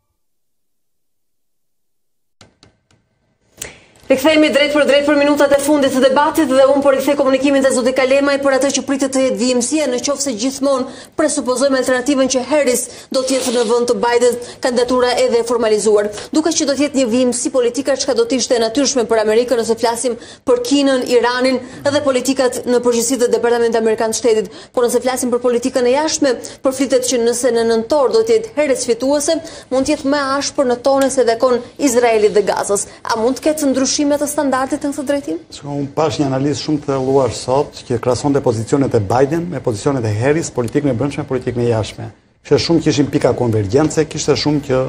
S1: Rikthehemi drejtpërdrejt për minutat e fundit të debatit dhe unë po rikthej komunikimin te zoti Kalemaj për atë që pritet të jetë vijimësia në qoftë se gjithmonë presupozojmë alternativën që Harris do të jetë në vend të Biden kandidatura edhe e formalizuar. Duket që do të jetë një vijimësi politike çka do të ishte e natyrshme për Amerikën nëse flasim për Kinën, Iranin dhe politikat në përgjithësi të Departamentit Amerikan të Shtetit. Por nëse flasim për politikën e jashtme, përflitet që nëse në nëntor do të jetë Harris fituese, mund të jetë më e ashpër në tone sa i takon Izraelit dhe Gazës. A mund të ketë ndryshime të standardit në këtë drejtim?
S4: Shiko, unë pashë një analizë shumë të thelluar sot që krahasonte pozicionet e Biden me pozicionet e Harris, politikën e brendshme, politikën e jashtme. Kishte shumë që ishin pika konvergjence, kishte shumë që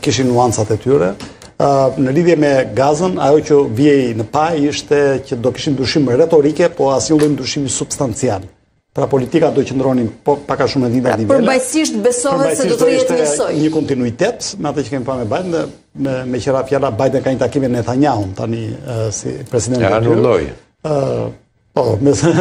S4: kishin nuancat e tyre. Në lidhje me Gazën, ajo që vihej në pah ishte që do kishim ndryshim retorike, po asnjë lloj ndryshimi substancial. Pra politika do qëndronte po pak a shumë në të njëjtat nivele.
S1: Përmbajtësisht besohet se do të jetë njësoj.
S4: Një kontinuitet, me atë që kemi pa me Biden, dhe me, meqë ra fjala, Biden ka një takim me Netanyahun tani si president
S6: e anulloj.
S4: Po, me sa,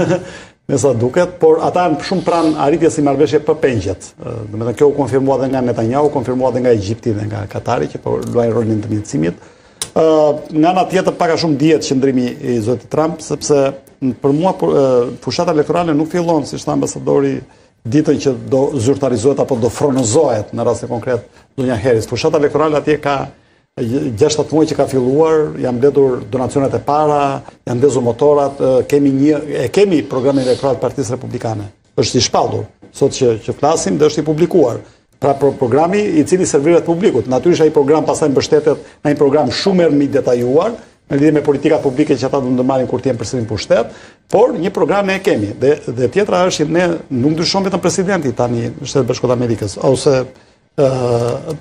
S4: me sa duket, por ata janë shumë pranë arritjes së marrëveshjes për pengjet. Domethënë kjo u konfirmua edhe nga Netanyahu, u konfirmua edhe nga Egjipti dhe nga Katari që po luajnë rolin e ndërmjetësimit. Ë, nga ana tjetër pak a shumë dihet qëndrimi i zotit Trump, sepse për mua fushata elektorale nuk fillon, siç tha ambasadori ditën që do zyrtarizohet apo do fronozohet në rastin konkret zonja Harris. Fushata elektorale atje ka 6-7 muaj që ka filluar, janë mbledhur donacionet e para, janë ndezur motorat, kemi një, e kemi programin elektoral të partisë republikane. është i shpaldur, sot që, që flasim dhe është i publikuar. Pra programi i cili i serviret publikut. Natyrisht ai program pastaj mbështetet në një program shumë më i detajuar në lidhje me politikat publike që ata do të marrin kur të jenë përsëri në pushtet, por një program e kemi. Dhe dhe tjetra është ne nuk ndryshon vetëm presidenti tani në Shtetet e Bashkuara të Amerikës ose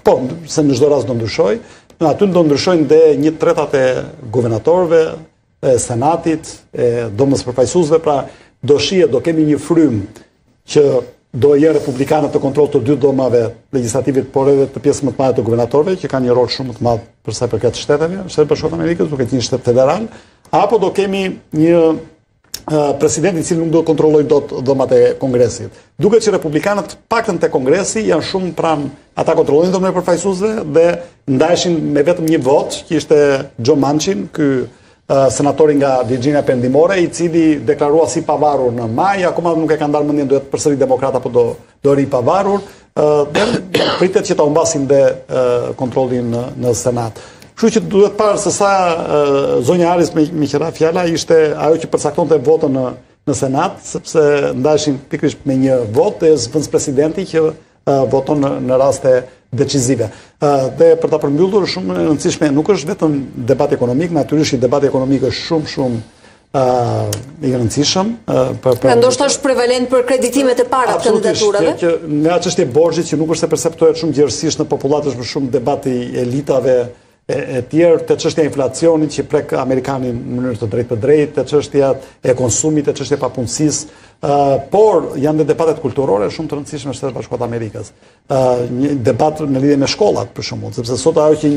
S4: Po, se në çdo rast do ndryshojë, aty do ndryshojnë dhe një tretat e guvernatorëve, e senatit, e dhomës së përfaqësuesve, pra do shihet, do kemi një frymë që do jenë republikanët në kontroll të dy dhomave të legjislativit, por edhe të pjesës më të madhe të guvernatorëve, që kanë një rol shumë më të madh për sa i përket shteteve, Shtetet e Bashkuara të Amerikës, duke qenë shtet federal, apo do kemi një president i cili nuk do të kontrollojë dot dhomat e kongresit. Duket që republikanët të paktën te kongresi janë shumë pranë ata kontrollojnë dhomën e përfaqësuesve dhe ndaheshin me vetëm një votë, që ishte Joe Manchin, ky uh, senatori nga Virginia Perëndimore, i cili u deklarua si pavarur në maj, akoma nuk e ka ndarë mendjen do jetë përsëri demokrat apo do do rrijë i pavarur, dhe pritet që ta humbasin dhe kontrollin në Senat. Kështu që duhet parë se sa zonja Harris me, meqë ra fjala ishte ajo që përcaktonte votën në, në Senat, sepse ndaheshin pikërisht me një votë dhe zëvendëspresidenti që voton në, në raste decizive. Dhe për ta përmbyllur shumë e rëndësishme, nuk është vetëm debati ekonomik, natyrisht debati ekonomik është shumë, shumë i rëndësishëm.
S1: Ndoshta është prevalent për kreditimet e para të kandidaturave?
S4: Absolutisht, nga çështja e borxhit që nuk është e perceptohet shumë gjerësisht në popullatë është më shumë debat i elitave e tjera, te çështja e inflacionit që prek amerikanin në mënyrë të drejtpërdrejtë, te çështja e konsumit, te çështja e papunësisë, por janë dhe debatet kulturore shumë të rëndësishme në Shtetet e Bashkuara të Amerikës. një debat në lidhje me shkollat për shembull, sepse sot ajo që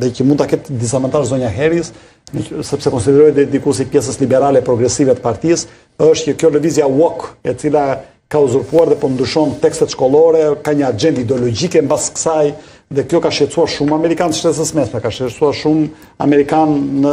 S4: dhe që mund ta ketë disavantazh zonja Harris, sepse konsiderohet dhe diku si pjesë liberale progresive të partisë, është që kjo lëvizja woke, e cila ka uzurpuar dhe po ndryshon tekstet shkollore, ka një agjendë ideologjike mbas kësaj dhe kjo ka shqetësuar shumë amerikanë të shtresës mesme, ka shqetësuar shumë amerikanë në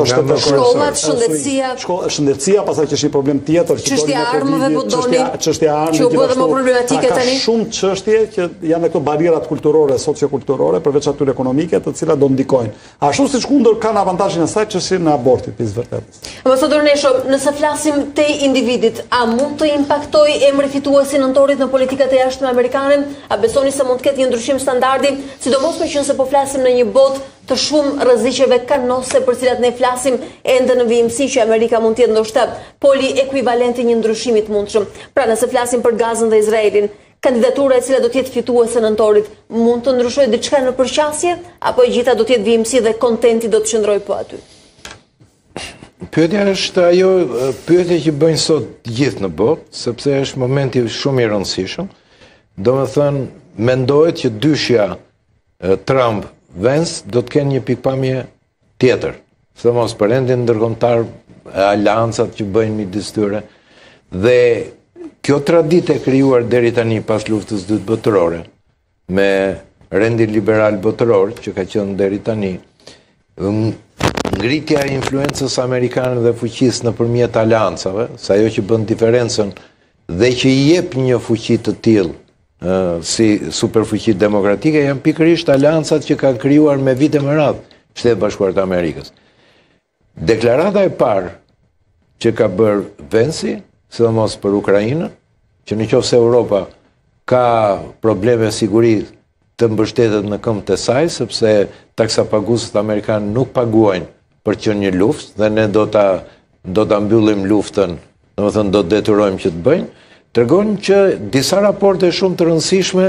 S4: të shtëpër kërësër.
S1: Shkollat, shëndetësia.
S4: Shkollat, shëndetësia, pastaj që është një problem tjetër.
S1: Çështja e armëve po doni,
S4: çështja e armëve,
S1: që u bë dhe më problematike tani.
S4: Ka shumë çështje që janë dhe këto barrierat kulturore, sociokulturore, përveç atyre ekonomike, të cilat do ndikojnë. Ashtu siç kundër kanë avantazhin e saj çështjen e abortit, për hir të së vërtetës.
S1: Më së dërnesho, nëse flasim te individët, a mund të impaktojë emri fitues i nëntorit në politikat e jashtme amerikane? A besoni se mund të ketë një ndryshim standardi, sidomos meqenëse po flasim në një botë të shumë rreziqeve kanosëse për të cilat ne flasim ende në vijimësi që Amerika mund të jetë ndoshta poli ekuivalent i një ndryshimi të mundshëm. Pra nëse flasim për Gazën dhe Izraelin, kandidatura e cila do të jetë fituese e nëntorit mund të ndryshojë diçka në përqasje apo e gjitha do të jetë vijimësi dhe kontenti do të qëndrojë po aty.
S6: Pyetja është ajo pyetje që bëjnë sot të gjithë në botë, sepse është moment shumë i rëndësishëm. Domethënë, mendohet që dyshja Trump Vance do të kenë një pikëpamje tjetër. Sidomos për rendin ndërkombëtar e aleancat që bëjnë midis tyre. Dhe kjo traditë e krijuar deri tani pas luftës dytë botërore, me rendin liberal botëror që ka qenë deri tani, ngritja e influencës amerikane dhe fuqisë nëpërmjet aleancave, se ajo që bën diferencën dhe që i jep një fuqi të tillë si superfuqi demokratike janë pikërisht aleancat që kanë krijuar me vite me radhë Shtetet e Bashkuara të Amerikës. Deklarata e parë që ka bërë Vensi, sidomos për Ukrainën, që në qoftë se Europa ka probleme siguri të mbështetet në këmbët e saj, sepse taksapaguesit amerikanë nuk paguajnë për të qenë një luftë dhe ne do ta do ta mbyllim luftën, domethënë do të detyrojmë që të bëjnë, tregon që disa raporte shumë të rëndësishme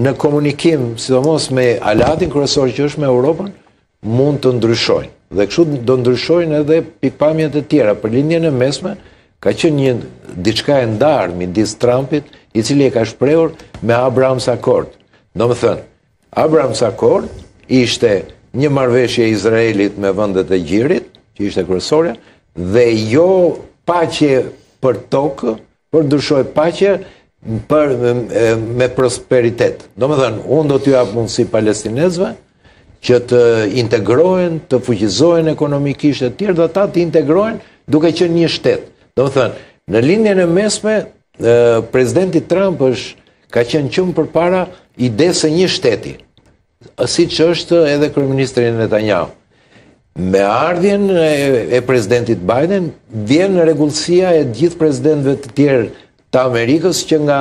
S6: në komunikim, sidomos me aleatin kryesor që është me Europën, mund të ndryshojnë. Dhe kështu do ndryshojnë edhe pikëpamjet e tjera. Për lindjen e mesme, ka qenë një diçka e ndarë midis Trumpit, i cili e ka shprehur me Abraham Accord. Domethënë, Abraham Accord ishte një marrëveshje e Izraelit me vendet e Gjirit, që ishte kryesorja, dhe jo paqe për tokë, por ndryshoi paqe për me prosperitet. Domethënë, unë do t'ju jap mundësi palestinezëve që të integrohen, të fuqizohen ekonomikisht e tjerë, dhe ata të integrohen duke qenë një shtet. Domethënë, në lindjen e mesme, presidenti Trump është Ka qenë shumë përpara idesë një shteti, siç është edhe kryeministri Netanyahu. Me ardhjen e presidentit Biden, vjen rregullsia e gjithë presidentëve të tjerë të Amerikës që nga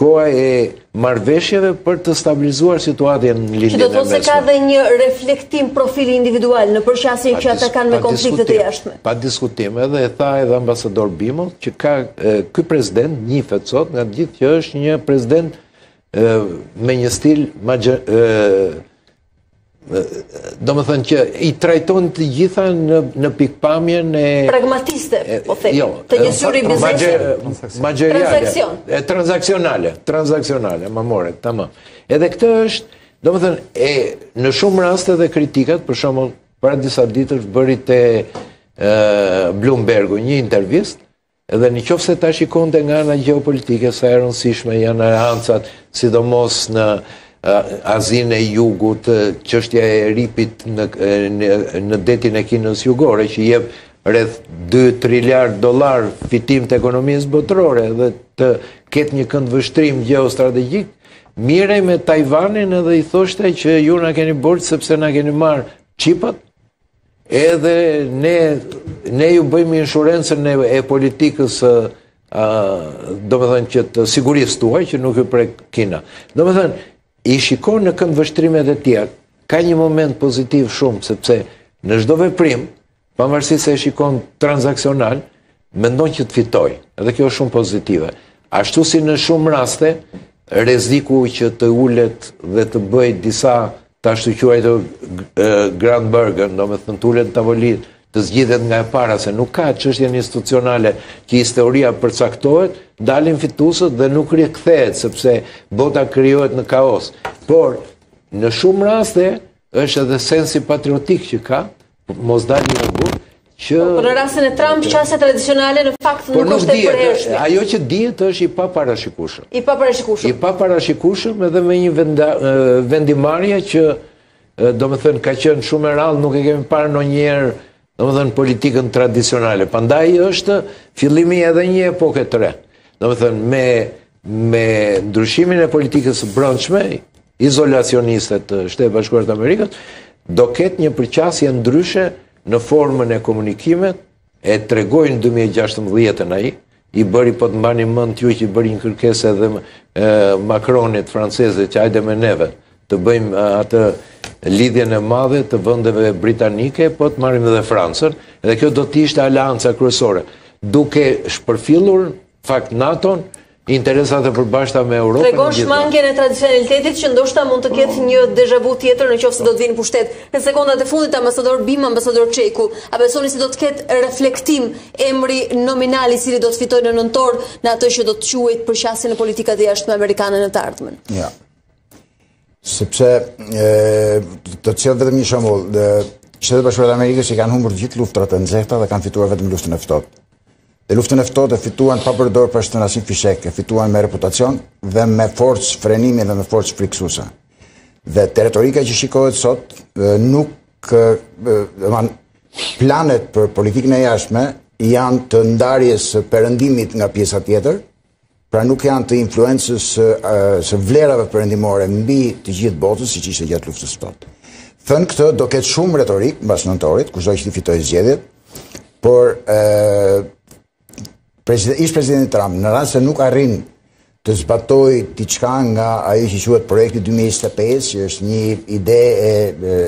S6: koha e marrëveshjeve për të stabilizuar situatën në lindjen e mesme.
S1: Që do të thotë se ka dhe një reflektim profili individual në përqasjen që ata kanë me konfliktet e jashtme.
S6: Pa diskutim dhe e tha edhe ambasador Bimo që ka Ky president njihet sot nga të gjithë që është një president me një stil domethënë që i trajton të gjitha në, në pikëpamjen e...
S1: Pragmatiste, po themi, jo, të një njeriu biznesit.
S6: Transakcion. E, transakcionale, transakcionale, ma more, tamam. Edhe këtu është, domethënë, e, në shumë raste dhe kritikat, për shembull, para disa ditësh bëri te Bloombergu një intervistë, Edhe në qoftë se ta shikonte nga ana gjeopolitike sa e rëndësishme janë aleancat, sidomos në Azinë e Jugut, çështja e ripit në detin e Kinës Jugore që jep rreth 2 triliard dollar fitim të ekonomisë botërore dhe të ketë një këndvështrim gjeostrategjik, merrej me Tajvanin edhe i thoshte që ju na keni borxh sepse na keni marrë çipat, Edhe ne ju bëjmë inshurencën e politikës domethënë që të sigurisë tuaj që nuk ju prek Kina. Domethënë i shikon në këndvështrimet e tjera. Ka një moment pozitiv shumë sepse në çdo veprim, pavarësisht se e shikon transaksional, mendon që të fitojë, edhe kjo është shumë pozitive. Ashtu si në shumë raste, rreziku që të ulet dhe të bëjë disa të ashtuquajtur grand bargain, domethënë të ulet në tavolinë, të zgjidhet nga e para, se nuk ka çështjen institucionale që historia përcaktohet, dalin fituesit dhe nuk rikthehet, sepse bota krijohet në kaos. Por, në shumë raste, është edhe sensi patriotik që ka, Mos dalim gur, që...
S1: Po, po në rastin e Trump, qasja tradicionale në fakt nuk është e përhershme.
S6: Ajo që dihet është i paparashikueshëm.
S1: I paparashikueshëm.
S6: I paparashikueshëm edhe me një venda, vendimmarrje që, domethënë, ka qenë shumë e rrallë, nuk e kemi parë ndonjëherë, domethënë, politikën tradicionale. Pandaj është fillimi edhe një epoke të re. Domethënë, me me ndryshimin e politikës së brendshme izolacioniste të Shteteve të Bashkuara të Amerikës, do ketë një përqasje ndryshe në formën e komunikimit, e tregoi në 2016-ën ai, i bëri po të mbani mend ju që i bëri një kërkesë edhe Macronit francezit që hajde me neve të bëjmë atë lidhjen e madhe të vendeve britanike, po të marrim edhe Francën, dhe kjo do të ishte aleanca kryesore, duke shpërfillur fakt NATO-n, interesat e përbashkëta me Europën.
S1: Tregon shmangjen e tradicionalitetit që ndoshta mund të ketë një déjà vu tjetër në qoftë se do të vijë në pushtet. Në sekondat e fundit ambasador Bim, ambasador Çeku, a besoni se do të ketë reflektim emri nominal i cili do të fitojë në nëntor në atë që do të quhet përqasje në politikat e jashtme amerikane në të ardhmen?
S2: Ja. Sepse, do të sjell vetëm një shembull, Shtetet e Bashkuara të Amerikës i kanë humbur gjithë luftrat e nxehta dhe kanë fituar vetëm luftën e ftohtë. Dhe luftën e ftohtë e fituan pa përdorur, pa shtënë asnjë fishek, e fituan me reputacion dhe me forcë frenimi dhe me forcë frikësuese. Dhe retorika që shikohet sot nuk, planet për politikën e jashtme janë të ndarjes së perëndimit nga pjesa tjetër, Pra nuk janë të influencës së vlerave perëndimore mbi të gjithë botës, siç ishte gjatë luftës së ftohtë. Thënë këtë, do ketë shumë retorikë, mbas nëntorit, kushdo që t'i fitojë zgjedhjet, por ish presidenti Trump, në rast se nuk arrin të zbatojë diçka nga ajo që quhet projekti 2025, që është një ide e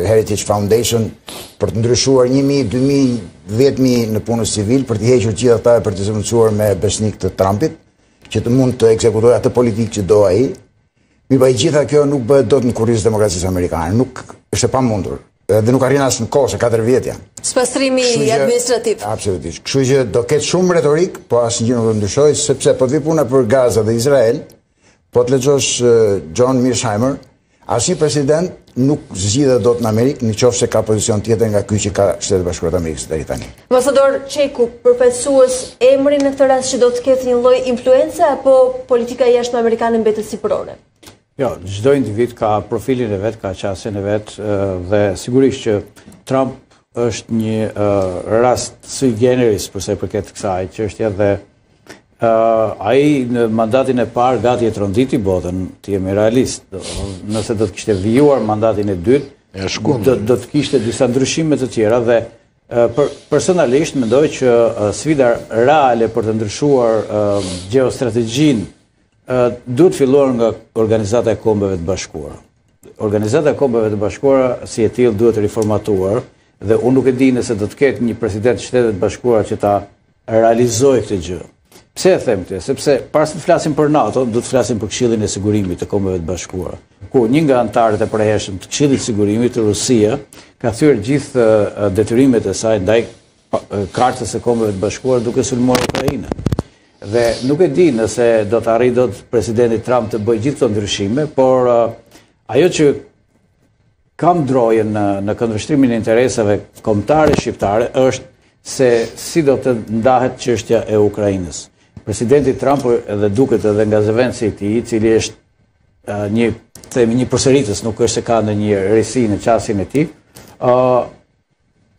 S2: Heritage Foundation për të ndryshuar 1.000-2.000 dhjetë mijë nëpunës civilë për t'i hequr gjithë ata e për t'i zëvendësuar me besnikë të Trumpit, që të mund të ekzekutojë atë politikë që do ai. Mirëpo e gjitha kjo nuk bëhet dot në kurriz të demokracisë amerikane, nuk është e pamundur dhe nuk arrin as në kohë, se 4 vjet janë.
S1: Spastrimi administrativ.
S2: Absolutisht. Kështu që do ketë shumë retorikë, po asnjë gjë nuk do ndryshojë, sepse po të vijë puna për Gaza dhe Izrael, Po të lexosh John Mearsheimer, asnjë president nuk zgjidhet dot në Amerikë në qoftë se ka pozicion tjetër nga ky që ka Shtetet e Bashkuara të Amerikës deri tani.
S1: Ambasador Çeku, përfaqësues emri në këtë rast që do të ketë një lloj influence apo politika e jashtme amerikane mbetet siç ishte përpara?
S3: Jo, çdo individ ka profilin e vet, ka qasjen e vet dhe sigurisht që Trump është një rast sui generis për sa i përket kësaj çështjeje dhe Ai në mandatin e parë gati e tronditi botën, të jemi realistë. Nëse do të kishte vijuar mandatin e dytë, do, do të kishte disa ndryshime të tjera dhe për, personalisht mendoj që sfida reale për të ndryshuar gjeostrategjinë duhet filluar nga Organizata e Kombeve të Bashkuara. Organizata e Kombeve të Bashkuara si e tillë duhet riformatuar dhe unë nuk e di nëse do të ketë një president të Shteteve të Bashkuara që ta realizojë këtë gjë. Pse e them këtë? Sepse para se të flasim për NATO, duhet të flasim për Këshillin e Sigurimit të Kombeve të Bashkuara. Ku një nga anëtarët e përhershëm të Këshillit të Sigurimit, Rusia, ka thyer gjithë detyrimet e saj ndaj kartës së Kombeve të Bashkuara duke sulmuar Ukrainën. Dhe nuk e di nëse do të arrijë dot presidenti Trump të bëjë gjithë këto ndryshime, por ajo që kam drojën në në këndvështrimin e interesave kombëtare shqiptare është se si do të ndahet çështja e Ukrainës. Presidenti Trump edhe duket edhe nga zëvendësi i tij, i cili është uh, një themi një përsëritës, nuk është se ka ndonjë risi në qasjen e tij. ë uh,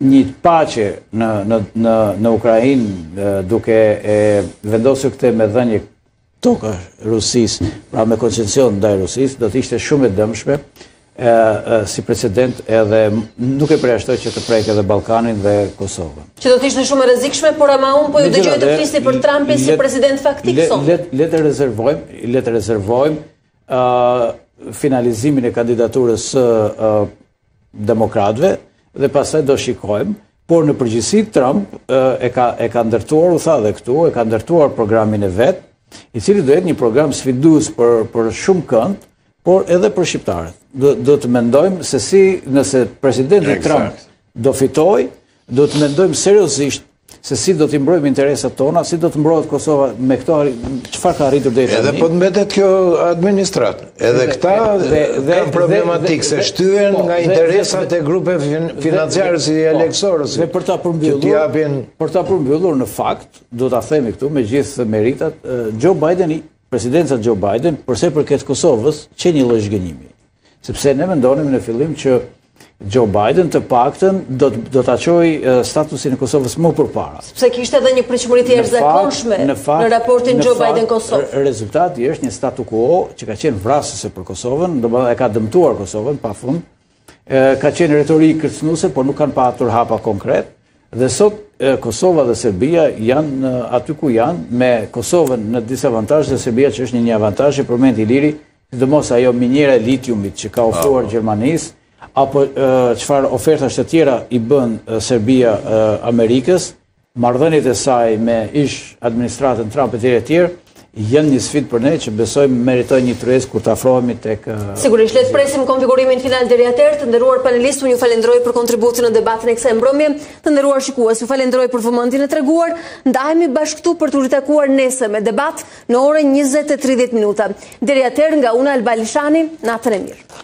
S3: një paqe në në në në Ukrainë duke e vendosur këtë me dhënie toka Rusisë, pra me koncesion ndaj Rusisë, do të ishte shumë e dëmshme e, si precedent edhe nuk e përjashtoj që të prekë edhe Ballkanin dhe Kosovën.
S1: Që do të ishte shumë e rrezikshme, por ama unë po ju dëgjoj të flisni për Trumpin si president faktik sot.
S3: Le le të rezervojmë, le të rezervojmë ë finalizimin e kandidaturës së demokratëve dhe pastaj do shikojmë, por në përgjithësi Trump e ka e ka ndërtuar, u tha dhe këtu, e ka ndërtuar programin e vet, i cili do jetë një program sfidues për për shumë kënd, por edhe për shqiptarët. Do do të mendojmë se si nëse presidenti Trump do fitojë, duhet të mendojmë seriozisht se si do t'i mbrojmë interesat tona, si do të mbrohet Kosova me këto çfarë ka arritur deri
S6: tani. Edhe po të mbetet kjo administratë. Edhe këta janë problematikë se shtyhen po, nga interesat e grupeve financiare si po, Aleks Soros.
S3: Dhe për ta përmbyllur, për ta përmbyllur në fakt, dua ta themi këtu me gjithë meritat, Joe Biden Presidenca Joe Biden, për sa i përket Kosovës, qe një lloj zhgënjimi. Sepse ne mendonim në fillim që Joe Biden të paktën do të do ta çojë statusin e Kosovës më përpara.
S1: Sepse kishte edhe një pritshmëri të jashtëzakonshme në, në raportin Joe Biden Kosovë.
S3: Rezultati është një statu quo që ka qenë vrasëse për Kosovën, domethënë e ka dëmtuar Kosovën pafund, Ka qenë retorikë kërcënuse, por nuk kanë patur hapa konkretë. Dhe sot Kosova dhe Serbia janë aty ku janë, me Kosovën në disavantazh dhe Serbia që është në një avantazh, e përmendi Iliri, sidomos ajo miniera e litiumit që ka ofruar Gjermanisë, apo çfarë ofertash të tjera i bën Serbia Amerikës, Marrëdhëniet e saj me ish administratën Trump etj etj janë një sfidë për ne që besojmë meritojnë një tryezë kur të afrohemi tek
S1: Sigurisht, le të presim konfigurimin final deri atëherë. Të nderuar panelistë, unë ju falenderoj për kontributin në debatin e kësaj mbrëmje. Të nderuar shikues, ju falenderoj për vëmendjen e treguar. Ndahemi bashkë këtu për t'u ritakuar nesër me debat në orën njëzet e tridhjetë minuta. Deri atëherë nga unë Alba Alishani, natën e mirë.